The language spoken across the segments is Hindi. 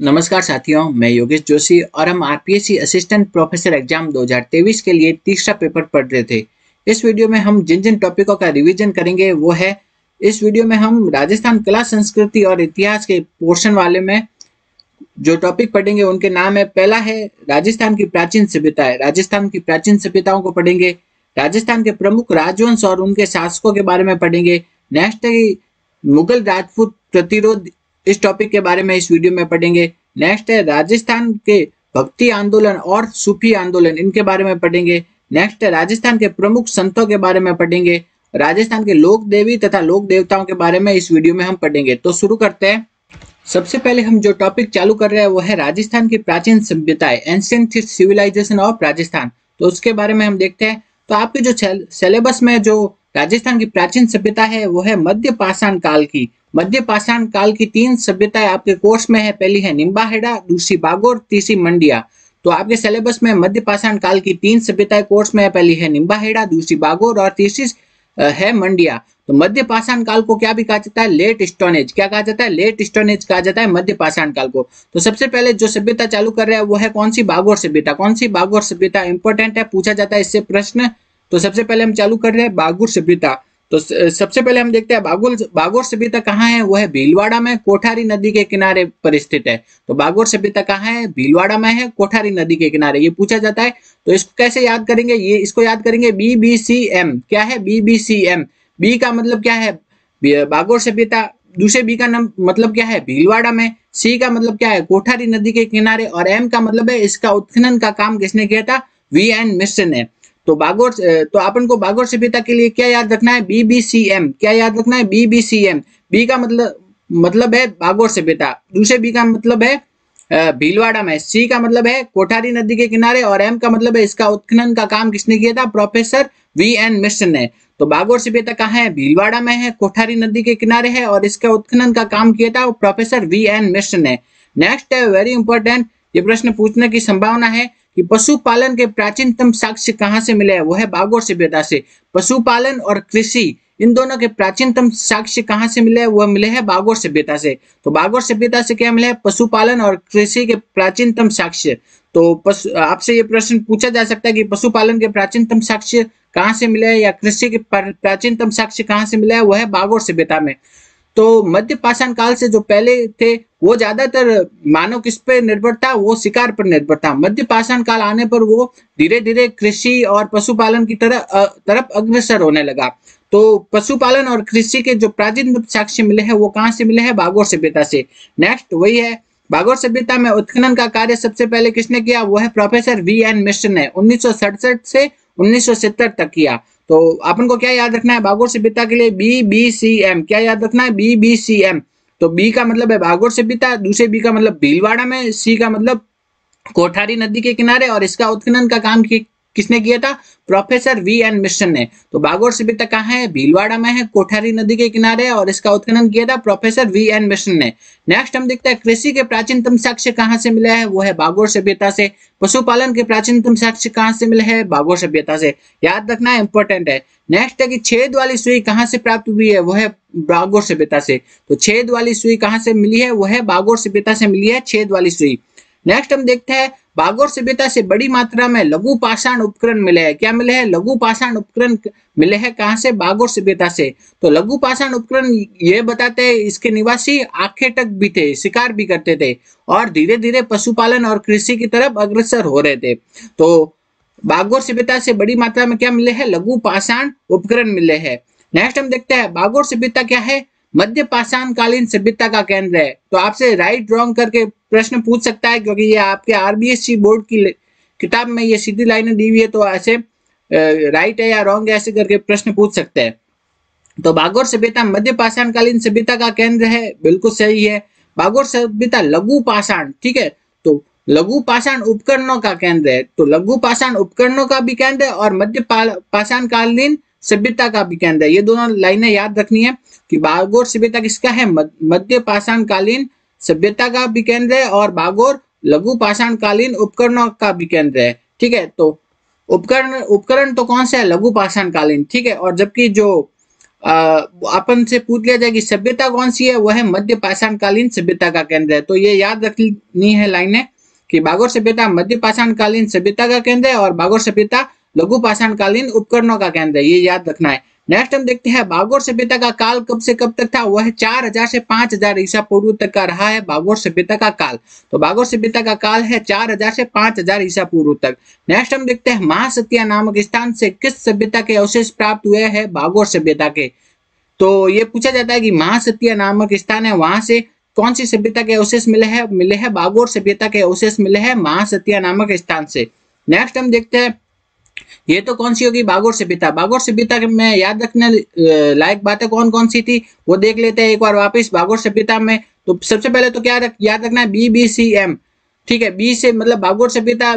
नमस्कार साथियों, मैं योगेश जोशी और हम आरपीएससी असिस्टेंट प्रोफेसर एग्ज़ाम 2023 के लिए तीसरा पेपर पढ़ रहे थे। इस वीडियो में हम जिन जिन टॉपिकों का रिवीजन करेंगे, वो है, इस वीडियो में हम राजस्थान कला, संस्कृति और इतिहास के पोर्शन वाले में जो टॉपिक पढ़ेंगे, उनके नाम है, पहला है राजस्थान की प्राचीन सभ्यताएँ राजस्थान की प्राचीन सभ्यताओं को पढ़ेंगे, राजस्थान के प्रमुख राजवंश और उनके शासकों के बारे में पढ़ेंगे, नेक्स्ट मुगल राजपूत प्रतिरोध इस टॉपिक के बारे में इस वीडियो में पढ़ेंगे। नेक्स्ट है, राजस्थान के भक्ति आंदोलन और सूफी आंदोलन, इनके बारे में पढ़ेंगे। नेक्स्ट है, राजस्थान के प्रमुख संतों के बारे में पढ़ेंगे। राजस्थान के लोक देवी तथा लोक देवताओं के बारे में इस वीडियो में हम पढ़ेंगे। तो शुरू करते हैं। सबसे पहले हम जो टॉपिक चालू कर रहे हैं, वो है राजस्थान की प्राचीन सभ्यताएँ एंशियंट सिविलाइजेशन ऑफ़ राजस्थान। तो उसके बारे में हम देखते हैं। तो आपके जो सिलेबस में जो राजस्थान की प्राचीन सभ्यता है, वो है मध्य पाषाण काल की। मध्य पाषाण काल की तीन सभ्यताएँ आपके कोर्स में है। पहली है निम्बाहेड़ा, दूसरी बागोर, तीसरी मंडिया। तो आपके सिलेबस में मध्य पाषाण काल की तीन सभ्यताएँ कोर्स में है। पहली है निम्बाहेड़ा, दूसरी बागोर और तीसरी है मंडिया। तो मध्य पाषाण काल को क्या भी कहा जाता है? लेट स्टोनेज क्या कहा जाता है? लेट स्टोनेज कहा जाता है मध्य पाषाण काल को। तो सबसे पहले जो सभ्यता चालू कर रहा है, वो है कौन सी? बागोर सभ्यता। कौन सी बागोर सभ्यता इंपॉर्टेंट है? पूछा जाता है इससे प्रश्न। तो सबसे पहले हम चालू कर रहे हैं बागुर सभ्यता। तो सबसे पहले हम देखते हैं बागुर बागोर सभ्यता कहाँ है? वो है भीलवाड़ा में, कोठारी नदी के किनारे पर स्थित है। तो बागोर सभ्यता कहाँ है? भीलवाड़ा में है, कोठारी नदी के किनारे। ये पूछा जाता है तो इसको कैसे याद करेंगे? ये, इसको याद करेंगे बी बी सी एम क्या है? B B C M B का मतलब क्या है? बागोर सभ्यता दूसरे बी का नाम मतलब क्या है? भीलवाड़ा में। सी का मतलब क्या है? कोठारी नदी के किनारे। और एम का मतलब है, इसका उत्खनन का काम किसने किया था? वी एन मिश्र ने। तो बागोर तो अपन को बागोर सभ्यता के लिए क्या याद रखना है? बीबीसीएम क्या याद रखना है? बीबीसीएम बी का मतलब मतलब है बागोर सभ्यता दूसरे बी का मतलब है भीलवाड़ा में। सी का मतलब है कोठारी नदी के किनारे और एम का मतलब है इसका उत्खनन का काम किसने किया था? प्रोफेसर वी एन मिश्र ने। तो बागोर सभ्यता कहाँ है? भीलवाड़ा में है, कोठारी नदी के किनारे है और इसका उत्खनन का काम किया था प्रोफेसर वी एन मिश्र ने। नेक्स्ट है वेरी इंपॉर्टेंट ये प्रश्न पूछने की संभावना है। कि पशुपालन के प्राचीनतम साक्ष्य कहाँ से मिले हैं? वो है बागोर सभ्यता से। पशुपालन और कृषि, इन दोनों के प्राचीनतम साक्ष्य कहाँ से मिले हैं? वह मिले हैं बागोर सभ्यता से। तो बागोर सभ्यता से क्या मिले हैं? पशुपालन और कृषि के प्राचीनतम साक्ष्य। तो पशु, आपसे ये प्रश्न पूछा जा सकता है कि पशुपालन के प्राचीनतम साक्ष्य कहाँ से मिले हैं या कृषि के प्राचीनतम साक्ष्य कहाँ से मिले हैं? वह है बागोर सभ्यता में। तो मध्य पाषाण काल से जो पहले थे, वो ज़्यादातर मानव किस पे निर्भर था? वो शिकार पर निर्भर था। मध्य पाषाण काल आने पर वो धीरे धीरे कृषि और पशुपालन की तरह तरफ़ अग्रसर होने लगा। तो पशुपालन और कृषि के जो प्राचीन साक्ष्य मिले हैं, वो कहाँ से मिले हैं? बागोर सभ्यता से। नेक्स्ट वही है। बागोर सभ्यता में उत्खनन का कार्य सबसे पहले किसने किया? वो है प्रोफेसर वी एन मिश्र ने। उन्नीस सौ सड़सठ से उन्नीस सौ सितर तक किया। तो अपन को क्या याद रखना है? बागोर सभ्यता के लिए बी बी सी एम क्या याद रखना है? बी बी सी एम तो बी का मतलब है बागोर सभ्यता दूसरे बी का मतलब भीलवाड़ा में सी का मतलब कोठारी नदी के किनारे, और इसका उत्खनन का काम किसने किया था? प्रोफेसर वी एन मिशन ने। तो बागोर सभ्यता कहाँ है? भीलवाड़ा में है, कोठारी नदी के किनारे और इसका उत्खनन किया था प्रोफेसर वी एन मिशन ने। नेक्स्ट हम देखते हैं, कृषि के प्राचीनतम साक्ष्य कहाँ से मिला है? वो है बागोर सभ्यता से। पशुपालन के प्राचीनतम साक्ष्य कहाँ से मिले है? बागोर सभ्यता से। याद रखना इंपॉर्टेंट है। नेक्स्ट है कि छेद वाली सुई कहाँ से प्राप्त हुई है? वो है बागोर सभ्यता से। तो छेद वाली सुई कहाँ से मिली है? वो है बागोर सभ्यता से मिली है छेद वाली सुई। नेक्स्ट हम देखते हैं बागोर सभ्यता से बड़ी मात्रा में लघु पाषाण उपकरण मिले हैं। क्या मिले हैं? लघु पाषाण उपकरण मिले हैं कहाँ से? बागोर सभ्यता से। तो लघु पाषाण उपकरण ये बताते हैं, इसके निवासी आखेटक भी थे, शिकार भी करते थे और धीरे धीरे पशुपालन और कृषि की तरफ़ अग्रसर हो रहे थे। तो बागोर सभ्यता से बड़ी मात्रा में क्या मिले हैं? लघु पाषाण उपकरण मिले हैं। नेक्स्ट हम देखते हैं, बागोर सभ्यता क्या है? मध्य पाषाण कालीन सभ्यता का केंद्र है। तो आपसे राइट रॉन्ग करके प्रश्न पूछ सकता है, क्योंकि ये आपके आरबीएससी बोर्ड की किताब में ये सीधी लाइनें दी हुई है तो ऐसे राइट है या रॉन्ग है, ऐसे करके प्रश्न पूछ सकते हैं। तो बागोर सभ्यता मध्य पाषाण कालीन सभ्यता का केंद्र है, बिल्कुल सही है। बागोर सभ्यता लघु पाषाण ठीक है? तो लघु पाषाण उपकरणों का केंद्र है। तो लघु पाषाण उपकरणों का भी केंद्र है और मध्य पाषाण कालीन सभ्यता का भी केंद्र है। ये दोनों लाइनें याद रखनी है कि बागोर सभ्यता किसका है? मध्य पाषाण कालीन सभ्यता का भी केंद्र है और बागोर लघु पाषाण कालीन उपकरणों का भी केंद्र है। ठीक है? तो उपकरण उपकरण तो कौन सा है? लघु पाषाण कालीन ठीक है? और जबकि जो अपन से पूछ लिया जाए कि सभ्यता कौन सी है, वह है मध्य पाषाण कालीन सभ्यता का केंद्र है। तो ये याद रखनी है लाइनें कि बागोर सभ्यता, मध्य पाषाण कालीन सभ्यता का केंद्र है और बागोर सभ्यता लघु पाषाण कालीन उपकरणों का केंद्र है ये याद रखना है। नेक्स्ट हम देखते हैं, बागोर सभ्यता का काल कब से कब तक था? वह चार हज़ार से पाँच हज़ार ईसा पूर्व तक का रहा है बागोर सभ्यता का काल। तो बागोर सभ्यता का काल है चार हज़ार से पाँच हज़ार ईसा पूर्व तक। नेक्स्ट हम देखते हैं, महासत्या नामक स्थान से किस सभ्यता के अवशेष प्राप्त हुए हैं बागोर सभ्यता के? तो ये पूछा जाता है कि महासत्या नामक स्थान है, वहाँ से कौन सी सभ्यता के अवशेष मिले हैं? मिले हैं बागोर सभ्यता के अवशेष मिले हैं महासत्या नामक स्थान से। नेक्स्ट हम देखते हैं ये तो कौन सी होगी? बागोर सभ्यता बागोर सभ्यता में याद रखने लायक बातें कौन कौन सी थी वो देख लेते हैं एक बार वापस। बागोर सभ्यता में तो सबसे पहले तो क्या रख, याद रखना है बी बी सी एम ठीक है बी से मतलब बागोर सभ्यता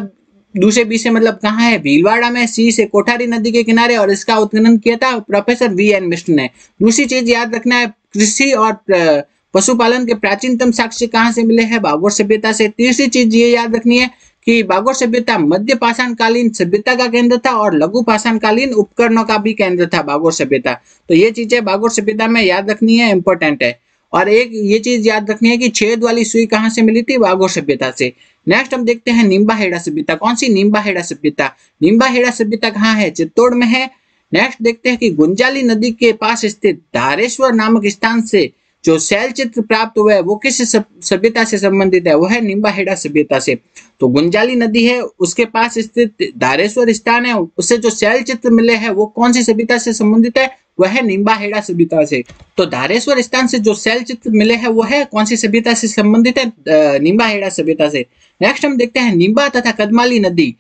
दूसरे बी से मतलब कहाँ है? भीलवाड़ा में सी से कोठारी नदी के किनारे और इसका उत्खनन किया था प्रोफेसर वी एन मिश्र ने। दूसरी चीज़ याद रखना है कृषि और पशुपालन के प्राचीनतम साक्ष्य कहाँ से मिले हैं? बागोर सभ्यता से। तीसरी चीज़ ये याद रखनी है कि बागोर सभ्यता मध्य पाषाण कालीन सभ्यता का केंद्र था और लघु पाषाण कालीन उपकरणों का भी केंद्र था बागोर सभ्यता। तो ये चीज़ें बागोर सभ्यता में याद रखनी है इंपॉर्टेंट है। और एक ये चीज़ याद रखनी है कि छेद वाली सुई कहाँ से मिली थी? बागोर सभ्यता से। नेक्स्ट हम देखते हैं निम्बा हेड़ा सभ्यता। कौन सी निम्बा हेड़ा सभ्यता? निम्बा हेड़ा सभ्यता कहाँ है? चित्तौड़ में है। नेक्स्ट देखते हैं कि गुंजाली नदी के पास स्थित धारेश्वर नामक स्थान से जो शैल चित्र प्राप्त हुआ है, वो किस सभ्यता से संबंधित है? वो है निम्बाहेड़ा सभ्यता से। तो गुंजाली नदी है, उसके पास स्थित धारेश्वर स्थान है, उससे जो शैल चित्र मिले हैं, वो कौन सी सभ्यता से संबंधित है? वह है निम्बाहेड़ा सभ्यता से। तो धारेश्वर स्थान से जो शैल चित्र मिले हैं वो है कौन सी सभ्यता से संबंधित है? निम्बाहेड़ा सभ्यता से। नेक्स्ट हम देखते हैं, निम्बा तथा कदमाली नदी।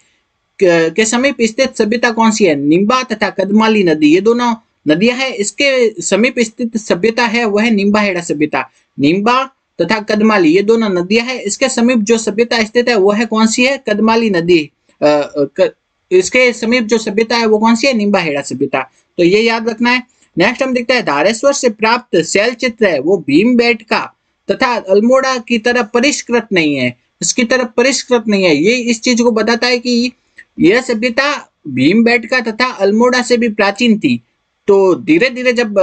के समीप स्थित सभ्यता कौन सी है? निम्बा तथा कदमाली नदी। ये दोनों नदियाँ हैं, इसके समीप स्थित सभ्यता है, वह है निम्बा हेड़ा सभ्यता। निम्बा तथा कदमाली, ये दोनों नदियाँ हैं, इसके समीप जो सभ्यता स्थित है, वह है कौन सी है? कदमाली नदी इसके समीप जो सभ्यता है, वो कौन सी है? निम्बा हेड़ा सभ्यता। तो ये याद रखना है। नेक्स्ट हम देखते हैं, धारेश्वर से प्राप्त शैल चित्र है, वो भीम बेट का, तथा अल्मोड़ा की तरह परिष्कृत नहीं है। इसकी तरफ़ परिष्कृत नहीं है। ये इस चीज़ को बताता है कि यह सभ्यता भीम बेट का तथा अल्मोड़ा से भी प्राचीन थी। तो धीरे धीरे जब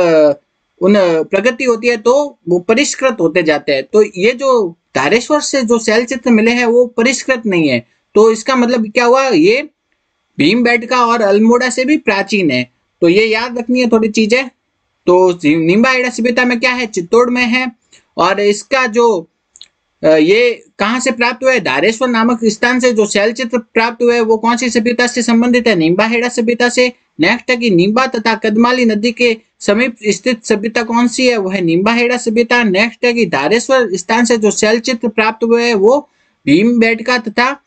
उन प्रगति होती है तो वो परिष्कृत होते जाते हैं। तो ये जो धारेश्वर से जो शैल चित्र मिले हैं, वो परिष्कृत नहीं है। तो इसका मतलब क्या हुआ? ये भीम का और अल्मोड़ा से भी प्राचीन है। तो ये याद रखनी है थोड़ी चीज़ें। तो निम्बा एडा सभ्यता में क्या है? चित्तौड़ में है। और इसका जो ये कहाँ से प्राप्त हुआ है? धारेश्वर नामक स्थान से जो शैल चित्र प्राप्त हुए वो कौन सी सभ्यता से संबंधित है? निम्बा हेड़ा सभ्यता से नेक्स्ट है कि निम्बा तथा कदमाली नदी के समीप स्थित सभ्यता कौन सी है? वह निम्बा हेड़ा सभ्यता। नेक्स्ट है कि धारेश्वर स्थान से जो शैल चित्र प्राप्त हुए है, वो भीम बेटका तथा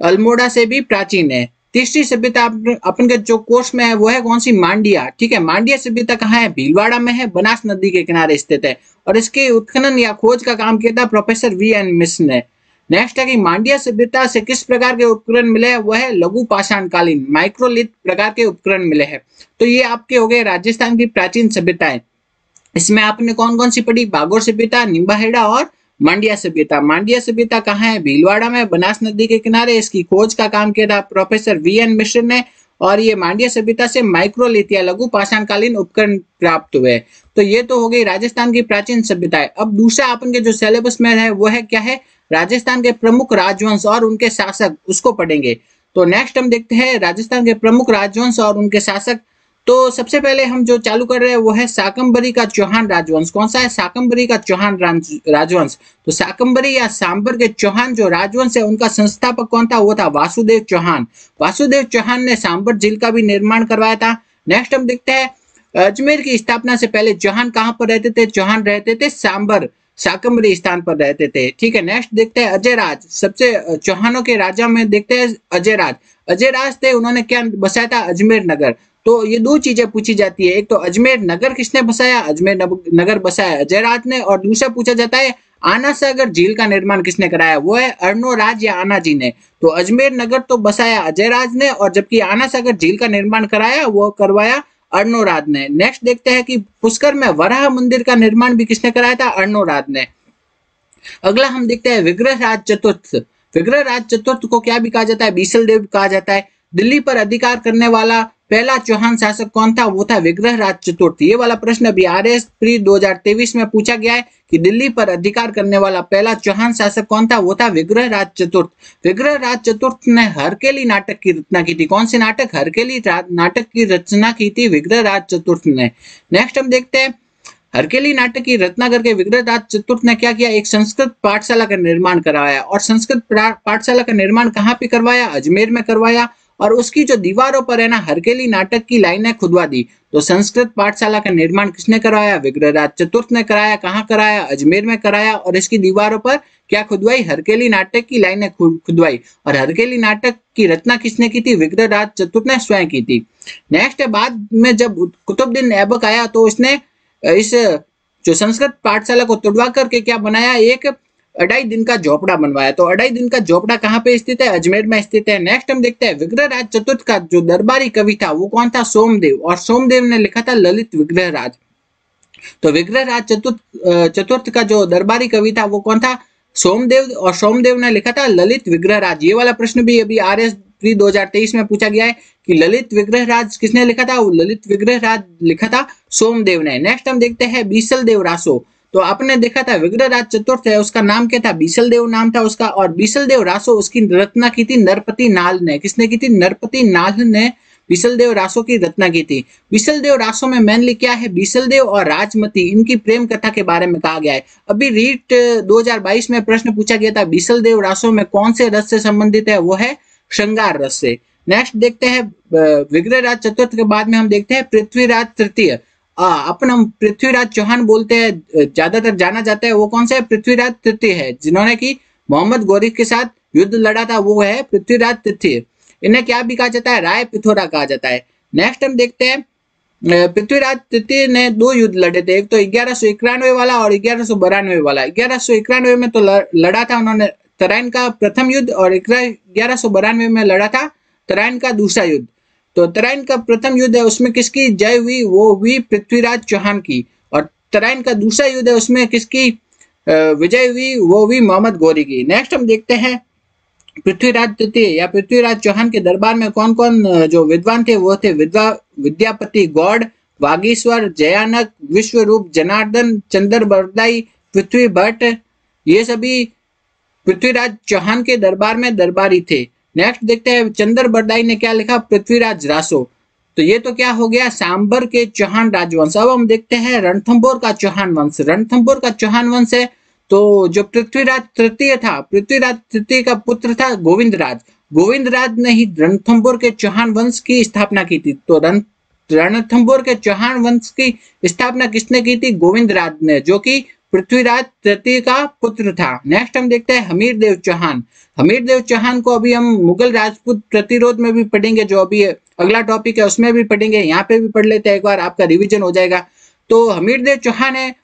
अल्मोड़ा से भी प्राचीन है। तीसरी सभ्यता अपन के जो कोर्स में है, वो है कौन सी? मांडिया। ठीक है, मांडिया सभ्यता कहाँ है? भीलवाड़ा में है, बनास नदी के किनारे स्थित है। और इसके उत्खनन या खोज का काम किया था प्रोफेसर वी एन मिश्र ने। नेक्स्ट है कि मांडिया सभ्यता से किस प्रकार के उपकरण मिले हैं? वह है लघु पाषाण कालीन माइक्रोलिथ प्रकार के उपकरण मिले हैं। तो ये आपके हो गए राजस्थान की प्राचीन सभ्यताएँ। इसमें आपने कौन कौन सी पढ़ी? बागोर सभ्यता, निम्बाहेड़ा और मांडिया सभ्यता। मांडिया सभ्यता कहाँ है? भीलवाड़ा में, बनास नदी के किनारे। इसकी खोज का काम किया था प्रोफेसर वी एन मिश्र ने और ये मांडिया सभ्यता से माइक्रोलिथ या लघु पाषाणकालीन उपकरण प्राप्त हुए। तो ये तो हो गई राजस्थान की प्राचीन सभ्यता है अब दूसरा अपन के जो सिलेबस में है वो है क्या है? राजस्थान के प्रमुख राजवंश और उनके शासक उसको पढ़ेंगे। तो नेक्स्ट हम देखते हैं राजस्थान के प्रमुख राजवंश और उनके शासक। तो सबसे पहले हम जो चालू कर रहे हैं वो है साकंबरी का चौहान राजवंश। कौन सा है? साकंबरी का चौहान राजवंश। तो साकंबरी या सांबर के चौहान जो राजवंश है, उनका संस्थापक कौन था? वो था वासुदेव चौहान। वासुदेव चौहान ने सांबर झील का भी निर्माण करवाया था। नेक्स्ट हम देखते हैं अजमेर की स्थापना से पहले चौहान कहाँ पर रहते थे? चौहान रहते थे सांबर। शाकंबरी स्थान पर रहते थे। ठीक है नेक्स्ट देखते हैं अजय राज सबसे चौहानों के राजा में देखते हैं अजय राज अजय राज थे, उन्होंने क्या बसाया था? अजमेर नगर। तो ये दो चीज़ें पूछी जाती है। एक तो अजमेर नगर किसने बसाया? अजमेर नगर बसाया अजय राज ने। और दूसरा पूछा जाता है, आना सागर झील का निर्माण किसने कराया? वो है अर्णो राज या आना जी ने। तो अजमेर नगर तो बसाया अजय राज ने, और जबकि आना सागर झील का निर्माण कराया, वो करवाया अर्णोराज ने नेक्स्ट देखते हैं कि पुष्कर में वराह मंदिर का निर्माण भी किसने कराया था? अर्णोराज ने अगला हम देखते हैं विग्रह राज चतुर्थ। विग्रह राज चतुर्थ को क्या भी कहा जाता है? बीसल देव कहा जाता है। दिल्ली पर अधिकार करने वाला पहला चौहान शासक कौन था? वो था विग्रह राज चतुर्थ। ये वाला प्रश्न अभी आर एस प्री दो हज़ार तेईस में पूछा गया है। कि दिल्ली पर अधिकार करने वाला पहला चौहान शासक कौन था? वो था विग्रह राज चतुर्थ। विग्रह राज चतुर्थ ने हरकेली नाटक की रचना की थी। कौन से नाटक? हरकेली नाटक की रचना की थी विग्रह राज चतुर्थ ने। नेक्स्ट हम देखते हैं। हरकेली नाटक की रचना करके विग्रह राज चतुर्थ ने क्या किया? एक संस्कृत पाठशाला का निर्माण करवाया और संस्कृत पाठशाला का निर्माण कहाँ पे करवाया? अजमेर में करवाया। और उसकी जो दीवारों पर है ना हरकेली नाटक की लाइनें खुदवा दी। तो संस्कृत पाठशाला का निर्माण किसने कराया? विग्रहराज चतुर्थ ने कराया, कहाँ कराया? अजमेर में कराया। और इसकी दीवारों पर क्या खुदवाई? हरकेली नाटक की लाइनें खुदवाई। और हरकेली नाटक की रचना किसने की थी? विग्रहराज चतुर्थ ने स्वयं की थी। नेक्स्ट बाद में जब कुतुबुद्दीन ऐबक आया तो उसने इस, जो संस्कृत पाठशाला को तोड़वा करके क्या बनाया? एक अढ़ाई दिन का झोपड़ा बनवाया। तो अढ़ाई दिन का झोपड़ा कहाँ पे स्थित है? अजमेर में स्थित है। नेक्स्ट हम देखते हैं विग्रह राज चतुर्थ का जो दरबारी कवि था, वो कौन था? सोमदेव। और सोमदेव ने लिखा था ललित विग्रह राज तो विग्रह राज चतुर्थ चतुर्थ का जो दरबारी कवि था, वो कौन था? सोमदेव। और सोमदेव ने लिखा था ललित विग्रह राज ये वाला प्रश्न भी अभी आर एस प्री दो हज़ार तेईस में पूछा गया है कि ललित विग्रह राज किसने लिखा था? ललित विग्रह राज लिखा था सोमदेव ने। नेक्स्ट हम देखते हैं बीसल देव रासो। तो आपने देखा था विग्रह राज चतुर्थ है, उसका नाम क्या था? बीसल देव नाम था उसका, और बीसल देव रासो उसकी रचना की थी नरपति नाल ने। किसने की थी नरपति नाल ने बीसल देव रासो की रचना की थी बीसल देव रासो में मेनली क्या है? बीसल देव और राजमती, इनकी प्रेम कथा के बारे में कहा गया है। अभी रीट 2022 में प्रश्न पूछा गया था बीसल देव रासो में कौन से रस से संबंधित है? वो है श्रृंगार रस से। नेक्स्ट देखते हैं विग्रह राज चतुर्थ के बाद में हम देखते हैं, पृथ्वीराज तृतीय। अपन हम पृथ्वीराज चौहान बोलते हैं, ज़्यादातर जाना जाता है, वो कौन सा है? पृथ्वीराज तृतीय है, जिन्होंने की मोहम्मद गौरी के साथ युद्ध लड़ा था, वो है पृथ्वीराज तृतीय। इन्हें क्या भी कहा जाता है? राय पिथोरा कहा जाता है। नेक्स्ट हम देखते हैं पृथ्वीराज तृतीय ने दो युद्ध लड़े थे, एक तो ग्यारह वाला और ग्यारह वाला। ग्यारह में तो लड़ा था उन्होंने तराइन का प्रथम युद्ध और ग्यारह में लड़ा था तराइन का दूसरा युद्ध। तो तराइन का प्रथम युद्ध है, उसमें किसकी जय हुई? वो हुई पृथ्वीराज चौहान की। और तराइन का दूसरा युद्ध है, उसमें किसकी विजय हुई? वो हुई मोहम्मद गौरी की। नेक्स्ट हम देखते हैं, पृथ्वीराज तृतीय या पृथ्वीराज चौहान के दरबार में कौन कौन जो विद्वान थे, वो थे विद्वा, विद्यापति गौड़, वागीश्वर, जयानक, विश्वरूप, जनार्दन चंद्र बरदाई पृथ्वी भट्ट ये सभी पृथ्वीराज चौहान के दरबार में दरबारी थे। नेक्स्ट देखते हैं, चंद्र बरदाई ने क्या लिखा? पृथ्वीराज रासो। तो ये तो क्या हो गया? सांबर के चौहान राजवंश। अब हम देखते हैं रणथम्बोर का चौहान वंश। रणथम्बोर का चौहान वंश है तो जो पृथ्वीराज तृतीय था, पृथ्वीराज तृतीय का पुत्र था गोविंद राज गोविंद राज ने ही रणथम्बोर के चौहान वंश की स्थापना की थी। तो रण रणथम्बोर के चौहान वंश की स्थापना किसने की थी? गोविंद राज ने, जो कि पृथ्वीराज तृतीय का पुत्र था। नेक्स्ट हम देखते हैं हमीर देव चौहान। हमीर देव चौहान को अभी हम मुगल राजपूत प्रतिरोध में भी पढ़ेंगे, जो अभी अगला टॉपिक है, उसमें भी पढ़ेंगे। यहाँ पे भी पढ़ लेते हैं, एक बार आपका रिविजन हो जाएगा। तो हमीर देव चौहान है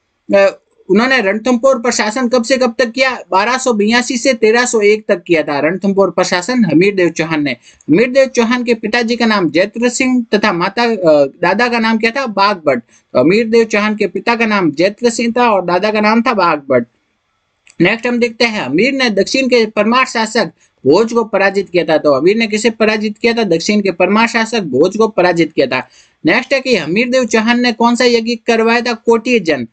उन्होंने रणथम्पोर पर शासन कब से कब तक किया? बारह से 1301 तक किया था रणथम्पोर पर शासन हमीर देव चौहान ने। हमीर देव चौहान के पिताजी का नाम जैत्र सिंह तथा माता दादा का नाम क्या था? बाघ भट्ट तो हमीर देव चौहान के पिता का नाम जैत्र सिंह था और दादा का नाम था बाघ भट्ट नेक्स्ट हम देखते हैं। अमीर ने दक्षिण के परमार शासक भोज को पराजित किया था। तो अमीर ने किसे पराजित किया था? दक्षिण के परमार शासक भोज को पराजित किया था। नेक्स्ट है कि हमीर देव चौहान ने कौन सा यज्ञ करवाया था? कोटी जन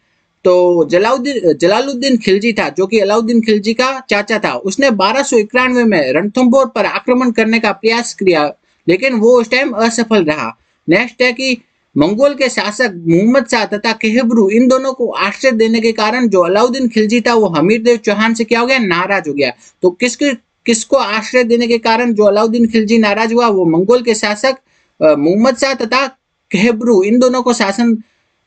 तो जलाउद्दीन, जलालुद्दीन खिलजी था, जो कि अलाउद्दीन खिलजी का चाचा था। उसने बारह में रणथम्बोर पर आक्रमण करने का प्रयास किया, लेकिन वो उस टाइम असफल रहा। नेक्स्ट है कि मंगोल के शासक मोहम्मद शाह तथा केहब्रू, इन दोनों को आश्रय देने के कारण जो अलाउद्दीन खिलजी था, वो हमीर देव चौहान से क्या हो गया? नाराज़ हो गया। तो किसके, किसको आश्रय देने के कारण जो अलाउद्दीन खिलजी नाराज़ हुआ? वो मंगोल के शासक मोहम्मद शाह तथा केहब्रू, इन दोनों को शासन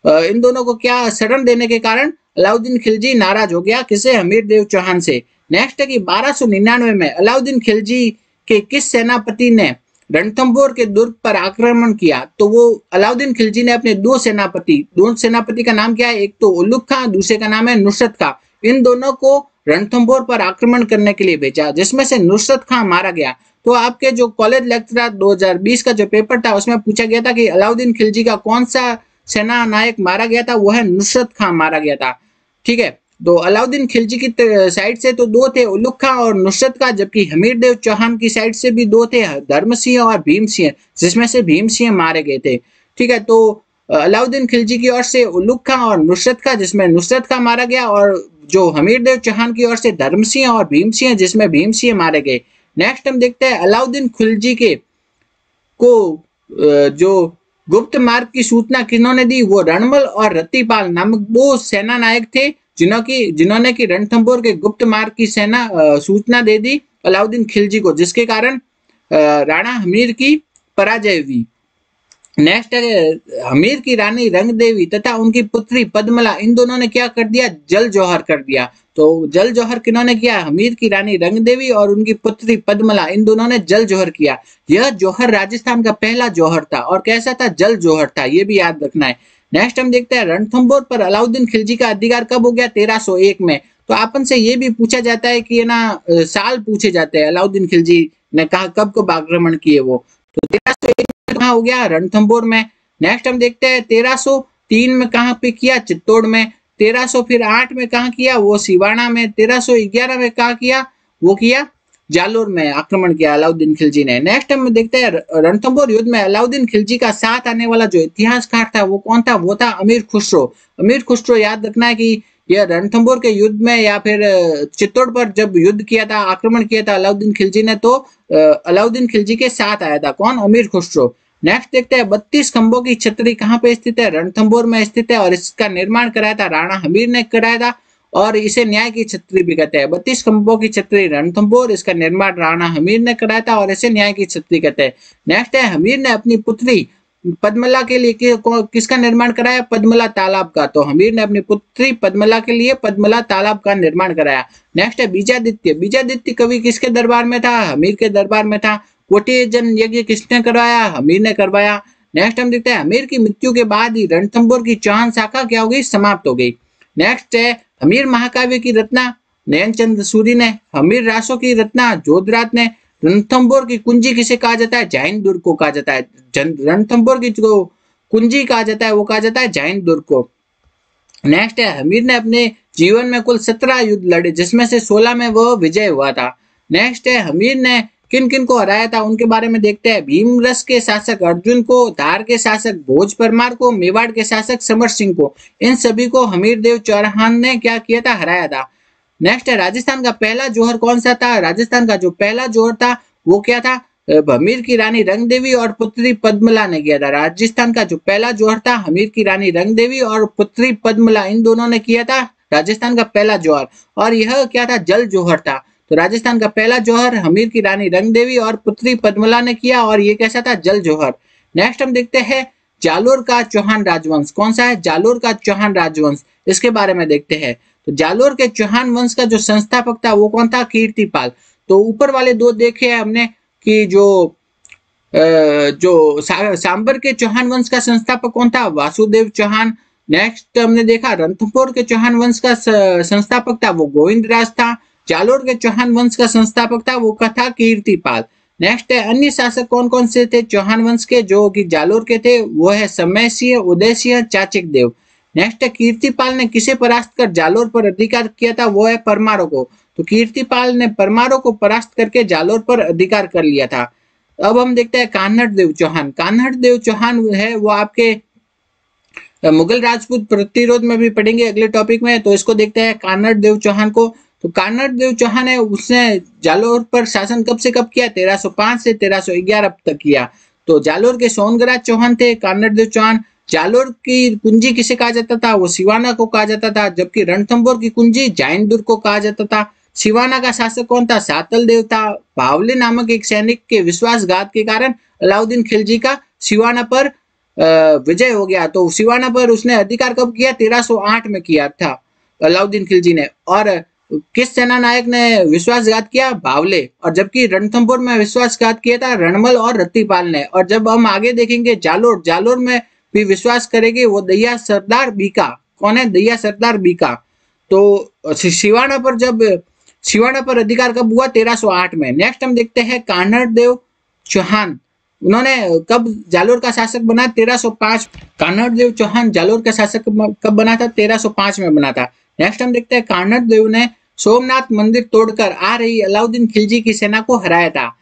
इन दोनों को क्या शरण देने के कारण अलाउद्दीन खिलजी नाराज़ हो गया? किसे? हमीर देव चौहान से। नेक्स्ट है कि बारह में अलाउद्दीन खिलजी के किस सेनापति ने रणथम्बोर के दुर्ग पर आक्रमण किया? तो वो अलाउद्दीन खिलजी ने अपने दो सेनापति दो सेनापति का नाम क्या है? एक तो उल्लुक खां, दूसरे का नाम है नुसरत खां। इन दोनों को रणथम्बोर पर आक्रमण करने के लिए भेजा, जिसमें से नुसरत खां मारा गया। तो आपके जो कॉलेज लेक्चर 2020 का जो पेपर था, उसमें पूछा गया था कि अलाउद्दीन खिलजी का कौन सा सेना नायक मारा गया था वो है नुसरत खां मारा गया था। ठीक है? तो अलाउद्दीन खिलजी की साइड से तो दो थे उलुक खां और नुसरत का जबकि हमीर देव चौहान की साइड से भी दो थे धर्म सिंह और भीम सिंह जिसमें से भीम सिंह मारे गए थे। ठीक है? तो अलाउद्दीन खिलजी की ओर से उलुक खां और नुसरत खां, जिसमें नुसरत खां मारा गया और जो हमीर देव चौहान की ओर से धर्म सिंह और भीम सिंह जिसमें भीम सिंह मारे गए। नेक्स्ट हम देखते हैं अलाउद्दीन खिलजी के को जो गुप्त मार्ग की सूचना किन्होंने दी? वो रणमल और रतिपाल नामक दो सेना नायक थे जिन्हों की जिन्होंने की रणथंबोर के गुप्त मार्ग की सेना सूचना दे दी अलाउद्दीन खिलजी को, जिसके कारण राणा हमीर की पराजय हुई। नेक्स्ट हमीर की रानी रंग देवी तथा उनकी पुत्री पद्मला, इन दोनों ने क्या कर दिया? जल जौहर कर दिया। तो जल जौहर किन्होंने किया? हमीर की रानी रंग देवी और उनकी पुत्री पद्मला, इन दोनों ने जल जौहर किया। यह जौहर राजस्थान का पहला जौहर था और कैसा था? जल जौहर था, ये भी याद रखना है। नेक्स्ट हम देखते हैं रणथम्बोर पर अलाउद्दीन खिलजी का अधिकार कब हो गया? 1301 में। तो आपन से ये भी पूछा जाता है कि ना, साल पूछे जाते हैं। अलाउद्दीन खिलजी ने कहा, कब कब आक्रमण किए वो? तो तेरह सौ एक में कहा हो गया? रणथम्बोर में। नेक्स्ट हम देखते हैं, तेरह तीन में कहा पे किया? चित्तौड़ में। तेरह फिर आठ में कहा किया? वो सिवाना में। तेरह सौ ग्यारह में कहा किया? वो किया जालोर में, आक्रमण किया अलाउद्दीन खिलजी ने। नेक्स्ट हम देखते हैं रणथंबोर युद्ध में अलाउद्दीन खिलजी का साथ आने वाला जो इतिहासकार था, वो कौन था? वो था अमीर खुसरो। अमीर खुसरो याद रखना है कि यह रणथंबोर के युद्ध में या फिर चित्तौड़ पर जब युद्ध किया था, आक्रमण किया था अलाउद्दीन खिलजी ने तो अलाउद्दीन खिलजी के साथ आया था। कौन? अमीर खुसरो। नेक्स्ट देखते हैं बत्तीस खंभों की छतरी कहाँ पे स्थित है? रणथंबोर में स्थित है और इसका निर्माण कराया था राणा हमीर ने कराया था और इसे न्याय की छतरी भी कहते हैं। बत्तीस खंभों की छतरी रणथंबोर इसका निर्माण राणा हमीर ने कराया था और इसे न्याय की छतरी कहते हैं। नेक्स्ट है हमीर ने अपनी पुत्री पद्मला के लिए कि, किसका निर्माण कराया? पद्मला तालाब का। तो हमीर ने अपनी पुत्री पद्मला के लिए पद्मला तालाब का निर्माण कराया। नेक्स्ट है बीजादित्य। बीजादित्य कवि किसके दरबार में था? हमीर के दरबार में था। कोटी जन यज्ञ किसने करवाया? हमीर ने करवाया। नेक्स्ट हम देखते हैं हमीर की मृत्यु के बाद ही रणथंबोर की चौहान शाखा क्या हो गई? समाप्त हो गई। नेक्स्ट है हमीर महाकाव्य की रचना। नयनचंद सूरी ने हमीर रासो की रचना। जोधरात ने रणथंबोर की कुंजी किसे कहा जाता है? जैन दुर्ग को कहा जाता है। रणथम्बोर की जो कुंजी कहा जाता है, वो कहा जाता है जैन दुर्ग को। नेक्स्ट है हमीर ने अपने जीवन में कुल सत्रह युद्ध लड़े, जिसमें से सोलह में वह विजय हुआ था। नेक्स्ट है हमीर ने किन किन को हराया था, उनके बारे में देखते हैं। भीमरस के शासक अर्जुन को, धार के शासक भोज परमार को, मेवाड़ के शासक समर सिंह को। इन सभी को हमीर देव चौहान ने क्या किया था? हराया था। नेक्स्ट है, राजस्थान का पहला जोहर कौन सा था? राजस्थान का जो पहला जोहर था, वो क्या था? हमीर की रानी रंग देवी और पुत्री पद्मला ने किया था। राजस्थान का जो पहला जोहर था, हमीर की रानी रंग देवी और पुत्री पद्मला, इन दोनों ने किया था। राजस्थान का पहला जोहर। और यह क्या था? जल जोहर था। तो राजस्थान का पहला जौहर हमीर की रानी रंग देवी और पुत्री पद्मला ने किया और ये कैसा था? जल जौहर। नेक्स्ट हम देखते हैं जालोर का चौहान राजवंश। कौन सा है? जालोर का चौहान राजवंश। इसके बारे में देखते हैं। तो जालोर के चौहान वंश का जो संस्थापक था वो कौन था? कीर्तिपाल। तो ऊपर वाले दो देखे हैं हमने कि जो जो सांबर के चौहान वंश का संस्थापक कौन था? वासुदेव चौहान। नेक्स्ट हमने देखा रणथंभौर के चौहान वंश का संस्थापक था वो गोविंद राज था। जालोर के चौहान वंश का संस्थापक था, वो कथा कीर्तिपाल। नेक्स्ट है, अन्य शासक कौन कौन से थे? चौहान वंश के, जो कि जालोर के थे, वो है समय सिंह उदय सिंह चाचिक देव। नेक्स्ट है, कीर्तिपाल ने किसे परास्त कर, जालोर पर अधिकार किया था? वो है परमारो को। तो कीर्तिपाल ने परमारो को परास्त करके जालोर पर अधिकार कर लिया था। अब हम देखते हैं कान्हड़ देव चौहान। कान्हड़ देव चौहान है, वो आपके मुगल राजपूत प्रतिरोध में भी पढ़ेंगे अगले टॉपिक में तो इसको देखते हैं कान्हड़ देव चौहान को। तो कान्नड़ देव चौहान है, उसने जालोर पर शासन कब से कब किया? 1305 से 1311 तक किया। तो जालोर के सोनगराज चौहान थे कान्नड़ देव चौहान। जालोर की कुंजी किसे कहा जाता था? वो सिवाना को कहा जाता था, जबकि रणथंबोर की कुंजी जैन को कहा जाता था। सिवाना का शासक कौन था? सातल देव था। बावले नामक एक सैनिक के विश्वासघात के कारण अलाउद्दीन खिलजी का सिवाना पर विजय हो गया। तो सिवाना पर उसने अधिकार कब किया? 1308 में किया था अलाउद्दीन खिलजी ने। और किस सेना नायक ने विश्वासघात किया? बावले। और जबकि रणथंपुर में विश्वासघात किया था रणमल और रत्तीपाल ने। और जब हम आगे देखेंगे, जालोर। जालोर में भी विश्वास करेगी वो दैया सरदार बीका। कौन है? दैया सरदार बीका। तो शिवाना पर जब, शिवाना पर अधिकार कब हुआ? 1308 में। नेक्स्ट हम देखते हैं कान्हड़ देव चौहान। उन्होंने कब जालोर का शासक बना? 1305 कान्हड़ देव चौहान जालोर का शासक कब बना था? 1305 में बना था। नेक्स्ट हम देखते हैं कानड़ देव ने सोमनाथ मंदिर तोड़कर आ रही अलाउद्दीन खिलजी की सेना को हराया था।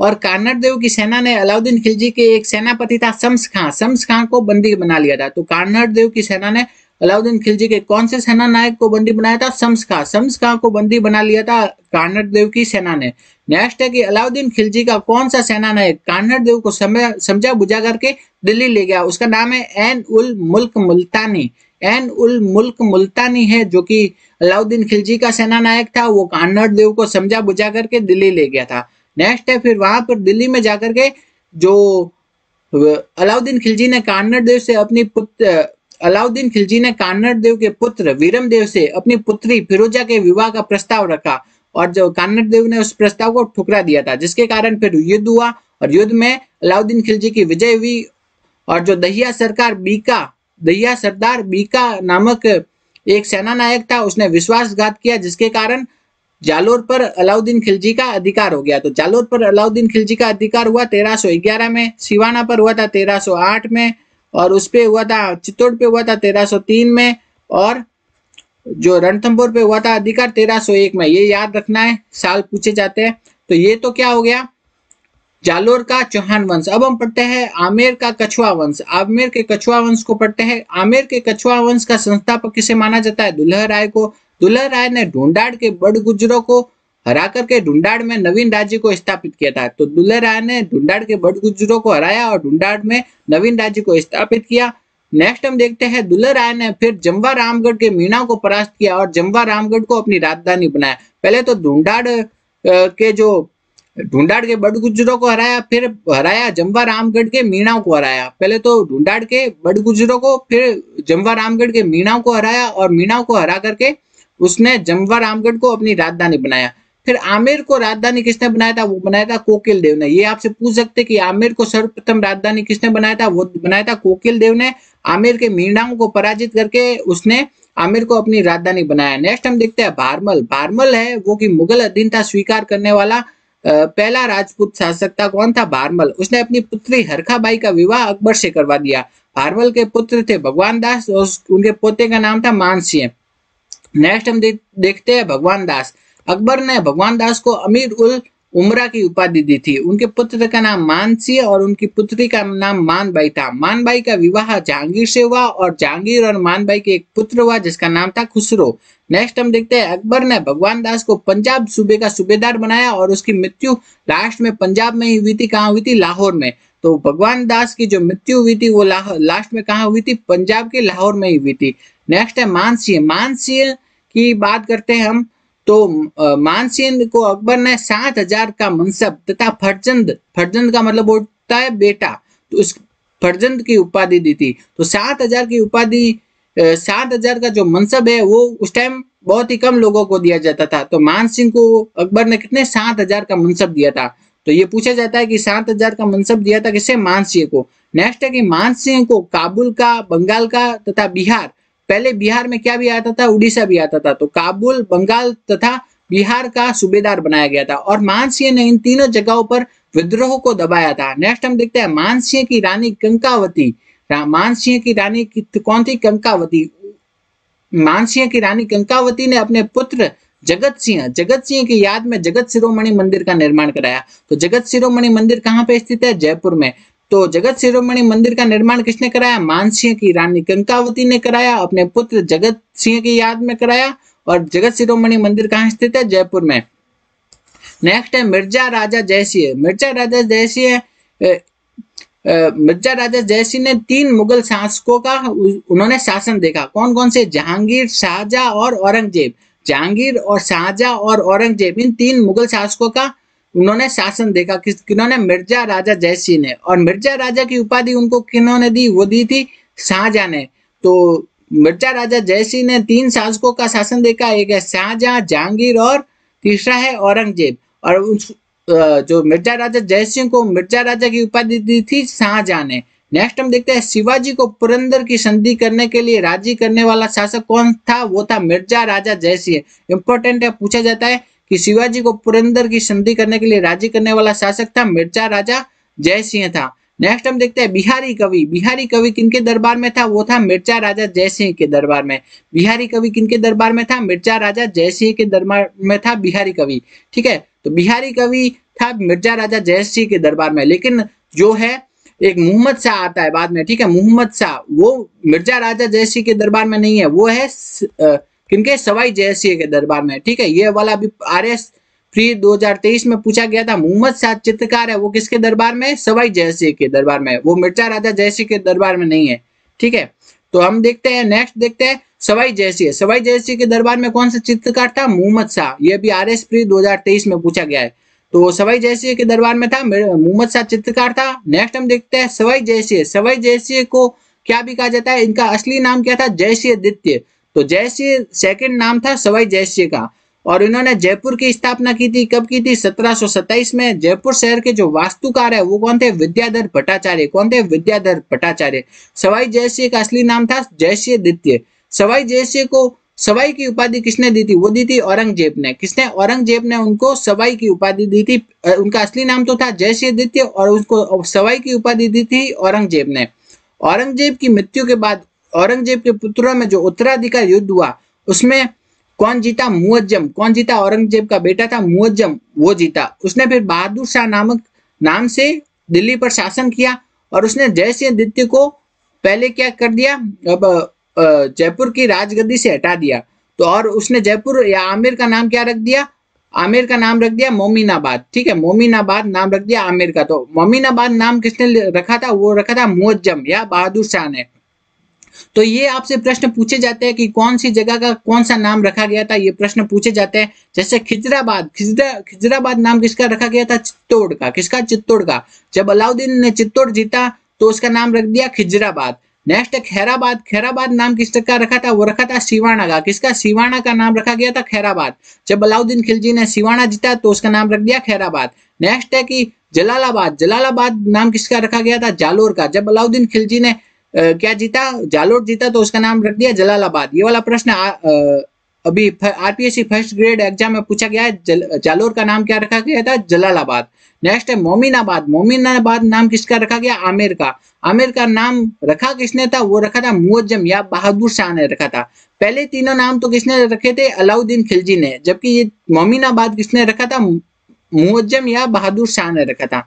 और कानड़ देव की सेना ने अलाउद्दीन खिलजी के एक सेनापति था शम्स खां। शम्स खां को बंदी बना लिया था। तो कानड़ देव की सेना ने अलाउद्दीन खिलजी के कौन से सेना नायक को बंदी बनाया था? शम्स खां। शम्स खां को बंदी बना लिया था कानड़ देव की सेना ने। नेक्स्ट है कि अलाउद्दीन खिलजी का कौन सा सेना नायक कानड़ देव को समझा बुझा करके दिल्ली ले गया। उसका नाम है एन उल मुल्क मुल्तानी। एन उल मुल्क मुल्तानी है, जो कि अलाउद्दीन खिलजी का सेना नायक था, वो कान्नड़ देव को समझा बुझा करके दिल्ली ले गया था। नेक्स्ट है फिर वहाँ पर दिल्ली में जाकर के जो अलाउद्दीन खिलजी ने कान्नड़ देव से अपनी पुत्र अलाउद्दीन खिलजी ने कान्नड़ देव के पुत्र वीरम देव से अपनी पुत्री फिरोजा के विवाह का प्रस्ताव रखा और जो कान्नड़ देव ने उस प्रस्ताव को ठुकरा दिया था, जिसके कारण फिर युद्ध हुआ और युद्ध में अलाउद्दीन खिलजी की विजय हुई और जो दहिया सरकार बीका दहिया सरदार बीका नामक एक सेना नायक था, उसने विश्वासघात किया, जिसके कारण जालोर पर अलाउद्दीन खिलजी का अधिकार हो गया। तो जालोर पर अलाउद्दीन खिलजी का अधिकार हुआ 1311 में, सिवाना पर हुआ था 1308 में, और उस पे हुआ था, चित्तौड़ पे हुआ था 1303 में, और जो रणथंभौर पे हुआ था अधिकार 1301 में। ये याद रखना है, साल पूछे जाते हैं। तो ये तो क्या हो गया? जालोर का चौहान वंश। अब हम पढ़ते हैं आमेर का कछुआ वंश। आमेर के कछुआ वंश को पढ़ते हैं। आमेर के कछुआ वंश का संस्थापक किसे माना जाता है? दुल्हा राय को। दुल्हा राय ने ढूंढाड़ के बड़ गुजरों को हरा करके ढूंढाड़ में नवीन राज्य को स्थापित किया था। तो दुल्हा राय ने ढूंढाड़ के बड़ गुजरों को हराया और ढूंढाड़ में नवीन राज्य को स्थापित किया। नेक्स्ट हम देखते हैं दुल्हा राय ने फिर जम्वा रामगढ़ के मीणा को परास्त किया और जम्वा रामगढ़ को अपनी राजधानी बनाया। पहले तो ढूंढाड़ के जो ढूंढाड़ के बड़ गुजरों को हराया, फिर हराया जम्वा रामगढ़ के मीणाओं को हराया। पहले तो ढूंढाड़ के बड़ गुजरों को, फिर जम्वा रामगढ़ के मीणाओं को हराया और मीणाओं को हरा करके उसने जम्वा रामगढ़ को अपनी राजधानी बनाया। फिर आमिर को राजधानी किसने बनाया था? वो बनाया था कोकिल देव ने। ये आपसे पूछ सकते कि आमिर को सर्वप्रथम राजधानी किसने बनाया था? वो बनाया था कोकिल देव ने। आमिर के मीणाओं को पराजित करके उसने आमिर को अपनी राजधानी बनाया। नेक्स्ट हम देखते हैं भारमल भारमल है वो कि मुगल अधीनता स्वीकार करने वाला पहला राजपूत शासक था कौन था? भारमल उसने अपनी पुत्री हरखाबाई का विवाह अकबर से करवा दिया भारमल के पुत्र थे भगवान दास और उनके पोते का नाम था मानसिंह। नेक्स्ट हम देखते हैं भगवान दास। अकबर ने भगवान दास को अमीर उल उमरा की उपाधि दी थी। उनके पुत्र का नाम मानसिंह और उनकी पुत्री का नाम मानबाई था। मानबाई का विवाह जहांगीर से हुआ और जहांगीर और मानबाई के एक पुत्र हुआ, जिसका नाम था खुसरो। नेक्स्ट हम देखते हैं, अकबर ने भगवान दास को पंजाब सूबे का सूबेदार बनाया और उसकी मृत्यु लास्ट में पंजाब में ही हुई थी। कहाँ हुई थी? लाहौर में। तो भगवान दास की जो मृत्यु हुई थी, वो लास्ट में कहा हुई थी? पंजाब के लाहौर में ही हुई थी। नेक्स्ट है मानसिंह। मानसिंह की बात करते हैं हम। तो मानसिंह को अकबर ने सात हज़ार का मनसब तथा फर्जंद फर्जंद का मतलब होता है बेटा तो उस फर्जंद की उपाधि दी थी। तो सात हज़ार की उपाधि सात हज़ार का जो मनसब है, वो उस टाइम बहुत ही कम लोगों को दिया जाता था। तो मान सिंह को अकबर ने कितने? सात हज़ार का मनसब दिया था। तो ये पूछा जाता है कि सात हज़ार का मनसब दिया था किसे मान सिंह को। नेक्स्ट है कि मान सिंह को काबुल का, बंगाल का तथा बिहार। पहले बिहार में क्या भी आता था? उड़ीसा भी आता था। तो काबुल, बंगाल तथा बिहार का सूबेदार बनाया गया था और मानसिंह ने इन तीनों जगहों पर विद्रोह को दबाया था। नेक्स्ट हम देखते हैं मानसिंह की रानी कंकावती। मानसिंह की रानी की कौन थी? कंकावती। मानसिंह की रानी कंकावती ने अपने पुत्र जगत सिंह जगत सिंह की याद में जगत शिरोमणि मंदिर का निर्माण कराया। तो जगत शिरोमणि मंदिर कहाँ पे स्थित है? जयपुर में। तो जगत शिरोमणि मंदिर का निर्माण किसने कराया? मानसिंह की, रानी कंकावती ने कराया, अपने पुत्र जगत सिंह की याद में कराया, और जगत शिरोमणि मंदिर कहाँ स्थित है? जयपुर में। नेक्स्ट है, मिर्ज़ा राजा जयसिंह। मिर्ज़ा राजा जयसिंह मिर्ज़ा राजा जयसिंह ने तीन मुगल शासकों का उन्होंने शासन देखा। कौन कौन से? जहांगीर, शाहजहा और औरंगज़ेब। जहांगीर और शाहजहा और औरंगज़ेब, इन तीन मुगल शासकों का उन्होंने शासन देखा, किस, किन्होंने मिर्ज़ा राजा जयसिंह ने, और मिर्ज़ा राजा की उपाधि उनको किन्होंने दी? वो दी थी शाहजहां ने। तो मिर्ज़ा राजा जयसिंह ने तीन शासकों का शासन देखा, एक है शाहजहां, जहांगीर और तीसरा है औरंगज़ेब। और उस जो मिर्ज़ा राजा जयसिंह को मिर्ज़ा राजा की उपाधि दी थी शाहजहां ने। नेक्स्ट हम देखते हैं, शिवाजी को पुरंदर की संधि करने के लिए राज़ी करने वाला शासक कौन था? वो था मिर्ज़ा राजा जयसिंह। इंपॉर्टेंट है, पूछा जाता है कि शिवाजी को पुरंदर की संधि करने के लिए राज़ी करने वाला शासक था, मिर्ज़ा राजा जय सिंह था। नेक्स्ट हम देखते हैं बिहारी कवि। बिहारी कवि किनके दरबार में था? वो था मिर्ज़ा राजा जयसिंह के दरबार में। बिहारी कवि किनके दरबार में था? मिर्ज़ा राजा जयसिंह के दरबार में था बिहारी कवि। ठीक है? तो बिहारी कवि था मिर्ज़ा राजा जयसिंह के दरबार में। लेकिन जो है, एक मोहम्मद शाह आता है बाद में। ठीक है? मोहम्मद शाह, वो मिर्ज़ा राजा जयसिंह के दरबार में नहीं है। वो है किनके? सवाई जयसिंह के दरबार में। ठीक है, ये वाला अभी आर एस प्री 2023 में पूछा गया था। मोहम्मद शाह चित्रकार है, वो किसके दरबार में? सवाई जयसिंह के दरबार में। वो मिर्ज़ा राजा जयसिंह के दरबार में नहीं है। ठीक है तो हम देखते हैं नेक्स्ट देखते हैं, सवाई जयसिंह। सवाई जयसिंह के दरबार में कौन सा चित्रकार था? मोहम्मद शाह। ये भी आर एस प्री दो हज़ार तेईस में पूछा गया है। तो सवाई जयसिंह के दरबार में था मोहम्मद शाह चित्रकार था। नेक्स्ट हम देखते हैं, सवाई जयसिंह। सवाई जयसिंह को क्या भी कहा जाता है? इनका असली नाम क्या था? जयसिंह दित्य तो जयसिंह सेकंड नाम था, सवाई जयसिंह का। और इन्होंने जयपुर की स्थापना की थी। कब की थी? 1727 में। जयपुर शहर के जो वास्तुकार है, वो कौन थे? विद्याधर भट्टाचार्य। कौन थे? विद्याधर भट्टाचार्य। सवाई जयसिंह का असली नाम था जयसिंह द्वितीय। सवाई जयसिंह को सवाई की उपाधि किसने दी थी? वो दी थी औरंगज़ेब ने। किसने? औरंगज़ेब ने उनको सवाई की उपाधि दी थी। उनका असली नाम तो था जयसिंह द्वितीय और उसको सवाई की उपाधि दी थी औरंगज़ेब ने। औरंगज़ेब की मृत्यु के बाद औरंगज़ेब के पुत्रों में जो उत्तराधिकार युद्ध हुआ, उसमें कौन जीता? मुअज्जम कौन जीता? औरंगज़ेब का बेटा था मुअज्जम वो जीता। उसने फिर बहादुर शाह नामक नाम से दिल्ली पर शासन किया और उसने जय सिंह द्वितीय को पहले क्या कर दिया? अब जयपुर की राजगद्दी से हटा दिया। तो और उसने जयपुर या आमिर का नाम क्या रख दिया? आमिर का नाम रख दिया मोमिनाबाद। ठीक है, मोमिनाबाद नाम रख दिया आमिर का। तो मोमिनाबाद नाम किसने रखा था? वो रखा था मुअज्जम या बहादुर शाह ने। तो ये आपसे प्रश्न पूछे जाते हैं कि कौन सी जगह का कौन सा नाम रखा गया था? ये प्रश्न पूछे जाते हैं। जैसे खिजराबाद, खिजरा, खिजराबाद नाम किसका रखा गया था? चित्तौड़ का। किसका? चित्तौड़ का। जब अलाउद्दीन ने चित्तौड़ जीता तो उसका नाम रख दिया खिजराबाद। नेक्स्ट है खैराबाद। खैराबाद नाम किसका रखा था? वो रखा था सिवाना का। किसका? सिवाना का नाम रखा गया था खैराबाद। जब अलाउद्दीन खिलजी ने सिवाना जीता तो उसका नाम रख दिया खैराबाद। नेक्स्ट है कि जलालाबाद। जलालाबाद नाम किसका रखा गया था? जालोर का। जब अलाउद्दीन खिलजी ने क्या जीता? जालोर जीता तो उसका नाम रख दिया जलालाबाद। ये वाला प्रश्न अभी आरपीएससी फ़र्स्ट ग्रेड एग्ज़ाम में पूछा गया है जल, जालोर का नाम क्या रखा गया था? जलालाबाद। नेक्स्ट है मोमिनाबाद। मोमिनाबाद नाम किसका रखा गया? आमिर का। आमिर का नाम रखा किसने था? वो रखा था मुअज्जम या बहादुर शाह ने रखा था। पहले तीनों नाम तो किसने रखे थे? अलाउद्दीन खिलजी ने। जबकि ये मोमिनाबाद किसने रखा था? मुअज्जम या बहादुर शाह ने रखा था।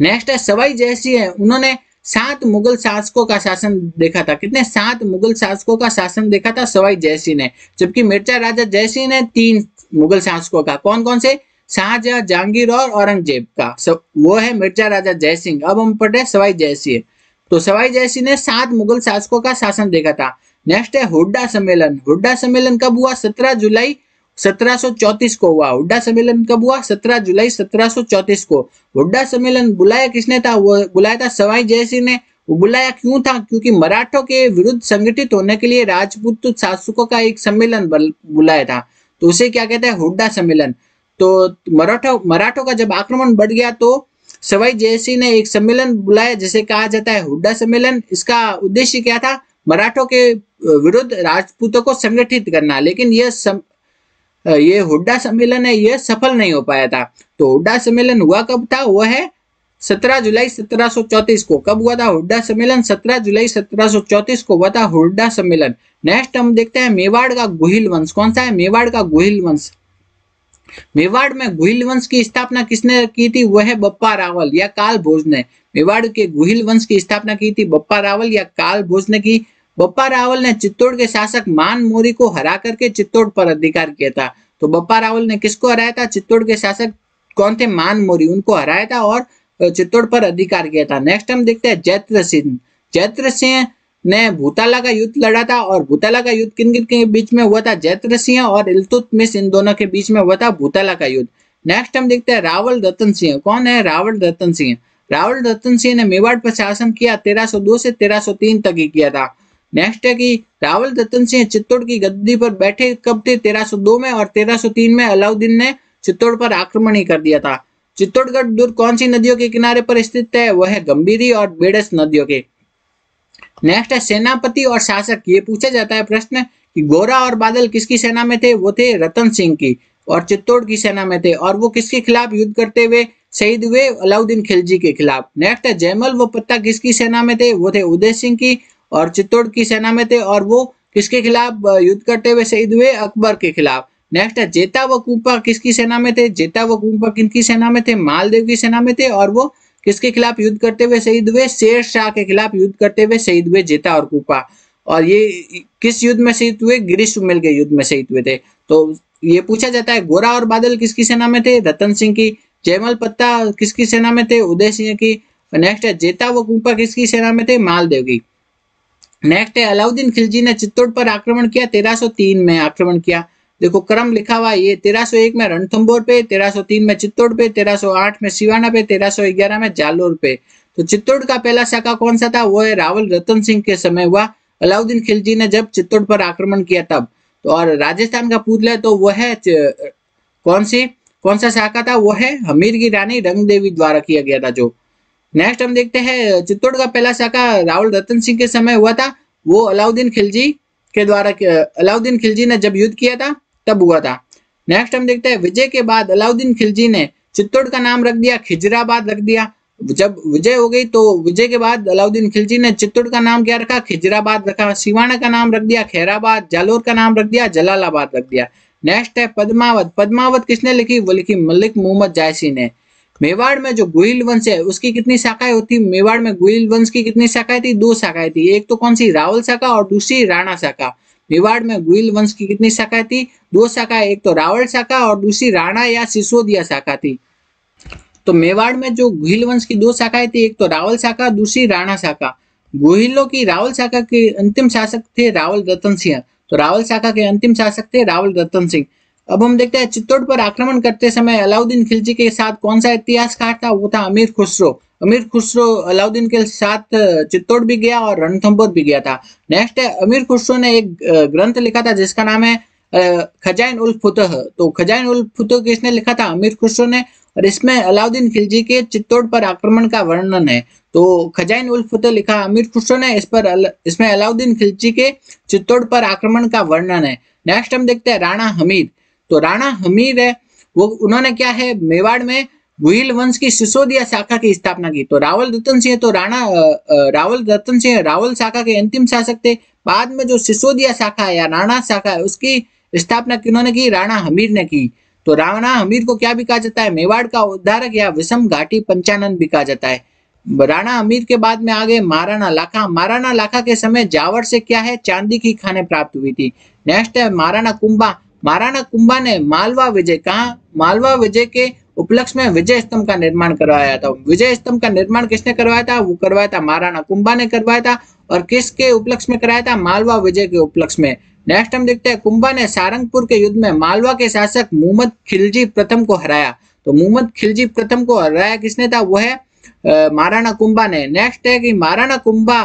नेक्स्ट है सवाई जैसी है। उन्होंने सात मुगल शासकों का शासन देखा था। कितने? सात मुगल शासकों का शासन देखा था सवाई जयसिंह ने। जबकि मिर्ज़ा राजा जयसिंह ने तीन मुगल शासकों का। कौन कौन से? शाहजहां, जहांगीर और औरंगज़ेब का। वो है मिर्ज़ा राजा जयसिंह। अब हम पढ़ रहे सवाई जयसिंह। तो सवाई जयसिंह ने सात मुगल शासकों का शासन देखा था। नेक्स्ट है हुड्डा सम्मेलन। हुड्डा सम्मेलन कब हुआ? सत्रह जुलाई 1734 को हुआ। हुड्डा सम्मेलन कब हुआ? 17 जुलाई 1734 को। हुड्डा सम्मेलन बुलाया किसने था? वो बुलाया था सवाई जयसिंह ने। वो बुलाया क्यों था? क्योंकि मराठों के विरुद्ध संगठित होने के लिए राजपूत शासकों का एक सम्मेलन बुलाया था। तो उसे क्या कहते हैं? हुड्डा सम्मेलन। तो मराठा, मराठों का जब आक्रमण बढ़ गया तो सवाई जयसिंह ने एक सम्मेलन बुलाया, जिसे कहा जाता है हुड्डा सम्मेलन। इसका उद्देश्य क्या था? मराठों के विरुद्ध राजपूतों को संगठित करना। लेकिन यह ये हुड्डा सम्मेलन है, ये सफल नहीं हो पाया था। तो हुड्डा सम्मेलन हुआ कब था? वह है 17 जुलाई 1734 को। कब हुआ था हुड्डा सम्मेलन? 17 जुलाई 1734 को हुआ था हुड्डा सम्मेलन। नेक्स्ट हम देखते हैं मेवाड़ का गुहिल वंश। कौन सा है? मेवाड़ का गुहिल वंश। मेवाड़ में गुहिल वंश की स्थापना किसने की थी? वह है बप्पा रावल या काल भोज ने। मेवाड़ के गुहिल वंश की स्थापना की थी बप्पा रावल या काल भोज ने की? बप्पा रावल ने चित्तौड़ के शासक मान मोरी को हरा करके चित्तौड़ पर अधिकार किया था। तो बप्पा रावल ने किसको हराया था? चित्तौड़ के शासक कौन थे? मान मोरी, उनको हराया था और चित्तौड़ पर अधिकार किया था। नेक्स्ट हम देखते हैं जैत्र सिंह। जैत्र सिंह ने भूताला का युद्ध लड़ा था और भूताला का युद्ध किन किन के बीच में हुआ था? जैत्र सिंह और इल्तुतमिश इन दोनों के बीच में हुआ था भूताला का युद्ध। नेक्स्ट हम देखते हैं रावल रतन सिंह। कौन है रावल रतन सिंह? रावल रतन सिंह ने मेवाड़ पर शासन किया 1302 से 1303 तक ही किया था। नेक्स्ट है कि रावल रतन सिंह चित्तौड़ की गद्दी पर बैठे कब थे? 1302 में और 1303 में अलाउद्दीन ने चित्तौड़ पर आक्रमण ही कर दिया था। चित्तौड़गढ़ दुर्ग कौन सी नदियों के किनारे पर स्थित है? वह गंभीरी और बेडस नदियों के। नेक्स्ट है, सेनापति और शासक। ये पूछा जाता है प्रश्न कि गोरा और बादल किसकी सेना में थे? वो थे रतन सिंह की और चित्तौड़ की सेना में थे और वो किसके खिलाफ युद्ध करते हुए शहीद हुए? अलाउद्दीन खिलजी के खिलाफ। नेक्स्ट है, जयमल व पत्ता किसकी सेना में थे? वो थे उदय सिंह की और चित्तौड़ की सेना में थे और वो किसके खिलाफ युद्ध करते हुए शहीद हुए? अकबर के खिलाफ। नेक्स्ट है जेता व कुंपा किसकी सेना में थे? जेता व कुंपा किनकी सेना में थे? मालदेव की सेना में थे और वो किसके खिलाफ युद्ध करते हुए शहीद हुए? शेर शाह के खिलाफ युद्ध करते हुए शहीद हुए जेता और कुंपा। और ये किस युद्ध में शहीद हुए? गिरीश सुमेल के युद्ध में शहीद हुए थे। तो ये पूछा जाता है, गोरा और बादल किसकी सेना में थे? रतन सिंह की। जयमल पत्ता किसकी सेना में थे? उदय सिंह की। नेक्स्ट है जेता व कुंपा किसकी सेना में थे? मालदेव की। नेक्स्ट है, अलाउद्दीन खिलजी ने चित्तौड़ पर आक्रमण किया 1303 में आक्रमण किया। देखो, क्रम लिखा हुआ ये 1301 में रणथंबोर पे 1303 में चित्तौड़ पे 1308 में सिवाना पे 1311 में जालोर पे। तो चित्तौड़ का पहला शाखा कौन सा था? वो है रावल रतन सिंह के समय हुआ। अलाउद्दीन खिलजी ने जब चित्तौड़ पर आक्रमण किया तब। तो और राजस्थान का पूछ ले तो वह कौन सी? कौन सा शाखा था? वो है हमीर की रानी रंग देवी द्वारा किया गया था जो। नेक्स्ट हम देखते हैं, चित्तौड़ का पहला शाखा राहुल रतन सिंह के समय हुआ था। वो अलाउद्दीन खिलजी के द्वारा, अलाउद्दीन खिलजी ने जब युद्ध किया था, तब हुआ था। नेक्स्ट हम देखते हैं, विजय के बाद अलाउद्दीन खिलजी ने चित्तौड़ का नाम रख दिया, खिजराबाद रख दिया। जब विजय हो गई तो विजय के बाद अलाउद्दीन खिलजी ने चित्तौड़ का नाम क्या रखा? खिजराबाद रखा। सिवाना का नाम रख दिया, खैराबाद। जालोर का नाम रख दिया, जलालाबाद रख दिया। नेक्स्ट है, पद्मावत। पद्मावत किसने लिखी? वो लिखी मलिक मोहम्मद जायसी ने। मेवाड़ में जो गुहिल वंश है, उसकी कितनी शाखाएँ होती? मेवाड़ में गुहिल वंश की कितनी शाखाएँ थी? दो शाखाएँ थी। एक तो कौन सी? रावल शाखा और दूसरी राणा शाखा। मेवाड़ में गुहिल वंश की कितनी शाखाएँ थी? दो शाखाएँ, एक तो रावल शाखा और दूसरी राणा या सिसोदिया शाखा थी। तो मेवाड़ में जो गुहिल वंश की दो शाखाएँ थी, एक तो रावल शाखा, दूसरी राणा शाखा। गुहिलों की रावल शाखा के अंतिम शासक थे रावल रतन सिंह। तो रावल शाखा के अंतिम शासक थे रावल रतन सिंह। अब हम देखते हैं, चित्तौड़ पर आक्रमण करते समय अलाउद्दीन खिलजी के साथ कौन सा इतिहासकार था? वो था अमीर खुसरो। अमीर खुसरो अलाउद्दीन के साथ चित्तौड़ भी गया और रणथंबोर भी गया था। नेक्स्ट है, अमीर खुसरो ने एक ग्रंथ लिखा था जिसका नाम है खजाइन उल फुतह। तो खजाइन उल फुतह किसने लिखा था? अमीर खुसरो ने। और इसमें अलाउद्दीन खिलजी के चित्तौड़ पर आक्रमण का वर्णन है। तो खजाइन उल फुतह लिखा, अमीर खुसरो ने इस पर इसमें अलाउद्दीन खिलजी के चित्तौड़ पर आक्रमण का वर्णन है। नेक्स्ट हम देखते हैं, राणा हमीद। तो राणा हमीर है, वो उन्होंने क्या है, मेवाड़ में गुहिल वंश की सिसोदिया शाखा की स्थापना की। तो रावल रतन सिंह तो राणा रावल रतन सिंह, रावल शाखा के अंतिम शासक थे। बाद में जो सिसोदिया शाखा या राणा शाखा है, उसकी स्थापना किन्होंने की, राणा हमीर ने की। तो राणा हमीर को क्या भी कहा जाता है, मेवाड़ का उद्धारक या विषम घाटी पंचानंद भी कहा जाता है। राणा हमीर के बाद में आगे महाराणा लाखा। महाराणा लाखा के समय जावर से क्या है, चांदी की खाने प्राप्त हुई थी। नेक्स्ट है महाराणा कुंभा। महाराणा कुंभा ने मालवा विजय कहा मालवा विजय के उपलक्ष्य में विजय स्तंभ का निर्माण करवाया था विजय स्तंभ का निर्माण किसने करवाया था वो करवाया था महाराणा कुंभा ने करवाया था और किसके उपलक्ष्य में कराया था मालवा विजय के उपलक्ष्य में नेक्स्ट हम देखते हैं कुंभा ने सारंगपुर के युद्ध में मालवा के शासक मोहम्मद खिलजी प्रथम को हराया तो मोहम्मद खिलजी प्रथम को हराया किसने था वो है महाराणा कुंभा ने नेक्स्ट है कि महाराणा कुंभा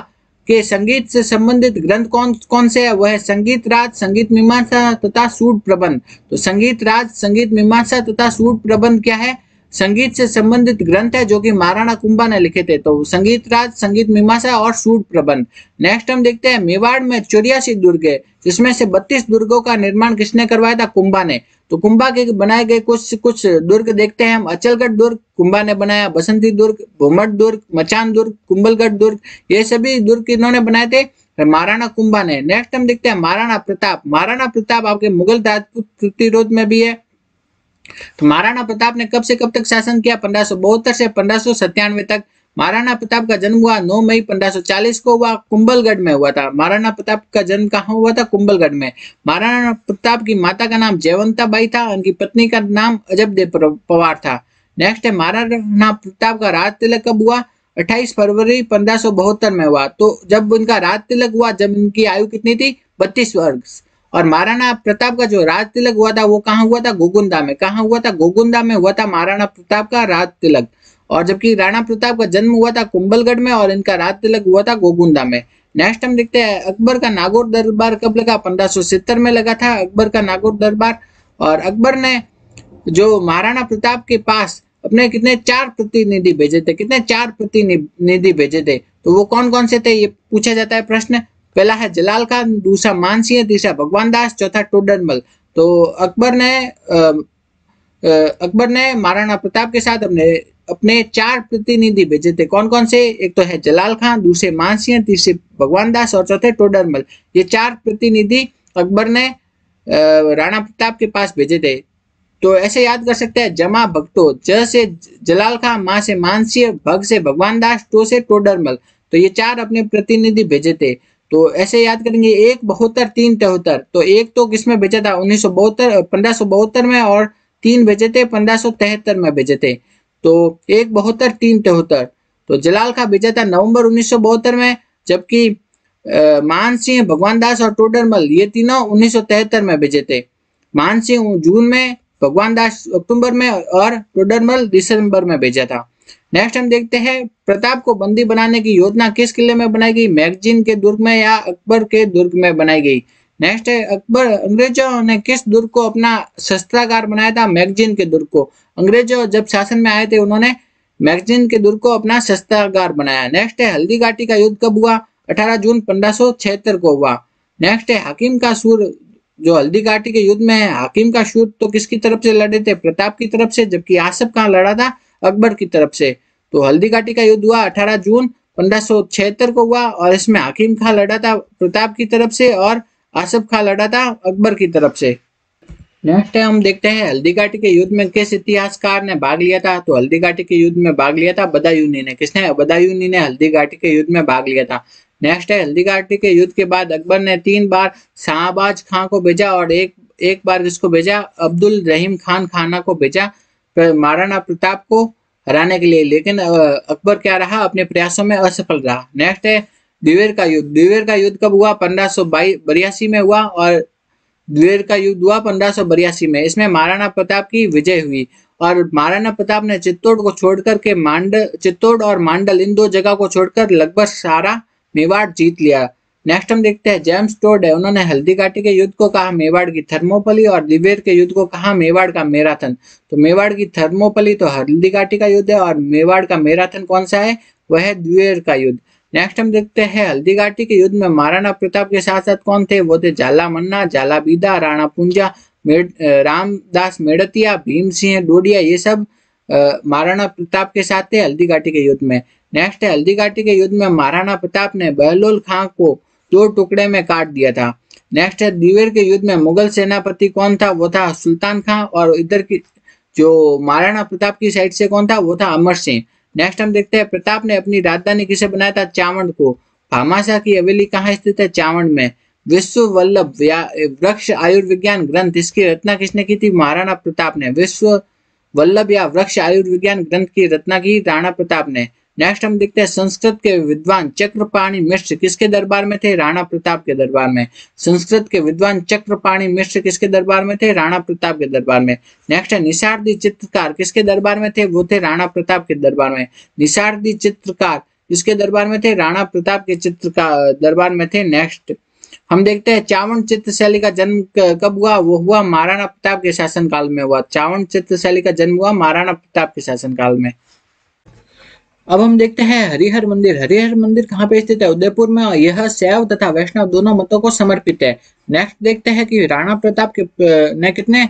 के संगीत से संबंधित ग्रंथ कौन कौन से है? वह है संगीत राज, संगीत मीमांसा तथा सूट प्रबंध। तो संगीत राज, संगीत मीमांसा तथा सूट प्रबंध क्या है? संगीत से संबंधित ग्रंथ है जो कि महाराणा कुंभा ने लिखे थे। तो संगीत राज, संगीत मीमांसा और सूट प्रबंध। नेक्स्ट हम देखते हैं मेवाड़ में चौरियासी दुर्ग है जिसमें से बत्तीस दुर्गों का निर्माण किसने करवाया था? कुंभा ने। तो कुंभा के बनाए गए कुछ कुछ दुर्ग देखते हैं हम। अचलगढ़ दुर्ग कुंभा ने बनाया, बसंती दुर्ग, भूमट दुर्ग, मचान दुर्ग, कुंभलगढ़ दुर्ग, ये सभी दुर्ग इन्होंने बनाए थे। महाराणा कुंभा ने। नेक्स्ट हम देखते हैं महाराणा प्रताप। महाराणा प्रताप आपके मुगल राजपूत प्रतिरोध में भी है। तो महाराणा प्रताप ने कब से कब तक शासन किया? पंद्रह से पंद्रह तक। महाराणा प्रताप का जन्म हुआ 9 मई 1540 को हुआ, कुंभलगढ़ में हुआ था। महाराणा प्रताप का जन्म कहाँ हुआ था? कुंभलगढ़ में। महाराणा प्रताप की माता का नाम जयवंता बाई था, उनकी पत्नी का नाम अजब देव पवार था। नेक्स्ट है, महाराणा प्रताप का राज तिलक कब हुआ? 28 फरवरी पंद्रह में हुआ। तो जब उनका राज तिलक हुआ, जब उनकी आयु कितनी थी? बत्तीस वर्ष। और महाराणा प्रताप का जो राज तिलक हुआ था, वो कहाँ हुआ था? गोगुंदा में। कहा हुआ था? गोगुंदा में हुआ था महाराणा प्रताप का राज तिलक और जबकि राणा प्रताप का जन्म हुआ था कुंभलगढ़ में और इनका राज तिलक हुआ था गोगुंदा में। नेक्स्ट हम देखते हैं, अकबर का नागौर दरबार कब लगा? पंद्रह में लगा था अकबर का नागौर दरबार। और अकबर ने जो महाराणा प्रताप के पास अपने कितने चार प्रतिनिधि भेजे थे, कितने चार प्रतिनिधि भेजे थे तो वो कौन कौन से थे, ये पूछा जाता है प्रश्न। पहला है जलाल खान दूसरा मानसिंह तीसरा भगवान दास चौथा टोडरमल तो अकबर ने अकबर ने महाराणा प्रताप के साथ अपने अपने चार प्रतिनिधि भेजे थे कौन कौन से एक तो है जलाल खान दूसरे मानसिंह तीसरे भगवान दास और चौथे टोडरमल ये चार प्रतिनिधि अकबर ने राणा प्रताप के पास भेजे थे तो ऐसे याद कर सकते हैं जमा भक्तो ज से जलाल खान माँ से मानसिंह भग से भगवान दास टो से टोडरमल तो ये चार अपने प्रतिनिधि भेजे थे तो ऐसे याद करेंगे, एक बहत्तर, तीन तिहत्तर तो एक तो किसमें भेजा था? उन्नीस सौ बहत्तर पंद्रह सौ बहत्तर में और तीन भेजे थे, पंद्रह सौ तिहत्तर में भेजे थे। तो एक बहत्तर, तीन तिहत्तर तो जलाल खां भेजा था नवंबर उन्नीस सौ बहत्तर में, जबकि मान सिंह, भगवान दास और टोडरमल ये तीनों उन्नीस सौ तिहत्तर में भेजे थे। मान सिंह जून में, भगवान दास अक्टूबर में और टोडरमल दिसंबर में भेजा था। नेक्स्ट हम देखते हैं, प्रताप को बंदी बनाने की योजना किस किले में बनाई गई? मैगजीन के दुर्ग में या अकबर के दुर्ग में बनाई गई? नेक्स्ट है अकबर, अंग्रेज़ों ने किस दुर्ग को अपना शस्त्रागार बनाया था? मैगजीन के दुर्ग को। अंग्रेज़ों जब शासन में आए थे, उन्होंने मैगजीन के दुर्ग को अपना शस्त्रागार बनाया। नेक्स्ट है हल्दी घाटी का युद्ध कब हुआ? 18 जून पंद्रह को हुआ। नेक्स्ट है हकीम का सूर, जो हल्दी घाटी के युद्ध में है, हकीम का शूट तो किसकी तरफ़ से लड़े थे? प्रताप की तरफ़ से, जबकि आसफ कहाँ लड़ा था? अकबर की तरफ़ से। तो हल्दी घाटी का युद्ध हुआ 18 जून, पंद्रह को हुआ और इसमें हकीम खां लड़ा था प्रताप की तरफ़ से और आसफ खां लड़ा था अकबर की तरफ़ से। नेक्स्ट है, हम देखते हैं हल्दी घाटी के युद्ध में किस इतिहासकार ने भाग लिया था। तो हल्दी घाटी के युद्ध में भाग लिया था बदायूनी ने। किसने? बदायूनी ने हल्दी घाटी के युद्ध में भाग लिया था। नेक्स्ट है, हल्दी घाटी के युद्ध के बाद अकबर ने तीन बार शाहबाज खां को भेजा और एक एक बार किसको भेजा, अब्दुल रहीम खान खाना को भेजा। महाराणा प्रताप को हराने के लिए। लेकिन अकबर क्या रहा? अपने प्रयासों में असफल रहा। नेक्स्ट है, द्विवेर का युद्ध। द्विवेर का युद्ध कब हुआ? पंद्रह सौ में हुआ और द्विवेर का युद्ध हुआ पंद्रह सौ में। इसमें महाराणा प्रताप की विजय हुई और महाराणा प्रताप ने चित्तौड़ को छोड़कर के मांड, चित्तौड़ और मांडल इन दो जगह को छोड़कर लगभग सारा मेवाड़ जीत लिया। नेक्स्ट हम देखते हैं जेम्स टोड है, उन्होंने हल्दी घाटी के युद्ध को कहा, मेवाड़ की थर्मोपली और दिवेर के युद्ध को कहा, मेवाड़ का मैराथन। तो मेवाड़ की थर्मोपली तो हल्दी घाटी का युद्ध है और मेवाड़ का मैराथन कौन सा है? वह है द्विवेर का युद्ध। नेक्स्ट हम देखते हैं, हल्दी घाटी के युद्ध में महाराणा प्रताप के साथ साथ कौन थे? वो थे झाला मन्ना झाला बीदा राणा पुंजा रामदास मेड़तिया भीम सिंह डोडिया, ये सब महाराणा प्रताप के साथ थे हल्दी घाटी के युद्ध में। नेक्स्ट है, हल्दी घाटी के युद्ध में महाराणा प्रताप ने बहलोल खां को दो टुकड़े में काट दिया था। नेक्स्ट है, दिवेर के युद्ध में मुगल सेनापति कौन था? वो था सुल्तान खां और इधर की जो महाराणा प्रताप की साइड से कौन था? वो था अमर सिंह। नेक्स्ट हम देखते हैं, प्रताप ने अपनी राजधानी किसे बनाया था? चावंड को। भामाशाह की हवेली कहाँ स्थित है? चावंड में। विश्व वल्लभ वृक्ष आयुर्विज्ञान ग्रंथ, इसकी रचना किसने की थी? महाराणा प्रताप ने। विश्व वल्लभ या वृक्ष आयुर्विज्ञान ग्रंथ की रचना की राणा प्रताप ने। नेक्स्ट हम देखते हैं संस्कृत के विद्वान चक्रपाणी मिश्र किसके दरबार में थे? राणा प्रताप के दरबार में। संस्कृत के विद्वान चक्रपाणी मिश्र किसके दरबार में थे? राणा प्रताप के दरबार में। नेक्स्ट है निषादी चित्रकार किसके दरबार में थे? वो थे राणा प्रताप के दरबार में। निषादी चित्रकार किसके दरबार में थे? राणा प्रताप के चित्र का दरबार में थे। नेक्स्ट हम देखते हैं चावण चित्र शैली का जन्म कब हुआ? वो हुआ महाराणा प्रताप के शासनकाल में हुआ। चावण चित्र शैली का जन्म हुआ महाराणा प्रताप के शासनकाल में। अब हम देखते हैं, हरिहर मंदिर। हरिहर मंदिर कहाँ पे स्थित है? उदयपुर में। यह शैव तथा वैष्णव दोनों मतों को समर्पित है। नेक्स्ट देखते हैं कि राणा प्रताप के ने कितने,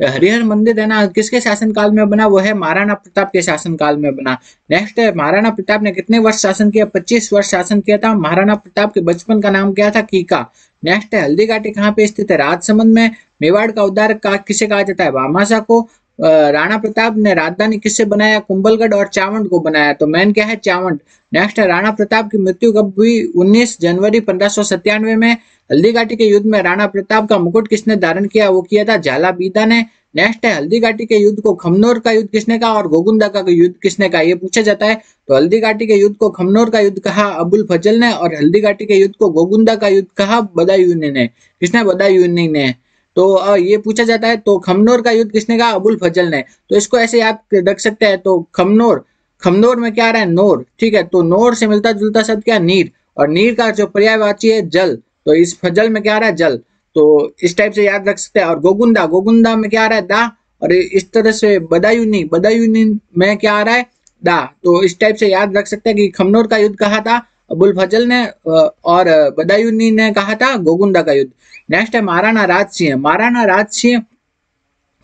हरिहर मंदिर है ना, किसके शासन काल में बना? वो है महाराणा प्रताप के शासन काल में बना। नेक्स्ट है महाराणा प्रताप ने कितने वर्ष शासन किया? पच्चीस वर्ष शासन किया था। महाराणा प्रताप के बचपन का नाम क्या था? कीका। नेक्स्ट है हल्दी घाटी कहाँ पे स्थित है? राजसमंद में। मेवाड़ का उद्धार किसे कहा जाता है? भामाशाह को। राणा प्रताप ने राजधानी किससे बनाया? कुंभलगढ़ और चावंड को बनाया। तो मैन क्या है? चावंड। नेक्स्ट है राणा प्रताप की मृत्यु कब हुई? 19 जनवरी पंद्रह में। हल्दी घाटी के युद्ध में राणा प्रताप का मुकुट किसने धारण किया? वो किया था झाला बीदा ने। नेक्स्ट है हल्दी घाटी के युद्ध को खमनोर का युद्ध किसने कहा? और गोगुंदा का युद्ध किसने कहा? ये पूछा जाता है। तो हल्दी घाटी के युद्ध को खमनोर का युद्ध कहा अबुल फजल ने और हल्दी घाटी के युद्ध को गोगुंदा का युद्ध कहा बदायूनी ने। किसने? बदायूनी ने। तो ये पूछा जाता है तो खमनोर का युद्ध किसने कहा? अबुल फजल ने। तो इसको ऐसे याद रख सकते हैं तो खमनोर। खमनोर में क्या आ रहा है? नोर, ठीक है? तो नोर से मिलता जुलता शब्द क्या? नीर। और नीर का जो पर्यायवाची है, जल। तो इस फजल में क्या आ रहा है? जल। तो इस टाइप से याद रख सकते हैं। और गोगुंदा गोगुंदा में क्या आ रहा है? दा। और इस तरह से बदायूनी बदायूनी में क्या आ रहा है? दा। तो इस टाइप से याद रख सकते हैं कि खमनोर का युद्ध कहा था? अबुल फजल ने और बदायूनी ने कहा था, गोगुंदा का युद्ध। नेक्स्ट है महाराणा राज सिंह महाराणा राज सिंह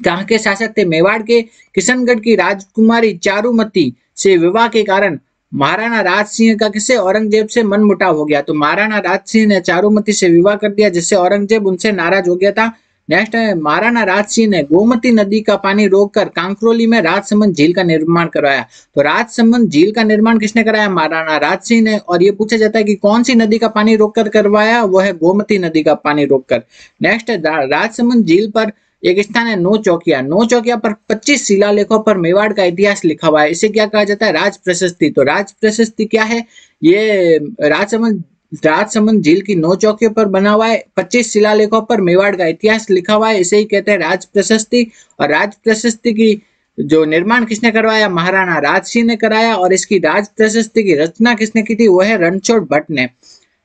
कहाँ के शासक थे। मेवाड़ के किशनगढ़ की राजकुमारी चारुमती से विवाह के कारण महाराणा राज सिंह का किसे औरंगज़ेब से मन मुटाव हो गया? तो महाराणा राज सिंह ने चारुमती से विवाह कर दिया, जिससे औरंगज़ेब उनसे नाराज़ हो गया था। नेक्स्ट है महाराणा राज सिंह ने गोमती नदी का पानी रोककर कांकरोली में राजसमंद झील का निर्माण करवाया तो राजसमंद झील का निर्माण किसने कराया महाराणा राज सिंह ने और ये पूछा जाता है कि कौन सी नदी का पानी रोककर करवाया वो है गोमती नदी का पानी रोककर नेक्स्ट है राजसमंद झील पर एक स्थान है नौ चौकिया नौ चौकिया पर 25 शिलालेखों पर मेवाड़ का इतिहास लिखा हुआ है इसे क्या कहा जाता है राज प्रशस्ति तो राज प्रशस्ति क्या है ये राजसमंद राजसमंद झील की नौ चौकियों पर बना हुआ है। पच्चीस शिलालेखों पर मेवाड़ का इतिहास लिखा हुआ है। इसे ही कहते हैं राज प्रशस्ति और राज प्रशस्ति की जो निर्माण किसने करवाया? महाराणा राज सिंह ने कराया। और इसकी राज प्रशस्ति की रचना किसने की थी? वो है रणछोड़ भट्ट ने।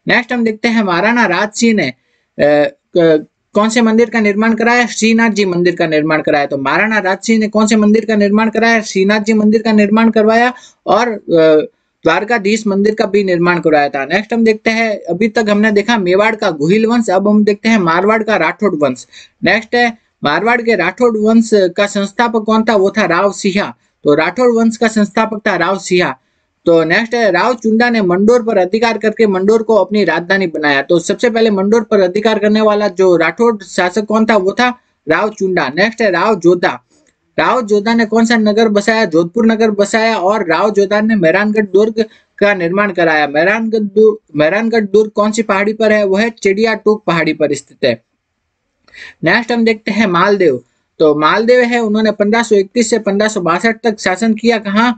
नेक्स्ट हम देखते हैं महाराणा राज सिंह ने कौन से मंदिर का निर्माण कराया? श्रीनाथ जी मंदिर का निर्माण कराया। तो महाराणा राज सिंह ने कौन से मंदिर का निर्माण कराया? श्रीनाथ जी मंदिर का निर्माण करवाया। और द्वारकाधीश मंदिर का भी निर्माण करवाया था। नेक्स्ट हम देखते हैं, अभी तक हमने देखा मेवाड़ का गुहिल वंश, अब हम देखते हैं मारवाड़ का राठौड़ वंश। नेक्स्ट है, मारवाड़ के राठौड़ वंश का संस्थापक कौन था? वो था राव सिहा। तो राठौड़ वंश का संस्थापक था राव सिहा। तो नेक्स्ट है, राव चुंडा ने मंडोर पर अधिकार करके मंडोर को अपनी राजधानी बनाया। तो सबसे पहले मंडोर पर अधिकार करने वाला जो राठौड़ शासक कौन था? वो था राव चुंडा। नेक्स्ट है, राव जोधा। राव जोधा ने कौन सा नगर बसाया? जोधपुर नगर बसाया और राव जोधा ने मेहरानगढ़ दुर्ग का निर्माण कराया। मेहरानगढ़ दुर्ग मेहरानगढ़ दुर्ग कौन सी पहाड़ी पर है? वह है चिड़िया टूक पहाड़ी पर स्थित है। नेक्स्ट हम देखते हैं मालदेव। तो मालदेव है, उन्होंने 1531 से पंद्रह तक शासन किया। कहा?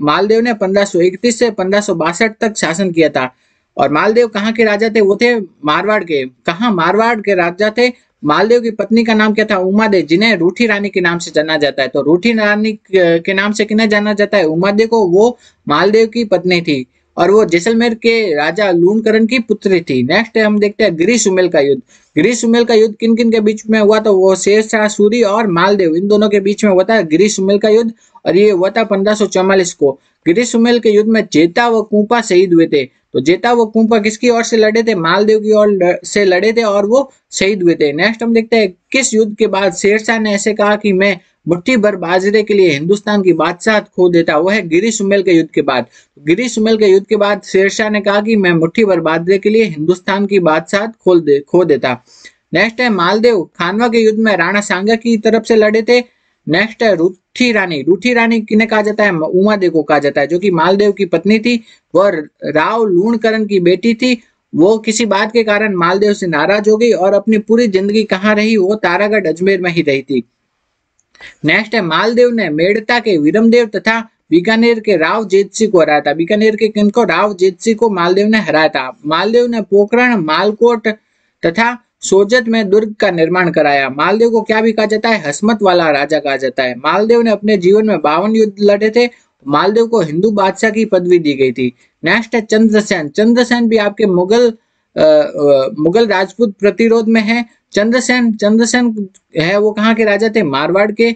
मालदेव ने 1531 से पंद्रह तक शासन किया था। और मालदेव कहाँ के राजा थे? वो थे मारवाड़ के। कहा? मारवाड़ के राजा थे मालदेव की पत्नी का नाम क्या था? उमा देव जिन्हें रूठी रानी के नाम से जाना जाता है। तो रूठी रानी के नाम से किन्हें जाना जाता है? उमा देव को वो मालदेव की पत्नी थी और वो जैसलमेर के राजा लूनकरण की पुत्री थी। नेक्स्ट हम देखते हैं गिरी सुमेल का युद्ध। गिरी सुमेल का युद्ध किन किन के बीच में हुआ? तो वो शेर शाह सूरी और मालदेव, इन दोनों के बीच में हुआ था गिरी सुमेल का युद्ध। और ये हुआ था पंद्रह को गिरी सुमेल के युद्ध में चेता व कुंपा शहीद हुए थे तो जेता वो कुंपा किसकी ओर से लड़े थे मालदेव की ओर से लड़े थे और वो शहीद हुए थे नेक्स्ट हम देखते हैं किस युद्ध के बाद शेरशाह ने ऐसे कहा कि मैं मुट्ठी भर बाजरे के लिए हिंदुस्तान की बादशाह खो देता वो है गिरी सुमेल के युद्ध के बाद गिरी सुमेल के युद्ध के बाद शेरशाह ने कहा कि मैं मुट्ठी भर बाजरे के लिए हिंदुस्तान की बादशाह खोल दे खो देता नेक्स्ट है मालदेव खानवा के युद्ध में राणा सांगा की तरफ़ से लड़े थे नेक्स्ट है रूठी रानी। रूठी रानी किन्हें कहा जाता है? उमा देव को कहा जाता है, जो कि मालदेव की पत्नी थी, वह राव लूणकरण की बेटी थी। वो किसी बात के कारण मालदेव से नाराज़ हो गई और अपनी पूरी ज़िंदगी कहाँ रही? वो तारागढ़, अजमेर में ही रही थी। नेक्स्ट है, मालदेव ने मेड़ता के विरमदेव तथा बीकानेर के राव जेत सिंह को हराया था। बीकानेर के किनको? राव जेत सिंह को मालदेव ने हराया था। मालदेव ने पोखरण, मालकोट तथा सोजत में दुर्ग का निर्माण कराया। मालदेव को क्या भी कहा जाता है? हसमत वाला राजा कहा जाता है। मालदेव ने अपने जीवन में बावन युद्ध लड़े थे। मालदेव को हिंदू बादशाह की पदवी दी गई थी। नेक्स्ट है चंद्रसेन। चंद्रसेन भी आपके मुगल आ, आ, मुगल राजपूत प्रतिरोध में है। चंद्रसेन चंद्रसेन है वो कहाँ के राजा थे? मारवाड़ के।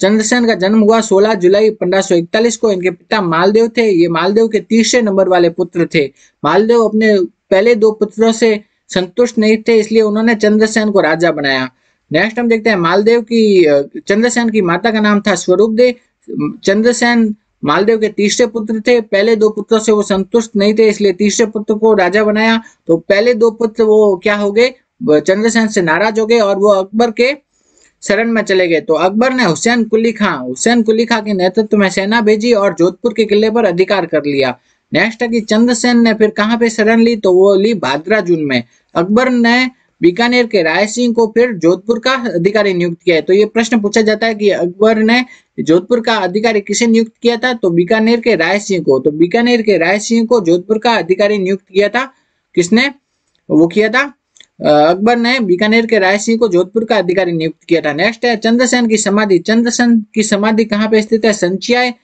चंद्रसेन का जन्म हुआ 16 जुलाई 1541 को। इनके पिता मालदेव थे। ये मालदेव के तीसरे नंबर वाले पुत्र थे। मालदेव अपने पहले दो पुत्रों से संतुष्ट नहीं थे, इसलिए उन्होंने चंद्रसेन को राजा बनाया। नेक्स्ट हम देखते हैं मालदेव की चंद्रसेन की माता का नाम था स्वरूप देव चंद्रसेन मालदेव के तीसरे पुत्र थे। पहले दो पुत्रों से वो संतुष्ट नहीं थे, इसलिए तीसरे पुत्र को राजा बनाया। तो पहले दो पुत्र वो क्या हो गए? चंद्रसेन से नाराज़ हो गए और वो अकबर के शरण में चले गए। तो अकबर ने हुसैन कुली खां, हुसैन कुली खां के नेतृत्व में सेना भेजी और जोधपुर के किले पर अधिकार कर लिया। नेक्स्ट है कि चंद्रसेन ने फिर कहाँ पे शरण ली? तो वो ली भाद्रा जून में। अकबर ने बीकानेर के राय सिंह को फिर जोधपुर का अधिकारी नियुक्त किया है। तो ये प्रश्न पूछा जाता है कि अकबर ने जोधपुर का अधिकारी किसे नियुक्त किया था? तो बीकानेर के राय सिंह को। तो बीकानेर के राय सिंह को जोधपुर का अधिकारी नियुक्त किया था। किसने? वो किया था। अकबर ने बीकानेर के राय सिंह को जोधपुर का अधिकारी नियुक्त किया था। नेक्स्ट है, चंद्रसेन की समाधि। चंद्रसेन की समाधि कहाँ पे स्थित है? संचियाय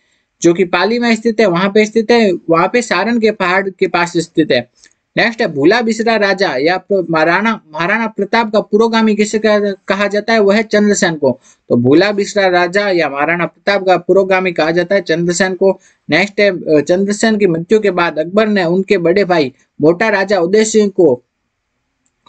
जो कि पाली में स्थित है, वहाँ पे स्थित है, वहाँ पे सारण के पहाड़ के पास स्थित है। नेक्स्ट है, भूला बिसरा राजा या महाराणा महाराणा प्रताप का पुरोगामी किसे कहा जाता है? वह है चंद्रसेन को। तो भूला बिसरा राजा या महाराणा प्रताप का पुरोगामी कहा जाता है चंद्रसेन को। नेक्स्ट है चंद्रसेन की मृत्यु के बाद अकबर ने उनके बड़े भाई, मोटा राजा उदय सिंह को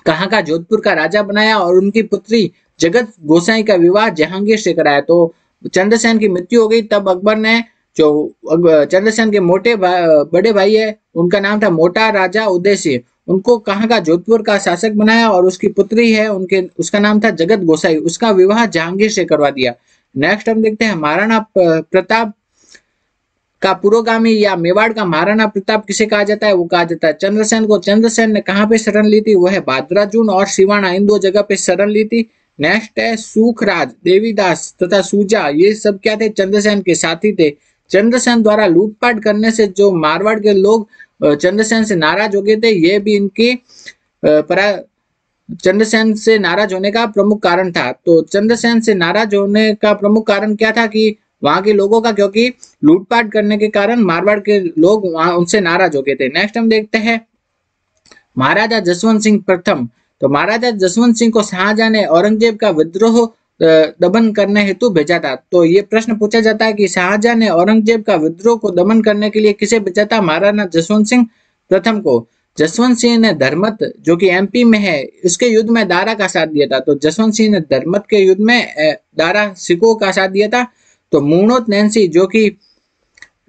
कहा का, जोधपुर का राजा बनाया और उनकी पुत्री जगत गोसाई का विवाह जहांगीर से कराया। तो चंद्रसेन की मृत्यु हो गई, तब अकबर ने जो चंद्रसेन के मोटे भा, बड़े भाई है उनका नाम था मोटा राजा उदय उनको कहाँ का जोधपुर का शासक बनाया और उसकी पुत्री है उनके उसका नाम था जगत गोसाई। उसका विवाह जहांगीर से करवा दिया। नेक्स्ट हम देखते हैं महाराणा प्रताप का पुरोगामी या मेवाड़ का महाराणा प्रताप किसे कहा जाता है? वो कहा जाता है चंद्रसेन को। चंद्रसेन ने कहा पे शरण ली थी? वो है बाद्राजून और शिवाना इन दो जगह पे शरण ली थी। नेक्स्ट है सुखराज देवीदास तथा सूजा ये सब क्या थे? चंद्रसेन के साथी थे। चंद्रसेन द्वारा लूटपाट करने से जो मारवाड़ के लोग चंद्रसेन से नाराज़ हो गए थे, ये भी इनकी परा, चंद्रसेन से नाराज़ होने का प्रमुख कारण था। तो चंद्रसेन से नाराज़ होने का प्रमुख कारण क्या था कि वहाँ के लोगों का, क्योंकि लूटपाट करने के कारण मारवाड़ के लोग वहाँ उनसे नाराज़ हो गए थे। नेक्स्ट हम देखते हैं, महाराजा जसवंत सिंह प्रथम। तो महाराजा जसवंत सिंह को शाहजहां ने औरंगज़ेब का विद्रोह दमन करने हेतु भेजा था। तो ये प्रश्न पूछा जाता है कि शाहजहां ने औरंगज़ेब का विद्रोह को दमन करने के लिए किसे भेजा था? महाराणा जसवंत सिंह प्रथम को। जसवंत सिंह ने धर्मत, जो कि एमपी में है उसके युद्ध में दारा का साथ दिया था। तो जसवंत सिंह ने धर्मत के युद्ध में दारा सिखों का साथ दिया था। तो मूणोत नैन्सी, जो कि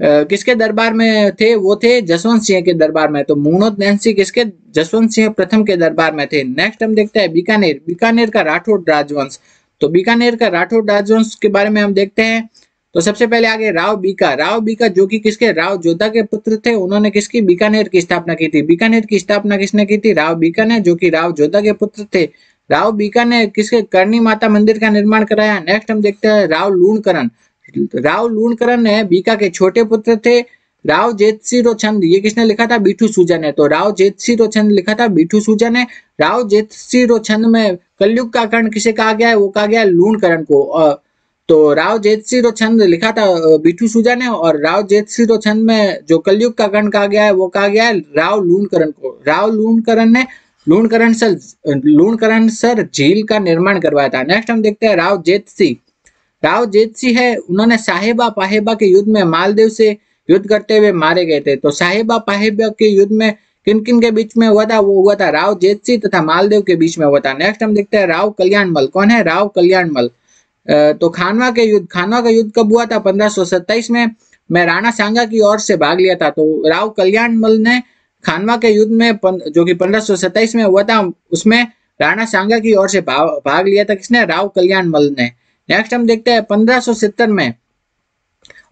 किसके दरबार में थे? वो थे जसवंत सिंह के दरबार में। तो मूणोत नैन्सी किसके? जसवंत सिंह प्रथम के दरबार में थे। नेक्स्ट हम देखते हैं बीकानेर। बीकानेर का राठौड़ राजवंश। तो बीकानेर का राठौड़ राजवंश के बारे में हम देखते हैं। तो सबसे पहले आगे राव बीका। राव बीका जो कि किसके? राव जोधा के पुत्र थे। उन्होंने किसकी? बीकानेर की स्थापना की थी। बीकानेर की स्थापना किसने की थी? राव बीका ने, जो कि राव जोधा के पुत्र थे। राव बीका ने किसके? करणी माता मंदिर का निर्माण कराया। नेक्स्ट हम देखते हैं राव लूणकरण। राव लूणकरण ने बीका के छोटे पुत्र थे। राव जेतसिरो छंद ये किसने लिखा था? बीठू सूजा ने। तो राव जेतसिरो छंद लिखा था, बीठू सूजा ने। राव जेतसिरो छंद में कलयुग का कर्ण किसे कहा गया है? वो कहा गया लूणकरण को। तो राव जेतसिरो छंद लिखा था बीठू सूजा ने और राव जेतसिरो छंद में जो कलयुग का कर्ण कहा गया है, वो कहा गया है राव लूणकरण को। राव लूणकरण ने लूणकरण सर लूणकरण सर झील का निर्माण करवाया था। नेक्स्ट हम देखते हैं राव जेतसी राव जेतसी है, उन्होंने साहेबा पाहेबा के युद्ध में मालदेव से युद्ध करते हुए मारे गए थे। तो साहेबा पाहेबा के युद्ध में किन किन के बीच में हुआ था? वो हुआ था राव जेतसी तथा मालदेव के बीच में हुआ था। नेक्स्ट हम देखते हैं राव कल्याणमल कौन है? राव कल्याणमल तो खानवा के युद्ध, खानवा का युद्ध कब हुआ था? पंद्रह में मैं राणा सांगा की ओर से भाग लिया था। तो राव कल्याणमल ने खानवा के युद्ध में जो कि पंद्रह में हुआ था, उसमें राणा सांगा की ओर से भाग लिया था। किसने? राव कल्याणमल ने। नेक्स्ट हम देखते हैं पंद्रह में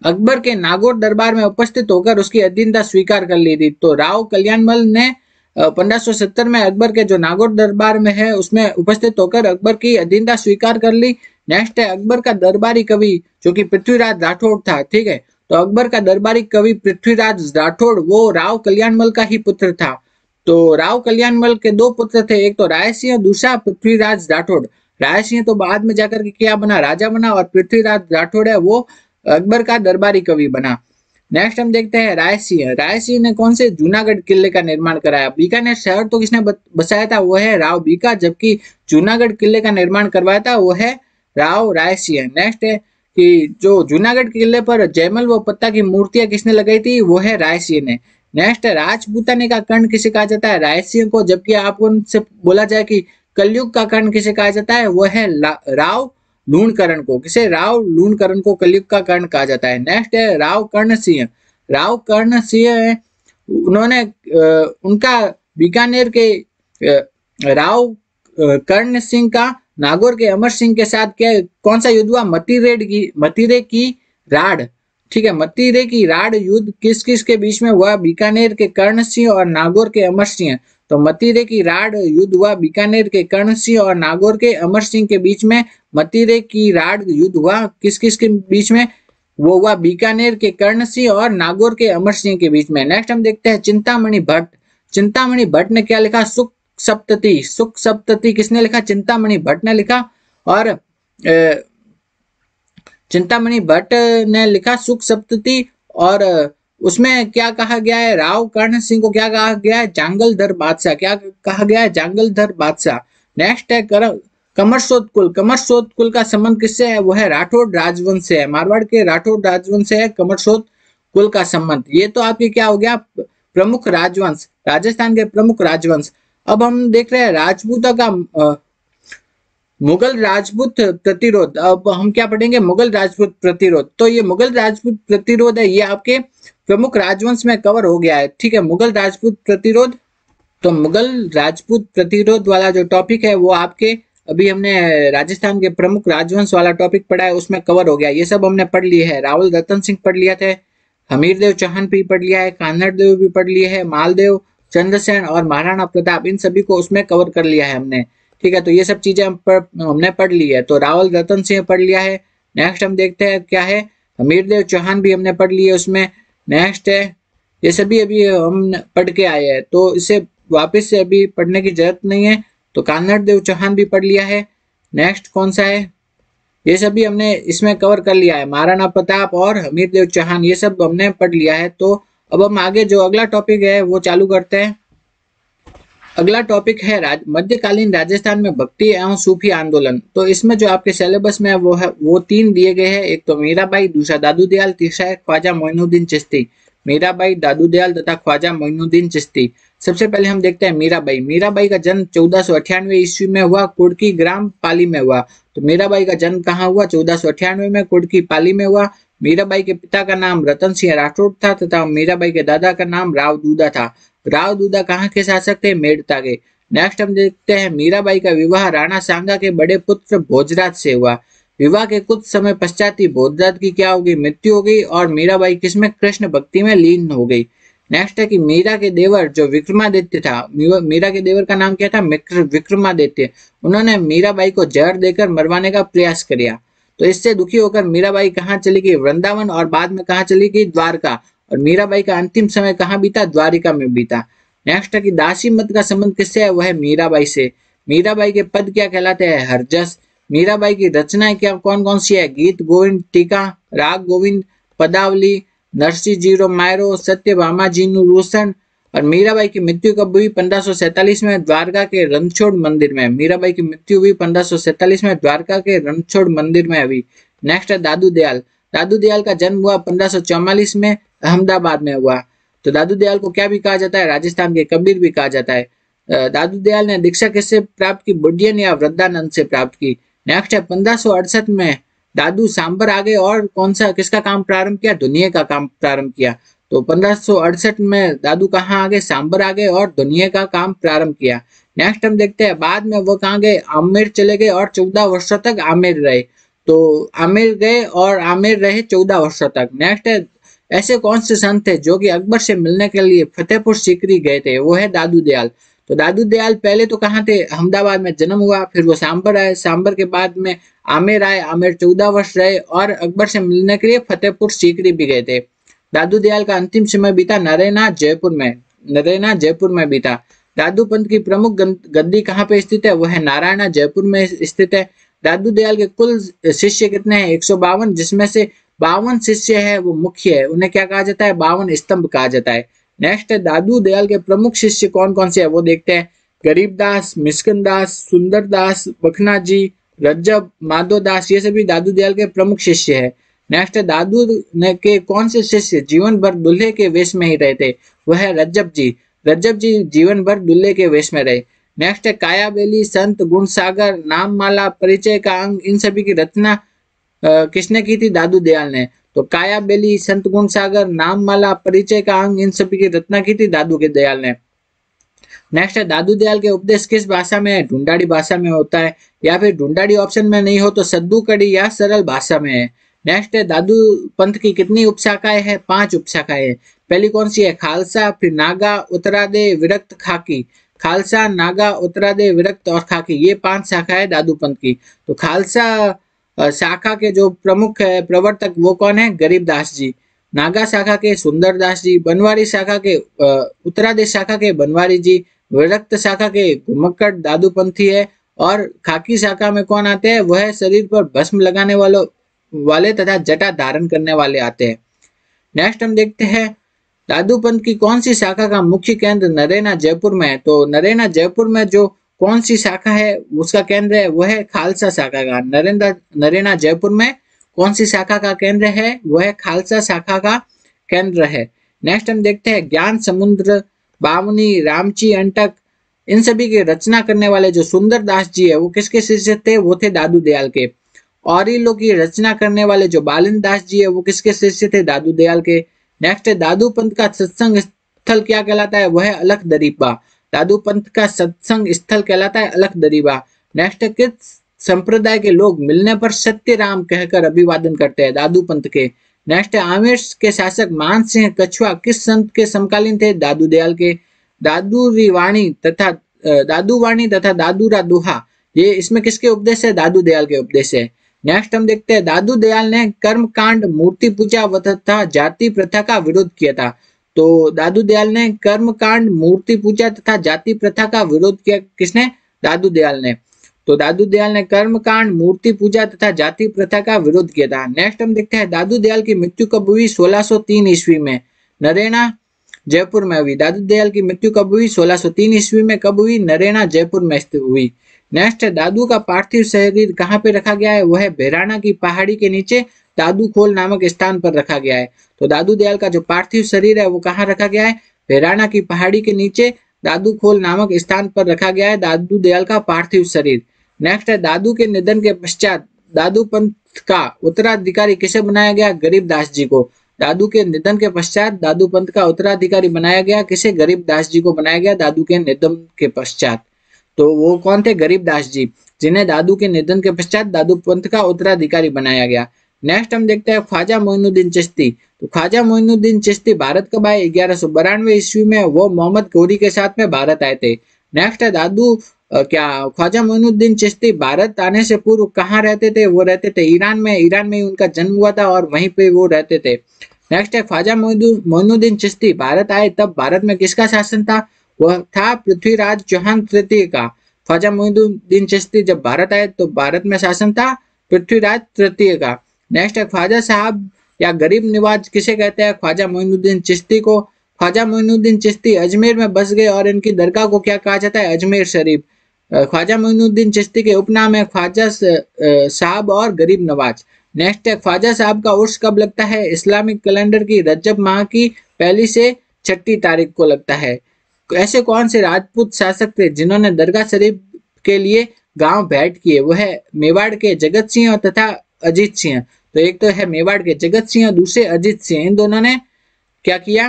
अकबर के नागौर दरबार में उपस्थित होकर उसकी अधीनता स्वीकार कर ली थी। तो राव कल्याणमल ने 1570 में अकबर के जो नागौर दरबार में है, उसमें उपस्थित होकर अकबर की अधीनता स्वीकार कर ली। नेक्स्ट है अकबर का दरबारी कवि, जो कि पृथ्वीराज राठौड़ था, ठीक है? तो अकबर का दरबारी कवि पृथ्वीराज राठौड़, वो राव कल्याणमल का ही पुत्र था। तो राव कल्याणमल के दो पुत्र थे, एक तो राय सिंह दूसरा पृथ्वीराज राठौड़। राय सिंह तो बाद में जाकर के क्या बना? राजा बना और पृथ्वीराज राठौड़ है, वो अकबर का दरबारी कवि बना। नेक्स्ट हम देखते हैं राय सिंह। राय सिंह ने कौन से जूनागढ़ किले का निर्माण कराया? बीकानेर शहर तो किसने बसाया था? वो है राव बीका, जबकि जूनागढ़ किले का निर्माण करवाया था, वो है राव राय सिंह। नेक्स्ट है कि जो जूनागढ़ किले पर जयमल व पत्ता की मूर्तियाँ किसने लगाई थी? वो है राय सिंह ने। नेक्स्ट राजपूताने का कर्ण किसे कहा जाता है? राय सिंह को, जबकि आपको उनसे बोला जाए कि कलयुग का कर्ण किसे कहा जाता है? वो है राव लूणकरण को, किसे? राव लूणकरण को कलयुग का कर्ण कहा जाता है। नेक्स्ट है, राव कर्ण सिंह राव कर्ण सिंह उन्होंने उनका बीकानेर के राव कर्ण सिंह का, नागौर के अमर सिंह के साथ क्या, कौन सा युद्ध हुआ? मतीरेड की, मतीरे की राड। ठीक है, मतीरे की राड युद्ध किस किस के बीच में हुआ? बीकानेर के कर्ण सिंह और नागौर के अमर सिंह। तो मतीरे की राड युद्ध हुआ बीकानेर के कर्ण सिंह और नागौर के अमर सिंह के बीच में, मतीरे की राड युद्ध हुआ किस किस के बीच में? वो हुआ बीकानेर के कर्ण सिंह और नागौर के अमर सिंह के बीच में। नेक्स्ट हम देखते हैं चिंतामणि भट्ट। चिंतामणि भट्ट ने क्या लिखा? सुख सप्तति। सुख सप्तति किसने लिखा? चिंतामणि भट्ट ने लिखा। और चिंतामणि भट्ट ने लिखा सुख सप्तति और उसमें क्या कहा गया है? राव कर्ण सिंह को क्या कहा गया है? जांगलधर बादशाह। क्या कहा गया है? जांगलधर बादशाह। नेक्स्ट है कर, कमरसोत कुल कमरसोत कुल का संबंध किससे है? वो है राठौड़ राजवंश से है। मारवाड़ के राठौड़ राजवंश से है। कमरसोत कुल का संबंध। ये तो आपके क्या हो गया? प्रमुख राजवंश। राजस्थान के प्रमुख राजवंश। अब हम देख रहे हैं राजपूता का मुगल राजपूत प्रतिरोध। अब हम क्या पढ़ेंगे? मुगल राजपूत प्रतिरोध। तो ये मुगल राजपूत प्रतिरोध है। ये आपके प्रमुख राजवंश में कवर हो गया है। ठीक है, मुगल राजपूत प्रतिरोध। तो मुगल राजपूत प्रतिरोध वाला जो टॉपिक है, वो आपके, अभी हमने राजस्थान के प्रमुख राजवंश वाला टॉपिक पढ़ा है, उसमें कवर हो गया। ये सब हमने पढ़ लिए है। राहुल रतन सिंह पढ़ लिया थे हमीर देव चौहान भी पढ़ लिया है कान्हड़ देव भी पढ़ लिए है, मालदेव, चंद्रसेन और महाराणा प्रताप, इन सभी को उसमें कवर कर लिया है हमने। ठीक है तो ये सब चीज़ें हम हमने पढ़ ली है। तो राहुल रतन सिंह पढ़ लिया है। नेक्स्ट हम देखते हैं क्या है। हमीर देव चौहान भी हमने पढ़ लिया है उसमें। नेक्स्ट है, ये सभी अभी हम पढ़ के आए हैं तो इसे वापस से अभी पढ़ने की ज़रूरत नहीं है तो कानड़ देव चौहान भी पढ़ लिया है। नेक्स्ट कौन सा है? ये सभी हमने इसमें कवर कर लिया है, महाराणा प्रताप और हमीर देव चौहान, ये सब हमने पढ़ लिया है तो अब हम आगे जो अगला टॉपिक है, वो चालू करते हैं। अगला टॉपिक है राज, मध्यकालीन राजस्थान में भक्ति एवं सूफी आंदोलन। तो इसमें जो आपके सिलेबस में है वो है वो तीन दिए गए हैं। एक तो मीराबाई दूसरा दादू दयाल तीसरा है ख्वाजा मोइनुद्दीन चिश्ती। मीराबाई दादू दयाल तथा ख्वाजा मोइनुद्दीन चिश्ती। सबसे पहले हम देखते हैं मीराबाई। मीराबाई का जन्म चौदह ईस्वी में हुआ कुड़की ग्राम पाली में हुआ। तो मीराबाई का जन्म कहाँ हुआ? चौदह में कुड़की पाली में हुआ। मीराबाई के पिता का नाम रतन सिंह राठौड़ था तथा मीराबाई के दादा का नाम राव दूदा था। राव दूदा कहाँ के शासक थे? मेड़ता के। नेक्स्ट हम देखते हैं, मीराबाई का विवाह राणा सांगा के बड़े पुत्र भोजराज से हुआ। विवाह के कुछ समय पश्चात ही भोजराज की क्या होगी? मृत्यु हो गई और मीराबाई किसमें? कृष्ण भक्ति में लीन हो गई। नेक्स्ट है कि मीरा के देवर, जो विक्रमादित्य था मीरा के देवर का नाम क्या था? विक्रमादित्य। उन्होंने मीराबाई को जहर देकर मरवाने का प्रयास किया। तो इससे दुखी होकर मीराबाई कहाँ चली गई? वृंदावन और बाद में कहा चली गई? द्वारका। और मीराबाई का अंतिम समय कहाँ बीता? द्वारिका में बीता। नेक्स्ट है कि दासी मत का संबंध किससे है? वह है मीराबाई से। मीराबाई के पद क्या कहलाते हैं? हरजस। मीराबाई की रचनाएँ क्या कौन कौन सी है? गीत, गोविंद, टीका, राग, गोविंद, पदावली, नरसी, ज़ीरो, मायरो, सत्य, भामा, जीनु रोशन और मीराबाई की मृत्यु कब हुई? पंद्रह में द्वारका के रणछोड़ मंदिर में। मीराबाई की मृत्यु हुई पंद्रह में द्वारका के रणछोड़ मंदिर में हुई। नेक्स्ट है दादू दयाल। दादू दयाल का जन्म हुआ पंद्रह में, अहमदाबाद में हुआ। तो दादू दयाल को क्या भी कहा जाता है? राजस्थान के कबीर भी कहा जाता है। दादू दयाल ने दीक्षा किससे प्राप्त की? बुडियन या वृद्धानंद से प्राप्त की? नेक्स्ट है पंद्रह में दादू सांबर आ गए और कौन सा, किसका काम प्रारंभ किया? दुनिया का काम प्रारंभ किया। तो पंद्रह में दादू कहाँ आ गए? सांबर आ गए और दुनिया का काम प्रारंभ किया। नेक्स्ट हम देखते हैं, बाद में वो कहाँ गए? आमेर चले गए और चौदह वर्षों तक आमेर रहे। तो आमिर गए और आमिर रहे चौदह वर्षों तक। नेक्स्ट है ऐसे कौन से संत थे जो कि अकबर से मिलने के लिए फतेहपुर सीकरी गए थे? वो है दादू दयाल। तो दादू दयाल पहले तो कहाँ थे? अहमदाबाद में जन्म हुआ, फिर वो सांबर आए। सांबर के बाद में आमिर आए, आमिर चौदह वर्ष रहे और अकबर से मिलने के लिए फतेहपुर सीकरी भी गए थे। दादू दयाल का अंतिम समय बीता नरेना जयपुर में, नरेना जयपुर में बीता। दादू पंत की प्रमुख गद्दी कहाँ पे स्थित है? वह है नारायणा जयपुर में स्थित है। दादू दयाल के कुल शिष्य कितने हैं? एक जिसमें से बावन शिष्य है, वो मुख्य है। उन्हें क्या कहा जाता है? बावन स्तंभ कहा जाता है। नेक्स्ट है दादू दयाल के प्रमुख शिष्य कौन कौन से है? वो देखते हैं। गरीबदास मिस्कन दास, सुंदर दास, बखना जी, रज्जब, माधो दास, ये सभी दादू दयाल के प्रमुख शिष्य है। नेक्स्ट है दादू ने के कौन से शिष्य जीवन भर दुल्हे के वेश में ही रहे थे? वह है रज्जब जी। रज्जब जी जीवन भर दुल्हे के वेश में रहे। नेक्स्ट है, काया बेली, संत गुण सागर नाम माला परिचय का अंग, इन सभी की रचना किसने की थी? दादू दयाल ने। तो काया बेली, संत गुण सागर नाम माला परिचय का अंग, इन सभी की रचना की थी दादू के दयाल ने। नेक्स्ट है, दादू दयाल के उपदेश किस भाषा में है? ढूंढाड़ी भाषा में होता है, या फिर ढूंढाड़ी ऑप्शन में नहीं हो तो सद्दू कड़ी या सरल भाषा में है। नेक्स्ट है, दादू पंथ की कितनी उपशाखाएँ हैं? पाँच उपशाखाएँ पहली कौन सी है? खालसा, फिर नागा, उत्तरादे, विरक्त खाकी। खालसा, नागा, उत्तरादे, विरक्त और खाकी, ये पाँच शाखाएँ दादू पंथ की। तो खालसा शाखा के जो प्रमुख है प्रवर्तक वो कौन है? गरीबदास जी। नागा शाखा के सुंदर दास जी, बनवारी शाखा के उत्तरादेश शाखा के बनवारी जी, विरक्त शाखा के घुमक्कड़ दादूपंथी है और खाकी शाखा में कौन आते हैं? वह शरीर पर भस्म लगाने वालों, वाले तथा जटा धारण करने वाले आते हैं। नेक्स्ट हम देखते हैं दादूपंथ की कौन सी शाखा का मुख्य केंद्र नरेना जयपुर में है? तो नरेना जयपुर में जो कौन सी शाखा है, उसका केंद्र है वह है खालसा शाखा का। नरेंद्र, नरेना जयपुर में कौन सी शाखा का केंद्र है वह खालसा शाखा का केंद्र है। नेक्स्ट हम देखते हैं ज्ञान, समुद्र बावनी रामची, अंटक, इन सभी की रचना करने वाले जो सुंदर दास जी है, वो किसके शिष्य थे? वो थे दादू दयाल के। और लोग की रचना करने वाले जो बालन दास जी है, वो किसके शिष्य थे? दादू दयाल के। नेक्स्ट है दादू पंत का सत्संग स्थल क्या कहलाता है वह अलख दरीबा दादू पंत का सत्संग स्थल कहलाता है अलख दरीबा नेक्स्ट किस संप्रदाय के लोग मिलने पर सत्य राम कहकर अभिवादन करते हैं दादू पंत के नेक्स्ट आमिर के शासक मान सिंह कछुआ किस संत के समकालीन थे दादू दयाल के दादू रिवाणी तथा दादू वाणी तथा दादूरा दुहा ये इसमें किसके उपदेश है दादू दयाल के उपदेश है नेक्स्ट हम देखते हैं, दादू दयाल ने कर्म कांड मूर्ति पूजा तथा जाति प्रथा का विरोध किया था। तो दादू दयाल ने कर्म कांड मूर्ति पूजा तथा जाति प्रथा का विरोध किया किसने? दादू दयाल ने। तो दादू दयाल ने कर्म कांड मूर्ति पूजा तथा जाति प्रथा का विरोध किया था। नेक्स्ट हम देखते हैं, दादू दयाल की मृत्यु कब हुई? 1603 ईस्वी में। नरेना, जयपुर में हुई। दादू दयाल की मृत्यु कब हुई? 1603 ईस्वी में। कब हुई? नरेना, जयपुर में हुई। नेक्स्ट, दादू का पार्थिव शरीर कहाँ पे रखा गया है? वह बेराना की पहाड़ी के नीचे, दादू खोल नामक स्थान पर रखा गया है। तो दादू दयाल का जो पार्थिव शरीर है, वो कहाँ रखा गया है? बेराना की पहाड़ी के नीचे, दादू खोल नामक स्थान पर रखा गया है, दादू दयाल का पार्थिव शरीर। नेक्स्ट है दादू के निधन के पश्चात, दादू पंथ का उत्तराधिकारी किसे बनाया गया? गरीब दास जी को। दादू के निधन के पश्चात, दादू पंथ का उत्तराधिकारी बनाया गया। किसे गरीब दास जी को बनाया गया? दादू के निधन के पश्चात। तो वो कौन थे? गरीब दास जी, जिन्हें दादू के निधन के पश्चात दादू पंथ का उत्तराधिकारी बनाया गया। नेक्स्ट हम देखते हैं ख्वाजा मोइनुद्दीन चिश्ती। तो ख्वाजा मोइनुद्दीन चिश्ती भारत कब आए ग्यारह सौ बारानवे ईस्वी में वो मोहम्मद गौरी के साथ में भारत आए थे। नेक्स्ट है दादू क्या ख्वाजा मोइनुद्दीन चिश्ती भारत आने से पूर्व कहाँ रहते थे? वो रहते थे ईरान में। ईरान में उनका जन्म हुआ था और वहीं पे वो रहते थे। नेक्स्ट है ख्वाजा मोइनुद्दीन चिश्ती भारत आए तब भारत में किसका शासन था? वह था पृथ्वीराज चौहान तृतीय का। ख्वाजा मोइनुद्दीन चिश्ती जब भारत आए तो भारत में शासन था, पृथ्वीराज तृतीय का। नेक्स्ट है, ख्वाजा साहब या गरीब निवाज किसे कहते हैं? ख्वाजा मोइनुद्दीन चिश्ती को। ख्वाजा मोइनुद्दीन चिश्ती अजमेर में बस गए और इनकी दरगाह को क्या कहा जाता है? अजमेर शरीफ। ख्वाजा मोइनुद्दीन चिश्ती के उपनाम है ख्वाजा साहब और गरीब नवाज़। नेक्स्ट है, ख्वाजा साहब का उर्स कब लगता है? इस्लामिक कैलेंडर की रजब माह की पहली से छठी तारीख को लगता है। ऐसे कौन से राजपूत शासक थे जिन्होंने दरगाह शरीफ के लिए गाँव भेंट किए? वह मेवाड़ के जगत सिंह तथा अजीत सिंह। तो एक तो है मेवाड़ के जगत सिंह और दूसरे अजीत सिंह। इन दोनों ने क्या किया?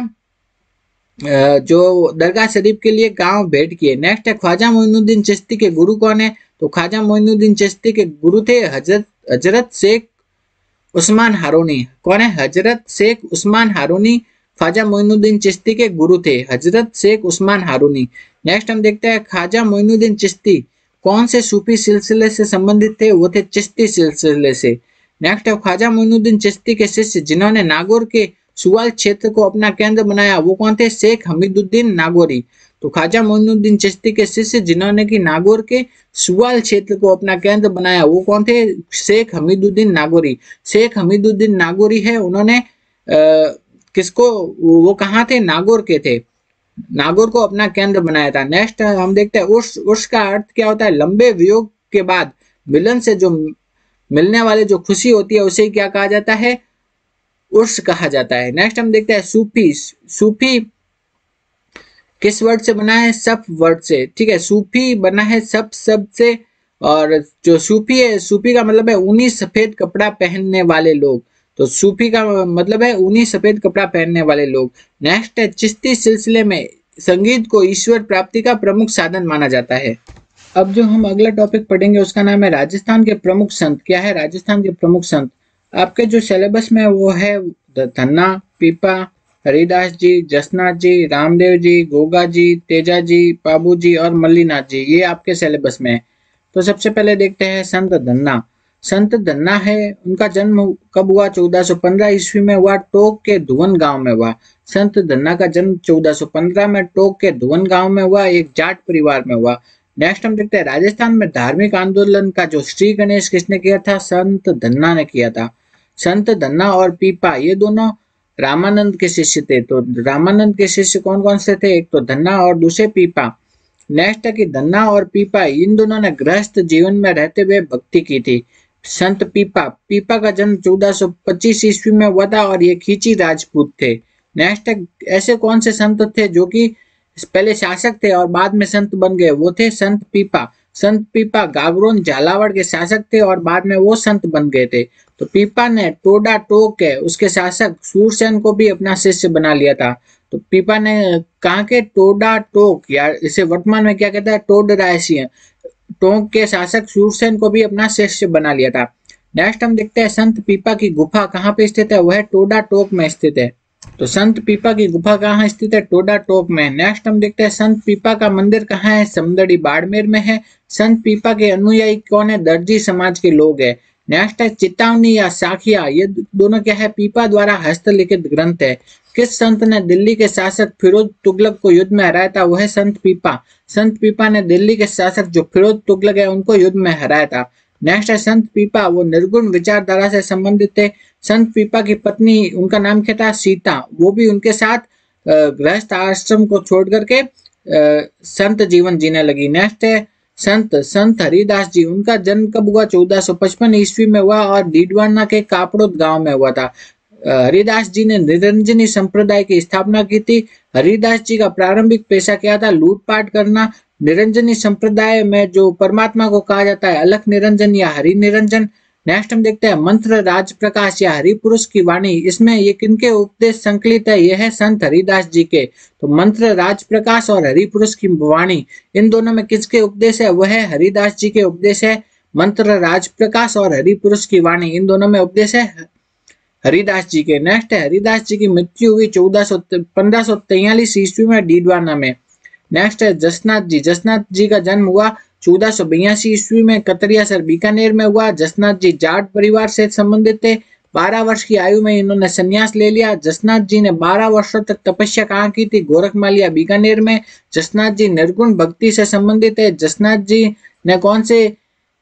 जो दरगाह शरीफ के लिए गाँव भेंट किए। नेक्स्ट है ख्वाजा मोइनुद्दीन चिश्ती के गुरु कौन है? तो ख्वाजा मोइनुद्दीन चिश्ती के गुरु थे हज़रत हज़रत शेख उस्मान हारूनी। कौन है? हज़रत शेख उस्मान हारूनी। ख्वाजा मोइनुद्दीन चिश्ती के गुरु थे, हज़रत शेख उस्मान हारूनी। नेक्स्ट हम देखते हैं ख्वाजा मोइनुद्दीन चिश्ती, कौन से सूफी सिलसिले से संबंधित थे? वो थे चिश्ती सिलसिले से। नेक्स्ट है ख्वाजा मोइनुद्दीन चिश्ती के शिष्य, जिन्होंने नागौर के सुवाल क्षेत्र को अपना केंद्र बनाया, वो कौन थे? शेख हमीदुद्दीन नागौरी। तो ख्वाजा मोइनुद्दीन चिश्ती के शिष्य, जिन्होंने की नागौर के सुवाल क्षेत्र को अपना केंद्र बनाया, वो कौन थे? शेख हमीदुद्दीन नागौरी। शेख हमीदुद्दीन नागौरी है, उन्होंने किसको? वो कहाँ थे? नागौर के थे। नागौर को अपना केंद्र बनाया था। नेक्स्ट हम देखते हैं उर्स उर्स का अर्थ क्या होता है? लंबे वियोग के बाद मिलन से जो मिलने वाले जो खुशी होती है, उसे क्या कहा जाता है? उर्स कहा जाता है। नेक्स्ट हम देखते हैं, सूफी। सूफी किस वर्ड से बना है? सब वर्ड से। ठीक है, सूफी बना है सब सबसे। और जो सूफी है, सूफी का मतलब है ऊनी सफ़ेद कपड़ा पहनने वाले लोग। तो सूफी का मतलब है ऊनी सफ़ेद कपड़ा पहनने वाले लोग। नेक्स्ट है, चिश्ती सिलसिले में संगीत को ईश्वर प्राप्ति का प्रमुख साधन माना जाता है। अब जो हम अगला टॉपिक पढ़ेंगे, उसका नाम है राजस्थान के प्रमुख संत। क्या है राजस्थान के प्रमुख संत? आपके जो सिलेबस में वो है धन्ना, पीपा, हरिदास जी, जसनाथ जी, रामदेव जी, गोगा जी, तेजा जी, बाबू जी और मल्लीनाथ जी। ये आपके सिलेबस में है। तो सबसे पहले देखते हैं संत धन्ना। संत धन्ना है। उनका जन्म कब हुआ? 1415 ईस्वी में हुआ, टोक के धुवन गाँव में हुआ। संत धन्ना का जन्म 1415 में टोक के धुवन गाँव में हुआ, एक जाट परिवार में हुआ। नेक्स्ट हम देखते हैं, राजस्थान में धार्मिक आंदोलन का जो श्री गणेश किसने किया था? संत धन्ना ने किया था। संत धन्ना और पीपा, ये दोनों रामानंद के शिष्य थे। तो रामानंद के शिष्य कौन कौन से थे? एक तो धन्ना और दूसरे पीपा। नेक्स्ट है कि धन्ना और पीपा, इन दोनों ने गृहस्थ जीवन में रहते हुए भक्ति की थी। संत पीपा पीपा का जन्म 1425 ईस्वी में हुआ था और ये खींची राजपूत थे नेक्स्ट ऐसे कौन से संत थे जो कि पहले शासक थे और बाद में संत बन गए वो थे संत पीपा संत पीपा गागरोन झालावाड़ के शासक थे और बाद में वो संत बन गए थे तो पीपा ने टोडा टोक है उसके शासक सूरसेन को भी अपना शिष्य बना लिया था तो पीपा ने कहा के टोडा टोक या इसे वर्तमान में क्या कहता है टोड रायसी टोक के शासक सूरसेन को भी अपना शिष्य बना लिया था। नेक्स्ट हम देखते हैं संत पीपा की गुफा कहाँ पे स्थित है? वह टोडा टोक में स्थित है। तो संत पीपा की गुफा कहाँ स्थित है? टोडा टोक में। नेक्स्ट हम देखते हैं संत पीपा का मंदिर कहाँ है? समदड़ी बाड़मेर में है। संत पीपा के अनुयायी कौन है? दर्जी समाज के लोग है। नेक्स्ट है चेतावनी या साखिया। ये दोनों क्या है? पीपा द्वारा हस्तलिखित ग्रंथ है। किस संत ने दिल्ली के शासक फिरोज तुगलक को युद्ध में हराया था, वह संत पीपा। संत पीपा ने दिल्ली के शासक जो फिरोज तुगलक है, उनको युद्ध में हराया था। नेक्स्ट है, संत पीपा, वो निर्गुण विचारधारा से संबंधित थे। संत पीपा की पत्नी, उनका नाम क्या था? सीता। वो भी उनके साथ गृहस्थ आश्रम को छोड़ करके संत जीवन जीने लगी। नेक्स्ट है, संत संत हरिदास जी, उनका जन्म कब हुआ? चौदह सौ पचपन ईस्वी में हुआ और डीडवाना के कापड़ोद गाँव में हुआ था। हरिदास जी ने निरंजनी संप्रदाय की स्थापना की थी। हरिदास जी का प्रारंभिक पेशा क्या था? लूटपाट करना। निरंजनी संप्रदाय में जो परमात्मा को कहा जाता है, अलख निरंजन या हरि निरंजन। नेक्स्ट हम देखते हैं, मंत्र राज प्रकाश या हरि पुरुष की वाणी। इसमें ये किनके उपदेश संकलित है? यह है संत हरिदास जी के। तो मंत्र राज प्रकाश और हरि पुरुष की वाणी। इन दोनों में किसके उपदेश है? वह है हरिदास जी के उपदेश है। मंत्र राज प्रकाश और हरि पुरुष की वाणी। इन दोनों में उपदेश है हरिदास जी के। नेक्स्ट है, हरिदास जी की मृत्यु हुई चौदह सौ पंद्रह सौ तैयलीस ईस्वी में डीडवाना में। नेक्स्ट है, जसनाथ जी। जसनाथ जी का जन्म हुआ चौदह सौ बयासी ईस्वी में कतरिया सर बीकानेर में हुआ। जसनाथ जी जाट परिवार से संबंधित थे। बारह वर्ष की आयु में इन्होंने संन्यास ले लिया। जसनाथ जी ने बारह वर्षों तक तपस्या कहाँ की थी? गोरखमालिया बीकानेर में। जसनाथ जी निर्गुण भक्ति से संबंधित है जसनाथ जी ने कौन से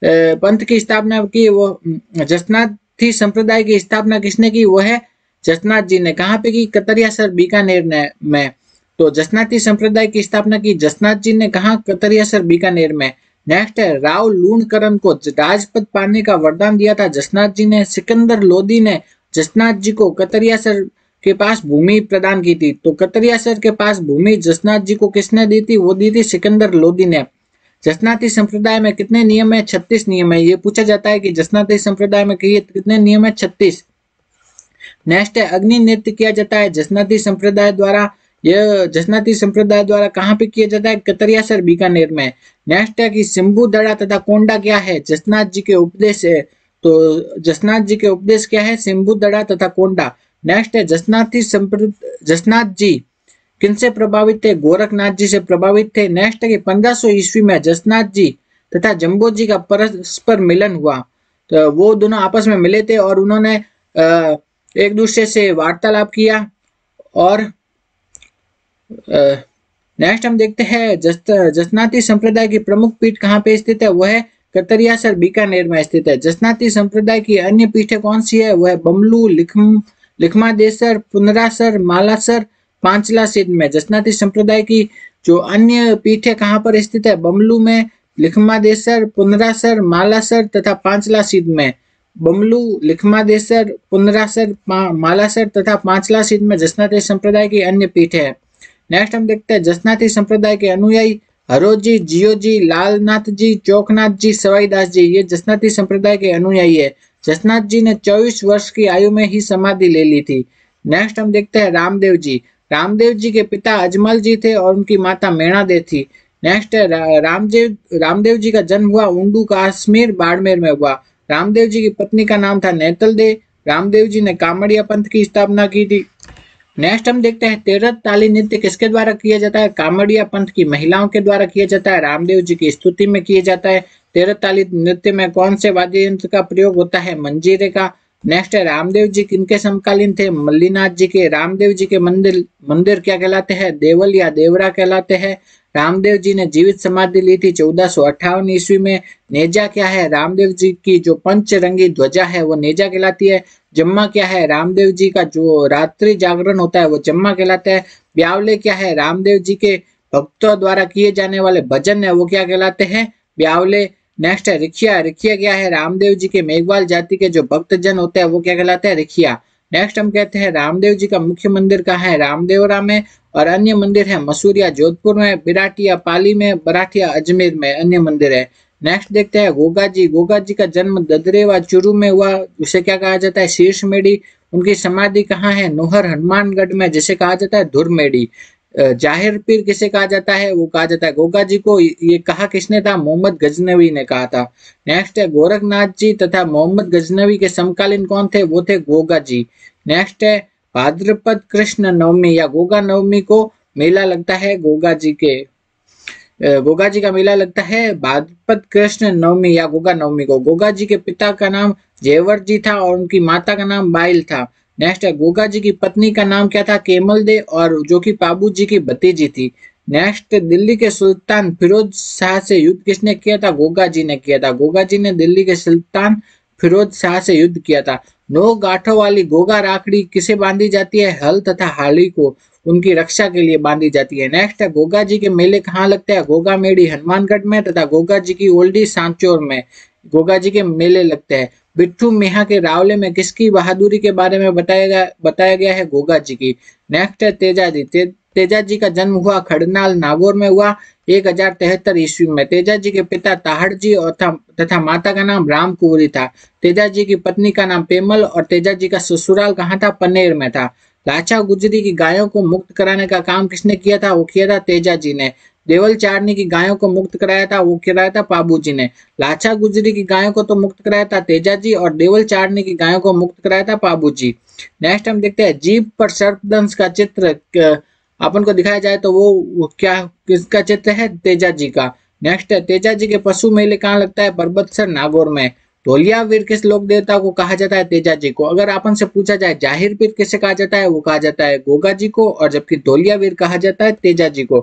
पंथ की स्थापना की? वो, जसनाथी संप्रदाय की स्थापना किसने की, वो है जसनाथ जी ने। कहा पे की? कतरिया सर, बीकानेर में। तो जसनाती संप्रदाय की स्थापना की। जसनाथ जी ने कहा कतरिया सर, बीकानेर में? नेक्स्ट है, राव लूणकरण को राजपद पाने का वरदान दिया था जसनाथ जी ने। सिकंदर लोधी ने जसनाथ जी को कतरिया सर के पास भूमि प्रदान की थी। तो कतरिया सर के पास भूमि जसनाथ जी को किसने दी थी? वो दी थी सिकंदर लोधी ने। जसनाती संप्रदाय में कितने नियम है? छत्तीस नियम है। ये पूछा जाता है कि जसनाती संप्रदाय में कितने नियम है? छत्तीस। नेक्स्ट है, अग्नि नृत्य किया जाता है। जसनाती संप्रदाय द्वारा यह जसनाती संप्रदाय द्वारा कहाँ पे किया जाता है? कतरिया सर बीकानेर में। नेक्स्ट है कि सिंबू दड़ा तथा कोंडा क्या है? जसनाथ जी के उपदेश है। तो जसनाथ जी के उपदेश क्या है? सिंबू दड़ा तथा कोंडा। नेक्स्ट है, जसनाथी जसनाथ जी किनसे प्रभावित थे? गोरखनाथ जी से प्रभावित थे। नेक्स्ट कि पंद्रह ईस्वी में जसनाथ जी तथा जम्बो जी का परस्पर मिलन हुआ। तो वो दोनों आपस में मिले थे और उन्होंने एक दूसरे से वार्तालाप किया और नेक्स्ट हम देखते हैं जस, जसनाती संप्रदाय की प्रमुख पीठ कहाँ पे स्थित है? वह है कतरियासर बीकानेर में स्थित है। जसनाती संप्रदाय की अन्य पीठें कौन सी है? वह बमलू लिखम लिखमादेसर पुनरासर मालासर पांचला सिद्ध में जसनाती संप्रदाय की जो अन्य पीठे कहाँ पर स्थित है? बमलू में, लिखमादेसर, पुनरासर, मालासर तथा पांचला सिद्ध में। बमलू, लिखमादेसर, पुनरासर मालासर तथा पांचला सिद्ध में जसनाती संप्रदाय की अन्य पीठ है। नेक्स्ट हम देखते हैं जसनाथी संप्रदाय के अनुयायी हरोजी, जियोजी लालनाथ जी चौकनाथ जी सवाईदास जी ये जसनाथी संप्रदाय के अनुयायी है। जसनाथ जी ने 24 वर्ष की आयु में ही समाधि ले ली थी। नेक्स्ट हम देखते हैं रामदेव जी रामदेव जी के पिता अजमल जी थे और उनकी माता मेणा दे थी। नेक्स्ट है रामदेव रामदेव जी का जन्म हुआ उंडू काश्मीर, बाड़मेर में हुआ। रामदेव जी की पत्नी का नाम था नेतल दे। रामदेव जी ने कामड़िया पंथ की स्थापना की थी। नेक्स्ट हम देखते हैं तेरह ताली नृत्य किसके द्वारा किया जाता है? कामड़िया पंथ की महिलाओं के द्वारा किया जाता है। रामदेव जी की स्तुति में किया जाता है। तेरह ताली नृत्य में कौन से वाद्य यंत्र का प्रयोग होता है? मंजीरे का। नेक्स्ट है, रामदेव जी किनके समकालीन थे? मल्लीनाथ जी के। रामदेव जी के मंदिर मंदिर क्या कहलाते हैं? देवल या देवरा कहलाते हैं। रामदेव जी ने जीवित समाधि ली थी चौदह सौ अट्ठावन ईस्वी में। नेजा क्या है? रामदेव जी की जो पंचरंगी ध्वजा है, वो नेजा कहलाती है। जम्मा क्या है? रामदेव जी का जो रात्रि जागरण होता है, वो जम्मा कहलाता है। ब्यावले क्या है? रामदेव जी के भक्तों द्वारा किए जाने वाले भजन है, वो क्या कहलाते हैं? ब्यावले नेक्स्ट है, रिखिया। रिखिया क्या है? रामदेव जी के मेघवाल जाति के जो भक्त जन होते हैं, वो क्या कहलाते हैं? रिखिया। नेक्स्ट हम कहते हैं, रामदेव जी का मुख्य मंदिर कहाँ है? रामदेवरा में और अन्य मंदिर है, मसूरिया, जोधपुर में, बिराटिया, पाली में, बराठिया, अजमेर में, अन्य मंदिर है। नेक्स्ट देखते हैं, गोगा जी। गोगा जी का जन्म ददरेवा, चुरू में हुआ, उसे क्या कहा जाता है? शीर्ष मेडी उनकी समाधि कहाँ है? नोहर हनुमानगढ़ में, जिसे कहा जाता है धुरमेडी ज़ाहिर पीर किसे कहा जाता है? वो कहा जाता है, गोगा जी को ये कहा किसने था? मोहम्मद गजनवी ने कहा था। नेक्स्ट है, गोरखनाथ जी तथा मोहम्मद गजनवी के समकालीन कौन थे? वो थे गोगा जी। नेक्स्ट है, भाद्रपद कृष्ण नवमी या गोगा नवमी को मेला लगता है गोगा जी के। गोगा जी का मेला लगता है भाद्रपद कृष्ण नवमी या गोगा नवमी को। गोगा जी के पिता का नाम जेवर जी था और उनकी माता का नाम बाइल था। नेक्स्ट है गोगा जी की पत्नी का नाम क्या था? केमल दे और जो कि पाबू जी की भतीजी थी। नेक्स्ट दिल्ली के सुल्तान फिरोज शाह से युद्ध किसने किया था? गोगा जी ने किया था। गोगा जी ने दिल्ली के सुल्तान फिरोज शाह से युद्ध किया था। नौ गांठों वाली गोगा राखड़ी किसे बांधी जाती है? हल तथा हाली को उनकी रक्षा के लिए बांधी जाती है। नेक्स्ट है गोगा जी के मेले कहाँ लगते हैं? गोगा मेड़ी हनुमानगढ़ में तथा गोगा जी की ओल्डी सांचोर में। गोगा जी के मेले लगते हैं। बिट्टू मिहा के रावले में किसकी बहादुरी के बारे में बताया गया बताया गया है गोगा जी की। नेक्स्ट है तेजा जी ते, तेजा जी का जन्म हुआ खड़नाल नागौर में हुआ एक हज़ार तिहत्तर ईस्वी में। तेजा जी के पिता ताहड़ जी और तथा माता का नाम राम कुंवरी था। तेजा जी की पत्नी का नाम पेमल और तेजा जी का ससुराल कहाँ था? पनेर में था। लाचा गुजरी की गायों को मुक्त कराने का काम किसने किया था? वो किया था तेजा जी ने। देवल चारनी की गायों को मुक्त कराया था वो कराया था पाबू जी ने। लाछा गुजरी की गायों को तो मुक्त कराया था तेजा जी और देवल चारनी की गायों को मुक्त कराया था पाबू जी नेक्स्ट हम देखते हैं जीप पर सर्पदंश का चित्र अपन को दिखाया जाए तो वो, क्या किसका चित्र है? तेजा जी का। नेक्स्ट है तेजा जी के पशु मेले कहाँ लगता है? पर्वतसर नागौर में। ढोलिया वीर किस लोक देवता को कहा जाता है? तेजा जी को। अगर अपन से पूछा जाए ज़ाहिर पीर किसे कहा जाता है? वो कहा जाता है गोगा जी को और जबकि ढोलिया वीर कहा जाता है तेजा जी को।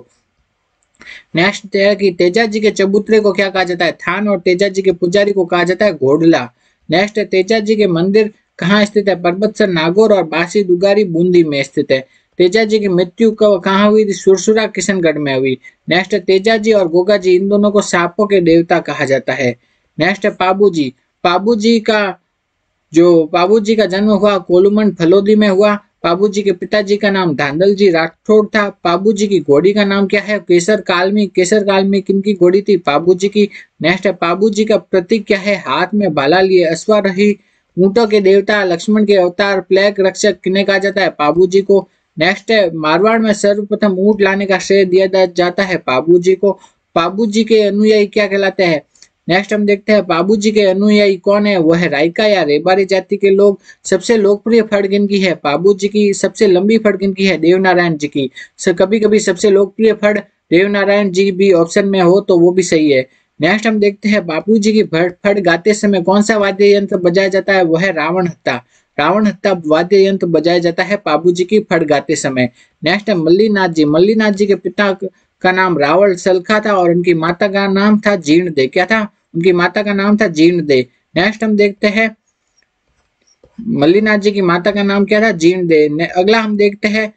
नेक्स्ट है कि तेजा जी के चबूतरे को क्या कहा जाता है? थान और तेजा जी के पुजारी को कहा जाता है घोडला। नेक्स्ट है तेजा जी के मंदिर कहाँ स्थित है? पर्वतसर नागौर और बासी दुगारी बूंदी में स्थित है। तेजा जी की मृत्यु कब कहाँ हुई? थी सुरसुरा किशनगढ़ में हुई। नेक्स्ट है तेजा जी और गोगा जी इन दोनों को सांपों के देवता कहा जाता है। नेक्स्ट है पाबू जी पाबू जी का जो पाबू जी का जन्म हुआ कोलुमन फलोदी में हुआ। पाबू जी के पिताजी का नाम धांधल जी राठौड़ था। पाबू जी की घोड़ी का नाम क्या है? केसर कालमी केसर कालमी किनकी घोड़ी थी? पाबू जी की नेक्स्ट है पाबू जी का प्रतीक क्या है? हाथ में बाला लिए अश्वा रही। ऊंटों के देवता लक्ष्मण के अवतार प्लेग रक्षक किन्हें कहा जाता है? जी को। नेक्स्ट है, मारवाड़ में सर्वप्रथम ऊँट लाने का श्रेय दिया जाता है जी को। जी के अनुयायी क्या कहलाते हैं? नेक्स्ट हम देखते हैं बाबू जी के अनुयायी कौन है? वह रायका या रेबारी जाति के लोग। सबसे लोकप्रिय फड़ की है बाबू जी की। सबसे लंबी फड़ की है देवनारायण जी की। कभी कभी सबसे लोकप्रिय फड़ देवनारायण जी भी ऑप्शन में हो तो वो भी सही है। नेक्स्ट हम देखते हैं बापू जी की फड़ गाते समय कौन सा वाद्य यंत्र बजाया जाता है? वह रावण हत्ता। रावण हत्ता वाद्य यंत्र बजाया जाता है बाबू जी की फड़ गाते समय। नेक्स्ट है मल्लीनाथ जी। मल्लीनाथ जी के पिता का नाम रावण सलखा था और उनकी माता का नाम था जीर्ण दे। क्या था? उनकी माता का नाम था जीर्ण दे। नेक्स्ट हम देखते हैं, मल्लीनाथ जी की माता का नाम क्या था? जीर्ण दे। अगला हम देखते हैं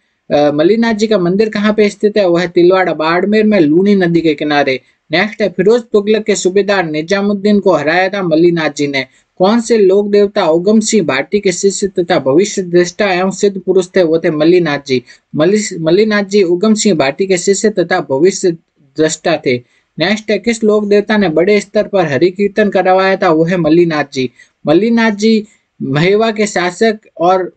मल्लीनाथ जी का मंदिर कहाँ पे स्थित है? वह तिलवाड़ा बाड़मेर में लूनी नदी के किनारे। नेक्स्ट है, फिरोज तुगलक के सूबेदार निजामुद्दीन को हराया था मल्लीनाथ जी ने। कौन से लोक देवता उगम सिंह भाटी के शिष्य तथा भविष्य दृष्टा एवं सिद्ध पुरुष थे? वो थे मल्लीनाथ जी। मल्लीनाथ जी उगम सिंह भाटी के शिष्य तथा भविष्य दृष्टा थे। नेक्स्ट है किस लोक देवता ने बड़े स्तर पर हरि कीर्तन करवाया था? वो है मल्लीनाथ जी। मल्लीनाथ जी महेवा के शासक और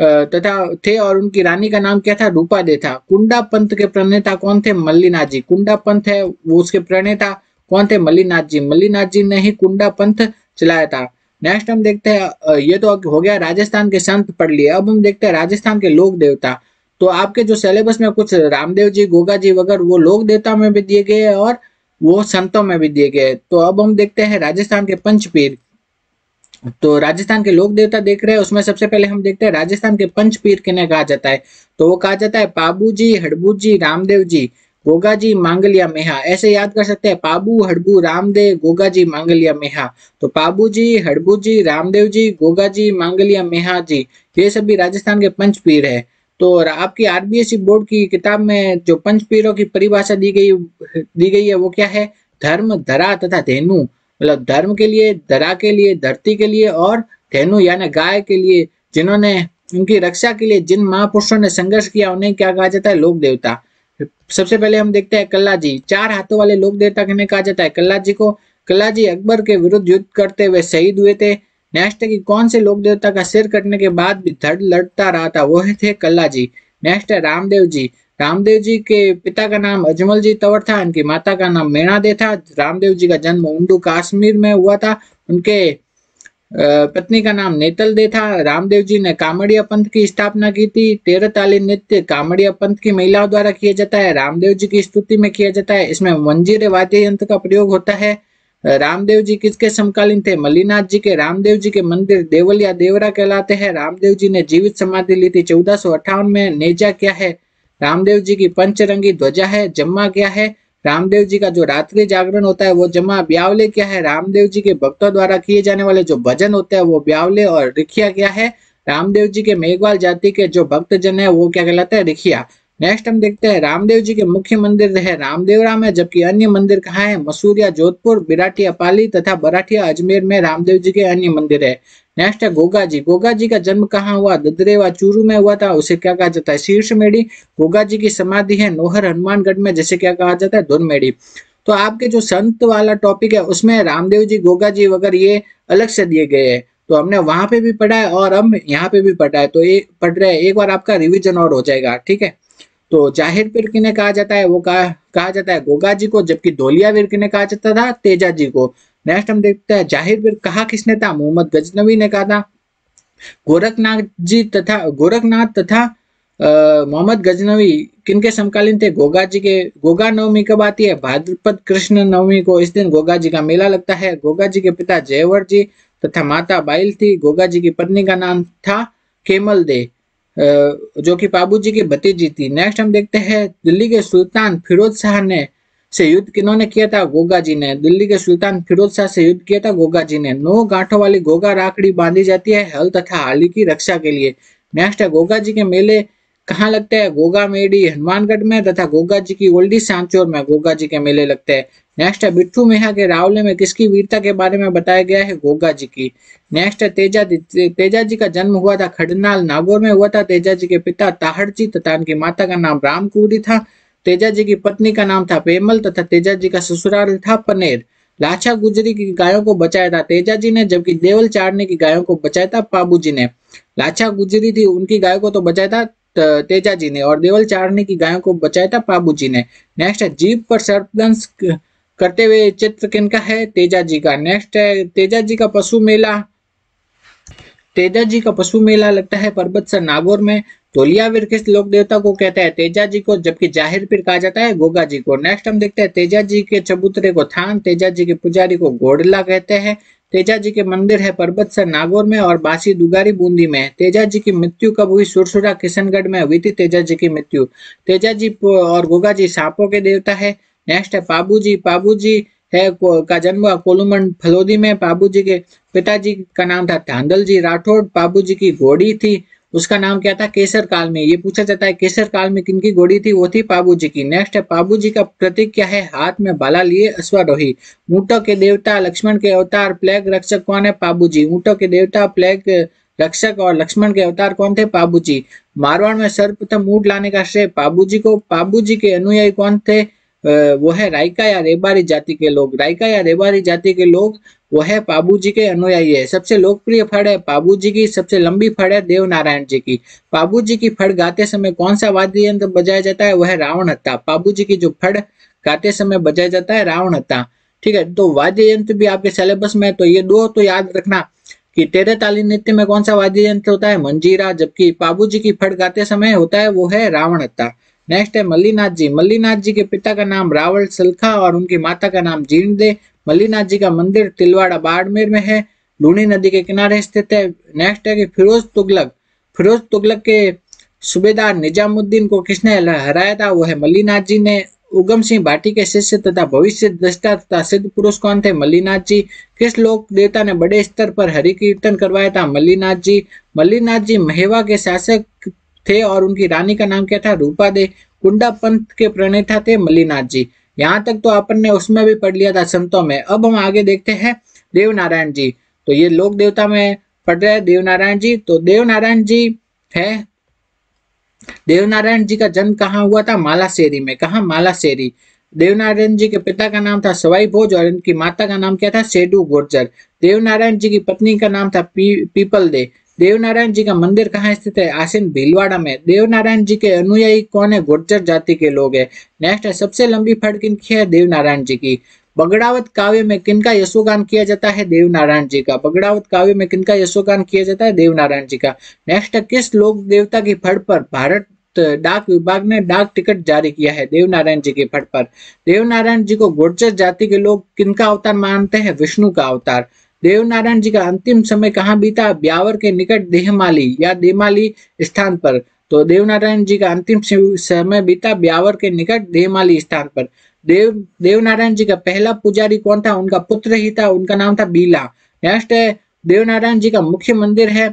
तथा थे और उनकी रानी का नाम क्या था? रूपा दे था। कुंडा पंथ के प्रणेता कौन थे? मल्लीनाथ जी। कुंडा पंथ है, वो उसके प्रणेता कौन थे? मल्लीनाथ जी। मल्लीनाथ जी ने ही कुंडा पंथ चलाया था। नेक्स्ट हम देखते हैं ये तो हो गया राजस्थान के संत पढ़ लिए। अब हम देखते हैं राजस्थान के लोक देवता। तो आपके जो सिलेबस में कुछ रामदेव जी, गोगा जी वगैरह, वो लोक देवता में भी दिए गए और वो संतों में भी दिए गए तो अब हम देखते हैं राजस्थान के पंचपीर। तो राजस्थान के लोक देवता देख रहे हैं, उसमें सबसे पहले हम देखते हैं राजस्थान के पंचपीर किन्हें कहा जाता है। तो वो कहा जाता है पाबू जी, हड़बू जी, रामदेव जी, गोगा जी, मांगलिया मेहा। ऐसे याद कर सकते हैं, पाबू, हड़बू, रामदेव, गोगा जी, मांगलिया मेहा। तो पाबू जी, हड़बू जी, रामदेव जी, गोगा जी, मांगलिया मेहा जी, ये सभी राजस्थान के पंचपीर है। तो आपकी आरबीएससी बोर्ड की किताब में जो पंच पीरों की परिभाषा दी गई दी गई है, वो क्या है? धर्म धरा तथा धेनु। मतलब धर्म के लिए धरा के लिए, धरती के लिए और धेनु यानी गाय के लिए, जिन्होंने उनकी रक्षा के लिए, जिन महापुरुषों ने संघर्ष किया, उन्हें क्या कहा जाता है? लोक देवता। सबसे पहले हम देखते हैं कल्ला जी। चार हाथों वाले लोक देवता किन्हें कहा जाता है? कल्ला जी को। कल्ला जी अकबर के विरुद्ध युद्ध करते हुए शहीद हुए थे। नेक्स्ट है कि कौन से लोक देवता का सिर कटने के बाद भी धड़ लड़ता रहा था वो थे कल्ला जी नेक्स्ट है रामदेव जी रामदेव जी के पिता का नाम अजमल जी तंवर था उनकी माता का नाम मेणा दे था। रामदेव जी का जन्म उंडू काश्मीर में हुआ था। उनके पत्नी का नाम नेतल दे था। रामदेव जी ने कामड़िया पंथ की स्थापना की थी। तेरह ताली नृत्य कामड़िया पंथ की महिलाओं द्वारा किया जाता है। रामदेव जी की स्तुति में किया जाता है। इसमें मंजीरे वाद्य यंत्र का प्रयोग होता है। रामदेव जी किसके समकालीन थे? मल्लीनाथ जी के। रामदेव जी के मंदिर देवल या देवरा कहलाते हैं। रामदेव जी ने जीवित समाधि ली थी चौदह में। नेजा क्या है? रामदेव जी की पंचरंगी ध्वजा है, जम्मा क्या है? रामदेव जी का जो रात्रि जागरण होता है, वो जमा ब्यावले क्या है? रामदेव जी के भक्तों द्वारा किए जाने वाले जो भजन होते हैं, वो ब्यावले और रिखिया क्या है? रामदेव जी के मेघवाल जाति के जो भक्त जन है, वो क्या कहलाता है? रिखिया। नेक्स्ट हम देखते हैं, रामदेव जी के मुख्य मंदिर है रामदेवरा में जबकि अन्य मंदिर कहाँ है? मसूरिया, जोधपुर बिराटिया पाली तथा बराठिया, अजमेर में रामदेव जी के अन्य मंदिर है। नेक्स्ट है गोगा जी। गोगा जी का जन्म कहाँ हुआ? ददरेवा, चूरू में हुआ था, उसे क्या कहा जाता है? शीर्ष मेढ़ी गोगा जी की समाधि है नोहर हनुमानगढ़ में, जैसे क्या कहा जाता है? धुन मेढ़ी तो आपके जो संत वाला टॉपिक है, उसमें रामदेव जी, गोगा जी वगैरह ये अलग से दिए गए हैं। तो हमने वहाँ पे भी पढ़ा है और हम यहाँ पे भी पढ़ा है। तो ये पढ़ रहे हैं, एक बार आपका रिविजन और हो जाएगा, ठीक है? तो ज़ाहिर पीर किन्हें कहा जाता है? वो कहा कहा जाता है गोगा जी को, जबकि धोलिया वीर किन्हें कहा जाता था? तेजा जी को। नेक्स्ट हम देखते हैं, ज़ाहिर पीर कहा किसने था? मोहम्मद गजनवी ने कहा था। गोरखनाथ जी तथा, गोरखनाथ तथा मोहम्मद गजनवी किनके समकालीन थे? गोगा जी के, गोगा नवमी कब आती है? भाद्रपद कृष्ण नवमी को इस दिन गोगा जी का मेला लगता है। गोगा जी के पिता जयवर जी तथा माता बाइल थी। गोगा जी की पत्नी का नाम था केमल दे। जो कि बाबू जी की भतीजी थी। नेक्स्ट हम देखते हैं, दिल्ली के सुल्तान फिरोज शाह ने से युद्ध किन्होंने किया था? गोगा जी ने। दिल्ली के सुल्तान फिरोज शाह से युद्ध किया था? गोगा जी ने। नौ गांठों वाली गोगा राखड़ी बांधी जाती है हल तथा हाली की रक्षा के लिए। नेक्स्ट है गोगा जी के मेले कहाँ लगते हैं? गोगा मेडी हनुमानगढ़ में तथा गोगा जी की ओल्डी सांचोर में गोगा जी के मेले लगते हैं। नेक्स्ट है बिट्टू मेहा के रावले में किसकी वीरता के बारे में बताया गया है? गोगा जी की। नेक्स्ट है, तेजा तेजा जी का जन्म हुआ था खडनाल, नागौर में हुआ था। तेजा जी के पिता ताहड़ जी तथा उनकी माता का नाम रामकुरी था। तेजा जी की पत्नी का नाम था पेमल तथा तेजा जी का ससुराल था पनेर। लाछा गुजरी की गायों को बचाया था तेजा जी ने, जबकि देवल चारने की गायों को बचाया था पाबू जी ने। लाछा गुजरी थी, उनकी गायों को तो बचाया था तेजा जी ने और देवल चारने की गायों को बचाया था पाबू जी ने नेक्स्ट है, जीप पर सर्पदंश करते हुए चित्र किनका है? तेजा जी का। नेक्स्ट है तेजा जी का पशु मेला। तेजा जी का पशु मेला लगता है पर्वत सर नागौर में। तोलियावीर किस लोक देवता को कहते हैं? तेजा जी को, जबकि ज़ाहिर पीर कहा जाता है गोगा जी को। नेक्स्ट हम देखते हैं तेजा जी के चबूतरे को थान तेजा जी के पुजारी को गोडला कहते हैं। तेजा जी के मंदिर है पर्वत सर नागौर में और बासी दुगारी बूंदी में तेजा जी की मृत्यु कब हुई? सुरसुरा, किशनगढ़ में हुई थी तेजा जी की मृत्यु। तेजा जी और गोगा जी सांपों के देवता है। नेक्स्ट है पाबू जी पाबू जी है का जन्म कोलुमन फलोदी में। पाबू जी के पिताजी का नाम था धांधल जी राठौड़ पाबू जी की घोड़ी थी। उसका नाम क्या था? केसर काल में। ये पूछा जाता है, केसर काल में किनकी घोड़ी थी? वो थी पाबू जी की। नेक्स्ट है पाबू जी का प्रतीक क्या है? हाथ में बाला लिए अश्वारोही। ऊंटों के देवता, लक्ष्मण के अवतार, प्लेग रक्षक कौन है? पाबू जी ऊंटों के देवता, प्लेग रक्षक और लक्ष्मण के अवतार कौन थे? पाबूजी। मारवाड़ में सर्वप्रथम ऊँट लाने का श्रेय पाबूजी को। पाबूजी के अनुयायी कौन थे? वो है रायका या रेबारी जाति के लोग। रायका या रेबारी जाति के लोग वो है पाबू जी के अनुयायी है। सबसे लोकप्रिय फड़ है पाबू जी की, सबसे लंबी फड़ है देव नारायण जी की। पाबू जी की फड़ गाते समय कौन सा वाद्य यंत्र बजाया जाता है? वह है रावण हत्ता। पाबू जी की जो फड़ गाते समय बजाया जाता है रावण हत्ता। ठीक है तो वाद्य यंत्र भी आपके सिलेबस में तो ये दो तो याद रखना कि तेरह ताली नृत्य में कौन सा वाद्य यंत्र होता है? मंजीरा, जबकि पाबू जी की फड़ गाते समय होता है, वो है रावण हत्ता। नेक्स्ट है मल्लीनाथ जी। मल्लीनाथ जी के पिता का नाम रावल सलखा और उनकी माता का नाम जीर्ण मल्लीनाथ जी का मंदिर तिलवाड़ा बाड़मेर में है। लूनी नदी के किनारे स्थित है। नेक्स्ट है कि फिरोज तुगलक। फिरोज तुगलक के सूबेदार निजामुद्दीन को किसने हराया था? वो है मल्लीनाथ जी ने। उगम सिंह भाटी के शिष्य तथा भविष्य दृष्टा तथा सिद्ध पुरुष कौन थे? मल्लीनाथ जी। किस लोक देवता ने बड़े स्तर पर हरि कीर्तन करवाया था? मल्लीनाथ जी। मल्लीनाथ जी महेवा के शासक थे और उनकी रानी का नाम क्या था? रूपा दे। कुंडा पंथ के प्रणेता थे मल्लीनाथ जी। यहाँ तक तो अपन ने उसमें भी पढ़ लिया था संतों में। अब हम आगे देखते हैं देव नारायण जी। तो ये लोक देवता में पढ़ रहे हैं देव नारायण जी। तो देव नारायण जी है। देवनारायण जी का जन्म कहाँ हुआ था? मालासेरी में। कहा? मालासेरी। देवनारायण जी के पिता का नाम था सवाई भोज और इनकी माता का नाम क्या था? सेडू गुर्जर। देवनारायण जी की पत्नी का नाम था पी, पीपल दे। देवनारायण जी का मंदिर कहाँ स्थित है? आसिन भीलवाड़ा में। देवनारायण जी के अनुयायी कौन है? गुर्जर जाति के लोग है। नेक्स्ट है, सबसे लंबी फड़ किनकी है देवनारायण जी की बगड़ावत काव्य में किनका यशोगान किया जाता है? देवनारायण जी का बगड़ावत काव्य में किनका यशोगान किया जाता है? देवनारायण जी का नेक्स्ट किस लोक देवता की फड़ पर भारत डाक विभाग ने डाक टिकट जारी किया है? देवनारायण जी के फट पर। देवनारायण जी को गुर्जर जाति के लोग किनका अवतार मानते हैं? विष्णु का अवतार। देवनारायण जी का अंतिम समय कहाँ बीता? ब्यावर के निकट देहमाली, या देमाली स्थान पर। तो देवनारायण जी का अंतिम समय बीता ब्यावर के निकट देहमाली स्थान पर। देव, देवनारायण जी का पहला पुजारी कौन था? उनका पुत्र ही था, उनका नाम था बीला। नेक्स्ट है देवनारायण जी का मुख्य मंदिर है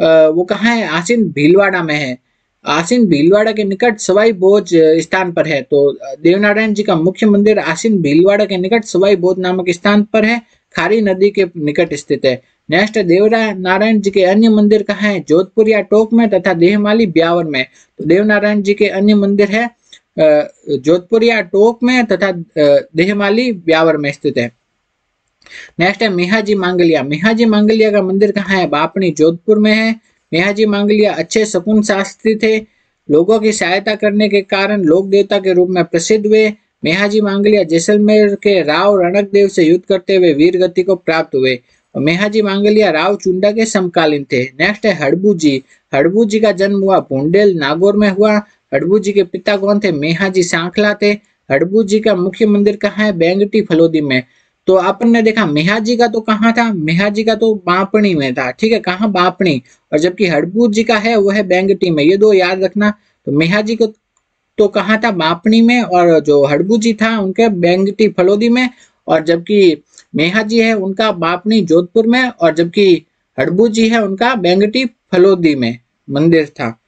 वो कहा है? आसीन भीलवाड़ा में है। आसिन भीलवाड़ा के निकट सवाई बोझ स्थान पर है। तो देवनारायण जी का मुख्य मंदिर आसीन भीलवाड़ा के निकट सवाई बोझ नामक स्थान पर है। खारी नदी के निकट स्थित है। नेक्स्ट, देवरा नारायण जी के अन्य मंदिर कहाँ है? जोधपुर या टोक में तथा देहमाली ब्यावर में। तो देवनारायण जी के अन्य मंदिर है जोधपुर या टोक में तथा देहमाली ब्यावर में स्थित है। नेक्स्ट है मेहाजी मांगलिया। मेहाजी मांगलिया का मंदिर कहाँ है? बापनी जोधपुर में है। मेहाजी मांगलिया अच्छे सकुन शास्त्री थे। लोगों की सहायता करने के कारण लोक देवता के रूप में प्रसिद्ध हुए। मेहाजी मांगलिया, जैसलमेर के राव रणक देव से युद्ध करते हुए वीर गति को प्राप्त हुए। और मेहाजी मांगलिया, राव चुंडा के समकालीन थे। नेक्स्ट है हड़बू जी हड़बू जी का जन्म हुआ भूडेल नागौर में हुआ। हड़बू जी के पिता कौन थे? मेहाजी सांखला थे। हड़बू जी का मुख्य मंदिर कहाँ है? बैंगटी फलोदी में। तो अपन ने देखा, मेहाजी का तो कहाँ था? मेहाजी का तो बापणी में था। ठीक है, कहाँ बापणी? और जबकि हड़बू जी का है, वो है बैंगटी में। ये दो याद रखना। तो मेहाजी को तो कहा था? बापणी में और जो हड़बू जी था, उनके बैंगटी फलोदी में और जबकि मेहा जी है, उनका बापनी जोधपुर में और जबकि हड़बू जी है, उनका बैंगटी फलोदी में। मंदिर था।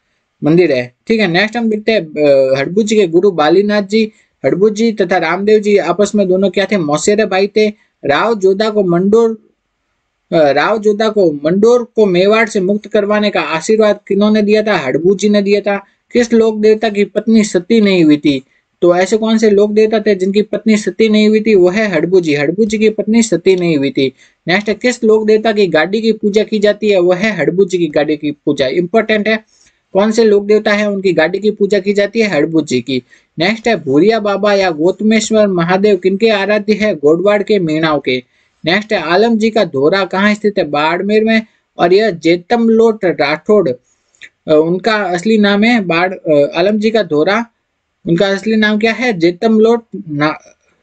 मंदिर है। ठीक है नेक्स्ट हम देखते हैं हड़बू जी के गुरु बालीनाथ जी। हड़बू जी तथा रामदेव जी आपस में दोनों क्या थे? मौसेरे भाई थे। राव जोधा को मंडोर राव जोधा को मंडोर को मेवाड़ से मुक्त करवाने का आशीर्वाद किन्होंने दिया था? हड़बू जी ने दिया था। किस लोक देवता की पत्नी सती नहीं हुई थी? तो ऐसे कौन से लोक देवता थे जिनकी पत्नी सती नहीं हुई थी? वो है हड़बू जी हड़बू जी की पत्नी सती नहीं हुई थी। नेक्स्ट किस लोक देवता की गाड़ी की पूजा की जाती है? वो है हड़बू जी की गाड़ी की पूजा। इंपॉर्टेंट है, कौन से लोक देवता है उनकी गाड़ी की पूजा की जाती है? हड़बू जी की। नेक्स्ट है, भूरिया बाबा या गौतमेश्वर महादेव किनके आराध्य है? गोडवाड़ के मीणाव के। नेक्स्ट है, आलम जी का धोरा कहाँ स्थित है? बाड़मेर में। और यह जेतम लोट राठौड़। उनका असली नाम है बाढ़ आलम जी का धोरा। उनका असली नाम क्या है? जेतम लोट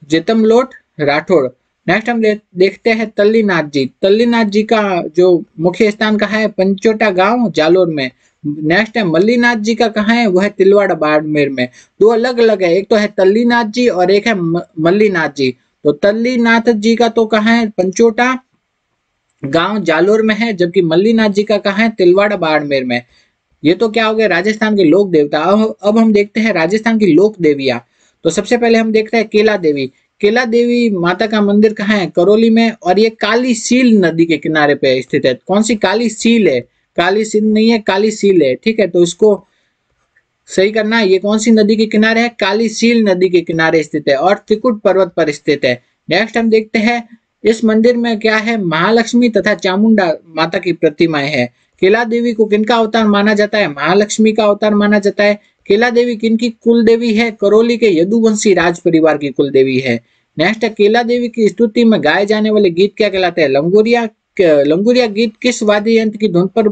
जेतम लोट राठौड़ नेक्स्ट हम दे, देखते हैं तल्लीनाथ जी। तल्लीनाथ जी का जो मुख्य स्थान कहा है? पंचोटा गाँव जालोर में। नेक्स्ट है मल्लीनाथ जी का कहा है? वह है तिलवाड़ा बाड़मेर में। दो अलग अलग है। एक तो है तल्लीनाथ जी और एक है मल्लीनाथ जी। तो तल्लीनाथ जी का तो कहा है? पंचोटा गाँव जालोर में है जबकि मल्लीनाथ जी का कहा है? तिलवाड़ा बाड़मेर में। ये तो क्या हो गया, राजस्थान के लोक देवता। अब अब हम देखते हैं राजस्थान की लोक देविया। तो सबसे पहले हम देखते हैं केला देवी। केला देवी माता का मंदिर कहाँ है? करौली में, और ये काली सील नदी के किनारे पे स्थित है। कौन सी? काली सील है। काली सील नहीं है, काली सील है। ठीक है तो इसको सही करना है ये कौन सी नदी के किनारे है? काली सील नदी के किनारे स्थित है, और त्रिकुट पर्वत पर स्थित है। नेक्स्ट हम देखते हैं, इस मंदिर में क्या है? महालक्ष्मी तथा चामुंडा माता की प्रतिमाएँ है। केला देवी को किनका अवतार माना जाता है? महालक्ष्मी का अवतार माना जाता है। केला देवी किनकी? कुल देवी है। करौली के यदुवंशी राज परिवार की कुल देवी है। नेक्स्ट केला देवी की स्तुति में गाए जाने वाले गीत क्या कहलाते हैं? लंगोरिया लंगोरिया गीत किस वाद्य यंत्र की धुन पर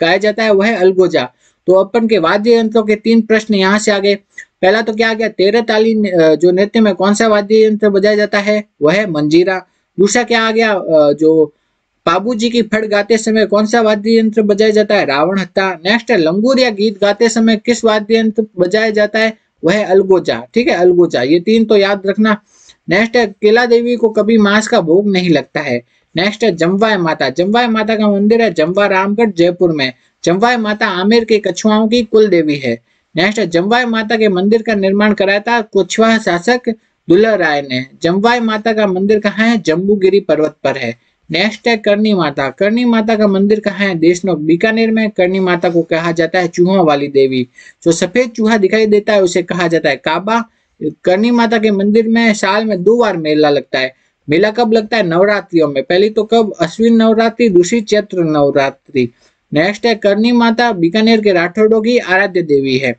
गाया जाता है? वह है अलगोजा। तो अपन के वाद्य यंत्रों के तीन प्रश्न यहाँ से आगे। पहला तो क्या आ गया? तेरह ताली जो नृत्य में कौन सा वाद्य यंत्र बजाया जाता है? वह है मंजीरा। दूसरा क्या आ गया? जो बाबू जी की फट गाते समय कौन सा वाद्य यंत्र बजाया जाता है? रावण हत्या। नेक्स्ट है लंगूरिया गीत गाते समय किस वाद्य यंत्र बजाया जाता है? वह अलगोजा ठीक है अलगोजा ये तीन तो याद रखना। नेक्स्ट है केला देवी को कभी मांस का भोग नहीं लगता है। नेक्स्ट है जमवाय माता। जमवाय माता का मंदिर है जमवा रामगढ़, जयपुर में। जमवाय माता आमिर के कछुआओं की कुल देवी है। नेक्स्ट है जमवाय माता के मंदिर का निर्माण कराया था कुछवा शासक दुल्ला राय ने। जमवाय माता का मंदिर कहाँ है? जम्बूगिरी पर्वत पर है। नेक्स्ट है करनी माता। करनी माता का मंदिर कहाँ है? देशनोक। बीकानेर में करनी माता को कहा जाता है चूहों वाली देवी। जो सफ़ेद चूहा दिखाई देता है, उसे कहा जाता है काबा। करनी माता के मंदिर में साल में दो बार मेला लगता है। मेला कब लगता है? नवरात्रियों में। पहली तो कब? अश्विन नवरात्रि, दूसरी चैत्र नवरात्रि। नेक्स्ट है करनी माता। बीकानेर के राठौड़ों की आराध्य देवी है।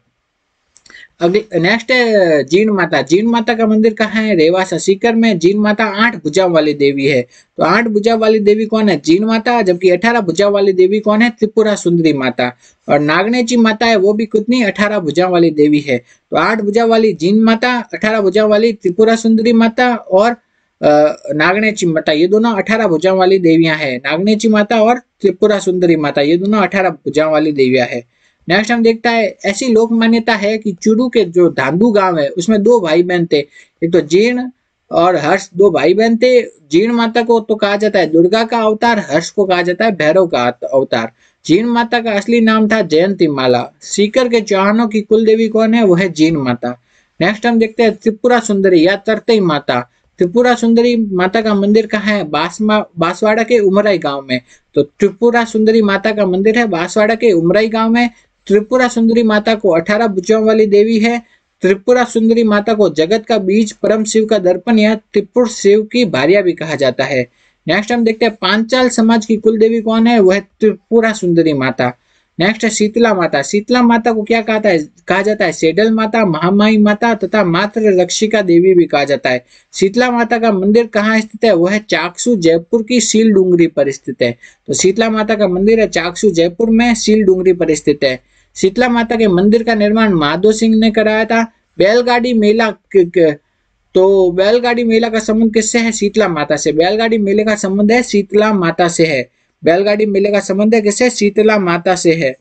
अगली नेक्स्ट है जीन माता। जीन माता का मंदिर कहाँ है? रेवासा सीकर में। जीन माता आठ भुजा वाली देवी है। तो आठ भुजा वाली देवी कौन है? जीन माता, जबकि अठारह भुजा वाली देवी कौन है? त्रिपुरा सुंदरी माता। और नागनेची माता है, वो भी कितनी? अठारह भुजा वाली देवी है। तो आठ भुजा वाली जीन माता, अठारह भुजा वाली त्रिपुरा सुंदरी माता और नागनेची माता। ये दोनों अठारह भुजा वाली देवियाँ हैं। नागनेची माता और त्रिपुरा सुंदरी माता। ये दोनों अठारह भुजा वाली देवियाँ हैं। नेक्स्ट हम देखता है, ऐसी लोक मान्यता है कि चुरू के जो धांधु गाँव है, उसमें दो भाई बहन थे। एक तो जीर्ण और हर्ष, दो भाई बहन थे। जीर्ण माता को तो कहा जाता है दुर्गा का अवतार, हर्ष को कहा जाता है भैरव का अवतार। जीर्ण माता का असली नाम था जयंती माला सीकर के चौहानों की कुल देवी कौन है? वो है जीर्ण माता। नेक्स्ट हम देखते हैं त्रिपुरा सुंदरी, या तरतई माता। त्रिपुरा सुंदरी माता का मंदिर कहाँ है? बांसवाड़ा के उमराई गाँव में। तो त्रिपुरा सुंदरी माता का मंदिर है बांसवाड़ा के उमराई गाँव में। त्रिपुरा सुंदरी माता को अठारह भुजाओं वाली देवी है। त्रिपुरा सुंदरी माता को जगत का बीज, परम शिव का दर्पण या त्रिपुर शिव की भारिया भी कहा जाता है। नेक्स्ट हम देखते हैं, पांचाल समाज की कुल देवी कौन है? वह त्रिपुरा सुंदरी माता। नेक्स्ट है शीतला माता। शीतला माता को क्या कहता है कहा जाता है सेडल माता, महामाई माता तथा मात्र रक्षिका देवी भी कहा जाता है। शीतला माता का मंदिर कहाँ स्थित है? वह चाकसू, जयपुर की सील डूंगरी पर स्थित है। तो शीतला माता का मंदिर है चाकसू, जयपुर में सील डूंगरी पर स्थित है। शीतला माता के मंदिर का निर्माण माधो सिंह ने कराया था। बैलगाड़ी मेला तो बैलगाड़ी मेला का संबंध किससे है? शीतला माता से। बैलगाड़ी मेले का संबंध है शीतला माता से है। बैलगाड़ी मेले का संबंध है किससे? शीतला माता से है।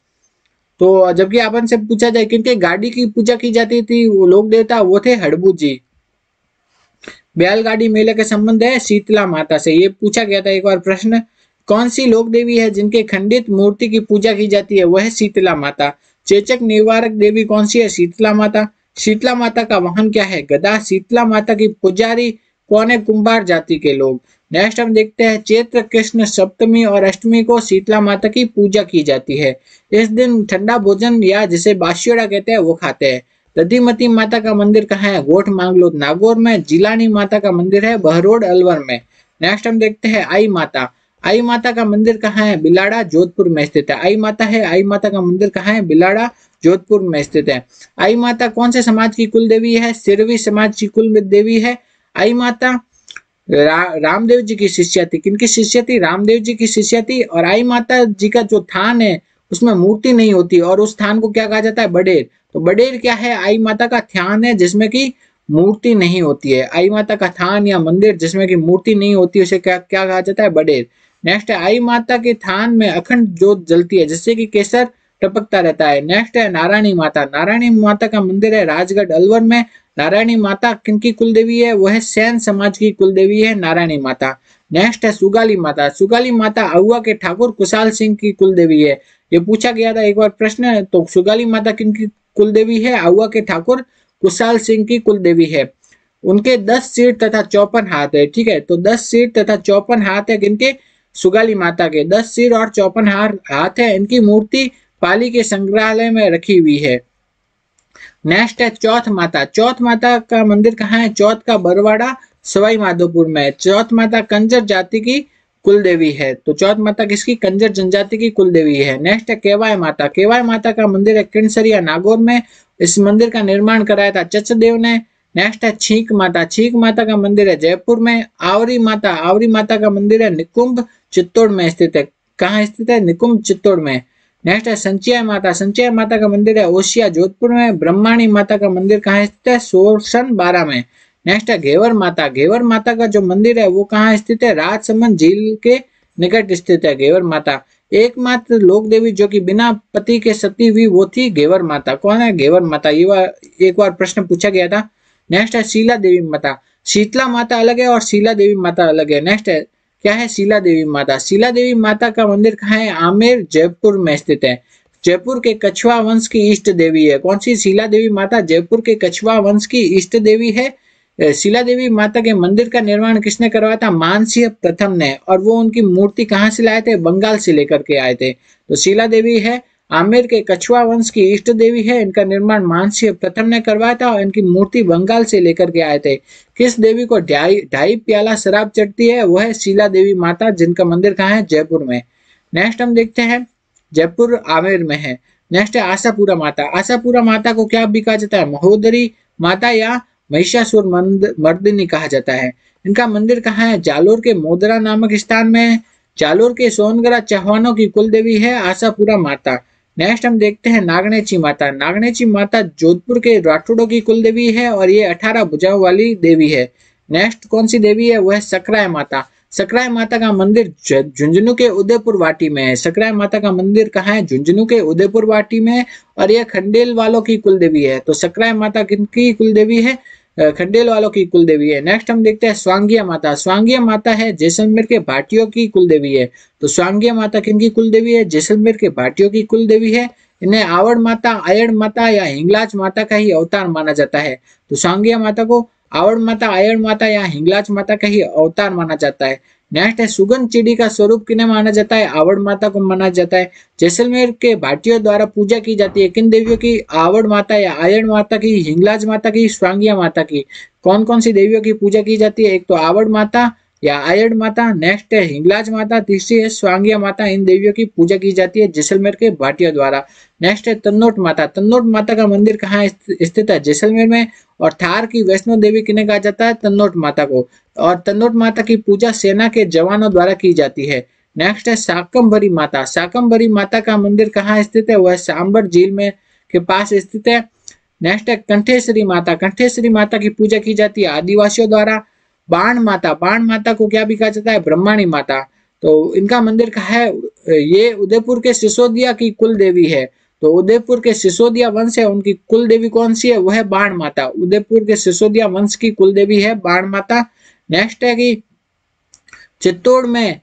तो जबकि अपन से पूछा जाए, क्योंकि गाड़ी की पूजा की जाती थी, वो लोग देवता वो थे हड़बू जी। बैलगाड़ी मेले के संबंध है शीतला माता से। ये पूछा गया था एक बार प्रश्न, कौन सी लोक देवी है जिनके खंडित मूर्ति की पूजा की जाती है? वह शीतला माता। चेचक निवारक देवी कौन सी है? शीतला माता। शीतला माता का वाहन क्या है? गदा। शीतला माता की पुजारी कौन है? कुंभार जाति के लोग। नेक्स्ट हम देखते हैं चैत्र कृष्ण सप्तमी और अष्टमी को शीतला माता की पूजा की जाती है। इस दिन ठंडा भोजन या जिसे बाशियोड़ा कहते हैं, वो खाते हैं। दधीमती माता का मंदिर कहाँ है? गोठ मांगलो नागौर में। जिलानी माता का मंदिर है बहरोड, अलवर में। नेक्स्ट हम देखते हैं आई माता। आई माता का मंदिर कहाँ है? बिलाड़ा जोधपुर में स्थित है। आई माता है आई माता का मंदिर कहाँ है? बिलाड़ा जोधपुर में स्थित है। आई माता कौन से समाज की कुल देवी है? सिरवी समाज की कुल देवी है। आई माता रा, रामदेव जी की शिष्या थी किनकी शिष्य थी रामदेव जी की शिष्या थी और आई माता जी का जो थान है उसमें मूर्ति नहीं होती और उस थान को क्या कहा जाता है? बडेर। तो बडेर क्या है? आई माता का ध्यान है जिसमें की मूर्ति नहीं होती है। आई माता का थान या मंदिर जिसमें की मूर्ति नहीं होती उसे क्या क्या कहा जाता है? बडेर। नेक्स्ट है, आई माता के थान में अखंड जोत जलती है, जिससे कि केसर टपकता रहता है। नेक्स्ट है, नारायणी माता। नारायणी माता का मंदिर है राजगढ़ अलवर में। नारायणी माता किनकी कुल देवी है वह सैन समाज की कुल देवी है नारायणी माता। नेक्स्ट है, सुगाली माता। सुगाली माता अहुआ के ठाकुर कुशाल सिंह की कुल देवी है। ये पूछा गया था एक बार प्रश्न तो सुगाली माता किनकी कुल देवी है? अहुआ के ठाकुर कुशाल सिंह की कुल देवी है। उनके दस सीट तथा चौपन हाथ है, ठीक है? तो दस सीट तथा चौपन हाथ है किनके? सुगाली माता के दस सिर और चौपन हार, हाथ है। इनकी मूर्ति पाली के संग्रहालय में रखी हुई है। नेक्स्ट है चौथ माता। चौथ माता का मंदिर कहाँ है? चौथ का बरवाड़ा सवाई माधोपुर में चौथ माता कंजर जाति की कुल देवी है। तो चौथ माता किसकी? कंजर जनजाति की कुल देवी है। नेक्स्ट है केवाय माता। केवाय माता का मंदिर है किणसरिया, नागौर में। इस मंदिर का निर्माण कराया था चचदेव ने। नेक्स्ट है छीक माता। छीक माता का मंदिर है जयपुर में। आवरी माता। आवरी माता का मंदिर है निकुंभ चित्तौड़ में स्थित है। कहाँ स्थित है? निकुंभ चित्तौड़ में। नेक्स्ट है, संचय माता। संचय माता का मंदिर है ओशिया, जोधपुर में। ब्रह्माणी माता का मंदिर कहाँ स्थित है? सोरसन बारह में। नेक्स्ट है, घेवर माता। घेवर माता का जो मंदिर है, वो कहाँ स्थित है? राजसमंद झील के निकट स्थित है, घेवर माता। एकमात्र लोक देवी जो कि बिना पति के सती हुई, वो थी घेवर माता। कौन है? घेवर माता। ये बार एक बार प्रश्न पूछा गया था। नेक्स्ट है, शीला देवी माता। शीतला माता अलग है और शीला देवी माता अलग है। नेक्स्ट है क्या है शीला देवी माता? शीला देवी माता का मंदिर कहाँ है? आमेर, जयपुर में स्थित है। जयपुर के कछुआ वंश की इष्ट देवी है। कौन सी शीला देवी माता? जयपुर के कछुआ वंश की इष्ट देवी है। शीला देवी माता के मंदिर का निर्माण किसने करवाया था? मानसिंह प्रथम ने। और वो उनकी मूर्ति कहाँ से लाए थे? बंगाल से लेकर के आए थे। तो शीला देवी है आमिर के कछुआ वंश की इष्ट देवी है। इनका निर्माण मानसिंह प्रथम ने करवाया था और इनकी मूर्ति बंगाल से लेकर के आए थे। किस देवी को ढाई ढाई प्याला शराब चढ़ती है, वह है शीला देवी माता, जिनका मंदिर कहाँ है? जयपुर में। नेक्स्ट हम देखते हैं, जयपुर आमेर में है। नेक्स्ट है आशापुरा माता। आशापुरा माता को क्या भी कहा जाता है? महोदरी माता या महिषासुर मर्दिनी कहा जाता है। इनका मंदिर कहाँ है? जालोर के मोदरा नामक स्थान में है। जालोर के सोनगरा चौहानों की कुल देवी है आशापुरा माता। नेक्स्ट हम देखते हैं नागनेची माता। नागनेची माता जोधपुर के राठौड़ों की कुल देवी है और ये अठारह भुजाओं वाली देवी है। नेक्स्ट कौन सी देवी है? वह सकराय माता। सकराय माता का मंदिर झुंझुनू के उदयपुर वाटी में है। सकराय माता का मंदिर कहाँ है? झुंझुनू के उदयपुर वाटी में और यह खंडेल वालों की कुल देवी है। तो सकराय माता किनकी कुल देवी है? खंडेल वालों की कुल देवी है। नेक्स्ट हम देखते हैं स्वांगिया माता। स्वांगिया माता है जैसलमेर के भाटियों की कुल देवी है। तो स्वांगिया माता किनकी कुल देवी है? जैसलमेर के भाटियों की कुल देवी है। इन्हें आवड़ माता आयड़ माता या हिंगलाज माता का ही अवतार माना जाता है। तो स्वांगिया माता को आवड़ माता आयड़ माता या हिंगलाज माता का ही अवतार माना जाता है। नेक्स्ट है सुगंध चिड़ी का स्वरूप किन्हें माना जाता है? आवड़ माता को माना जाता है। जैसलमेर के भाटियों द्वारा पूजा की जाती है। किन देवियों की? आवड़ माता या आयन माता की, हिंगलाज माता की, स्वांगिया माता की। कौन कौन सी देवियों की पूजा की जाती है? एक तो आवड़ माता या आयड माता, नेक्स्ट है, हिंगलाज माता, तीसरी है, स्वांगिया माता, इन देवियों की पूजा की जाती है जैसलमेर के भाटियों द्वारा। नेक्स्ट है, तन्नोट माता। तन्नोट माता का मंदिर कहाँ स्थित है? जैसलमेर में, और थार की वैष्णो देवी किन्हें कहा जाता है? तन्नोट माता को। और तन्नोट माता की पूजा सेना के जवानों द्वारा की जाती है। नेक्स्ट है साकम्बरी माता। साकम्बरी माता का मंदिर कहाँ स्थित है? वह सांबर झील में के पास स्थित है। नेक्स्ट है, कंठेश्वरी माता। कंठेश्वरी माता की पूजा की जाती है आदिवासियों द्वारा। बाण माता बाण माता को क्या भी कहा जाता है? ब्रह्माणी माता। तो इनका मंदिर कहा है? ये उदयपुर के सिसोदिया की कुल देवी है। तो उदयपुर के सिसोदिया वंश है, उनकी कुल देवी कौन सी है? वह है बाण माता। उदयपुर के सिसोदिया वंश की कुल देवी है बाण माता। नेक्स्ट है कि चित्तौड़ में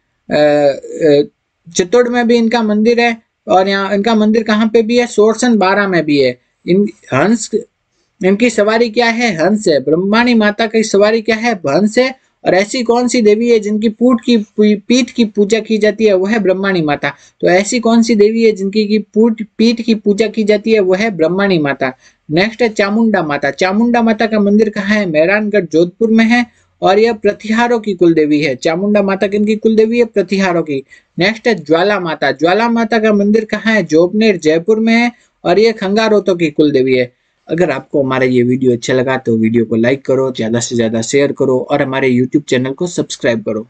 चित्तौड़ में भी इनका मंदिर है और यहाँ इनका मंदिर कहाँ पे भी है? सोरसन बारह में भी है। इन हंस इनकी सवारी क्या है? हंस है। ब्रह्माणी माता की सवारी क्या है? हंस है। और ऐसी कौन सी देवी है जिनकी पूट की पीठ की पूजा की जाती है? वह है ब्रह्माणी माता। तो ऐसी कौन सी देवी है जिनकी की पूट, पीठ की पूजा की जाती है? वह है ब्रह्माणी माता। नेक्स्ट है चामुंडा माता। चामुंडा माता का मंदिर कहाँ है? मेहरानगढ़, जोधपुर में है। और यह प्रतिहारों की कुल देवी है। चामुंडा माता किनकी कुल देवी है? प्रतिहारों की। नेक्स्ट है ज्वाला माता। ज्वाला माता का मंदिर कहाँ है? जोबनेर, जयपुर में है। और यह खंगारोतों की कुल देवी है। अगर आपको हमारा ये वीडियो अच्छा लगा तो वीडियो को लाइक करो, ज़्यादा से ज़्यादा शेयर करो और हमारे यूट्यूब चैनल को सब्सक्राइब करो।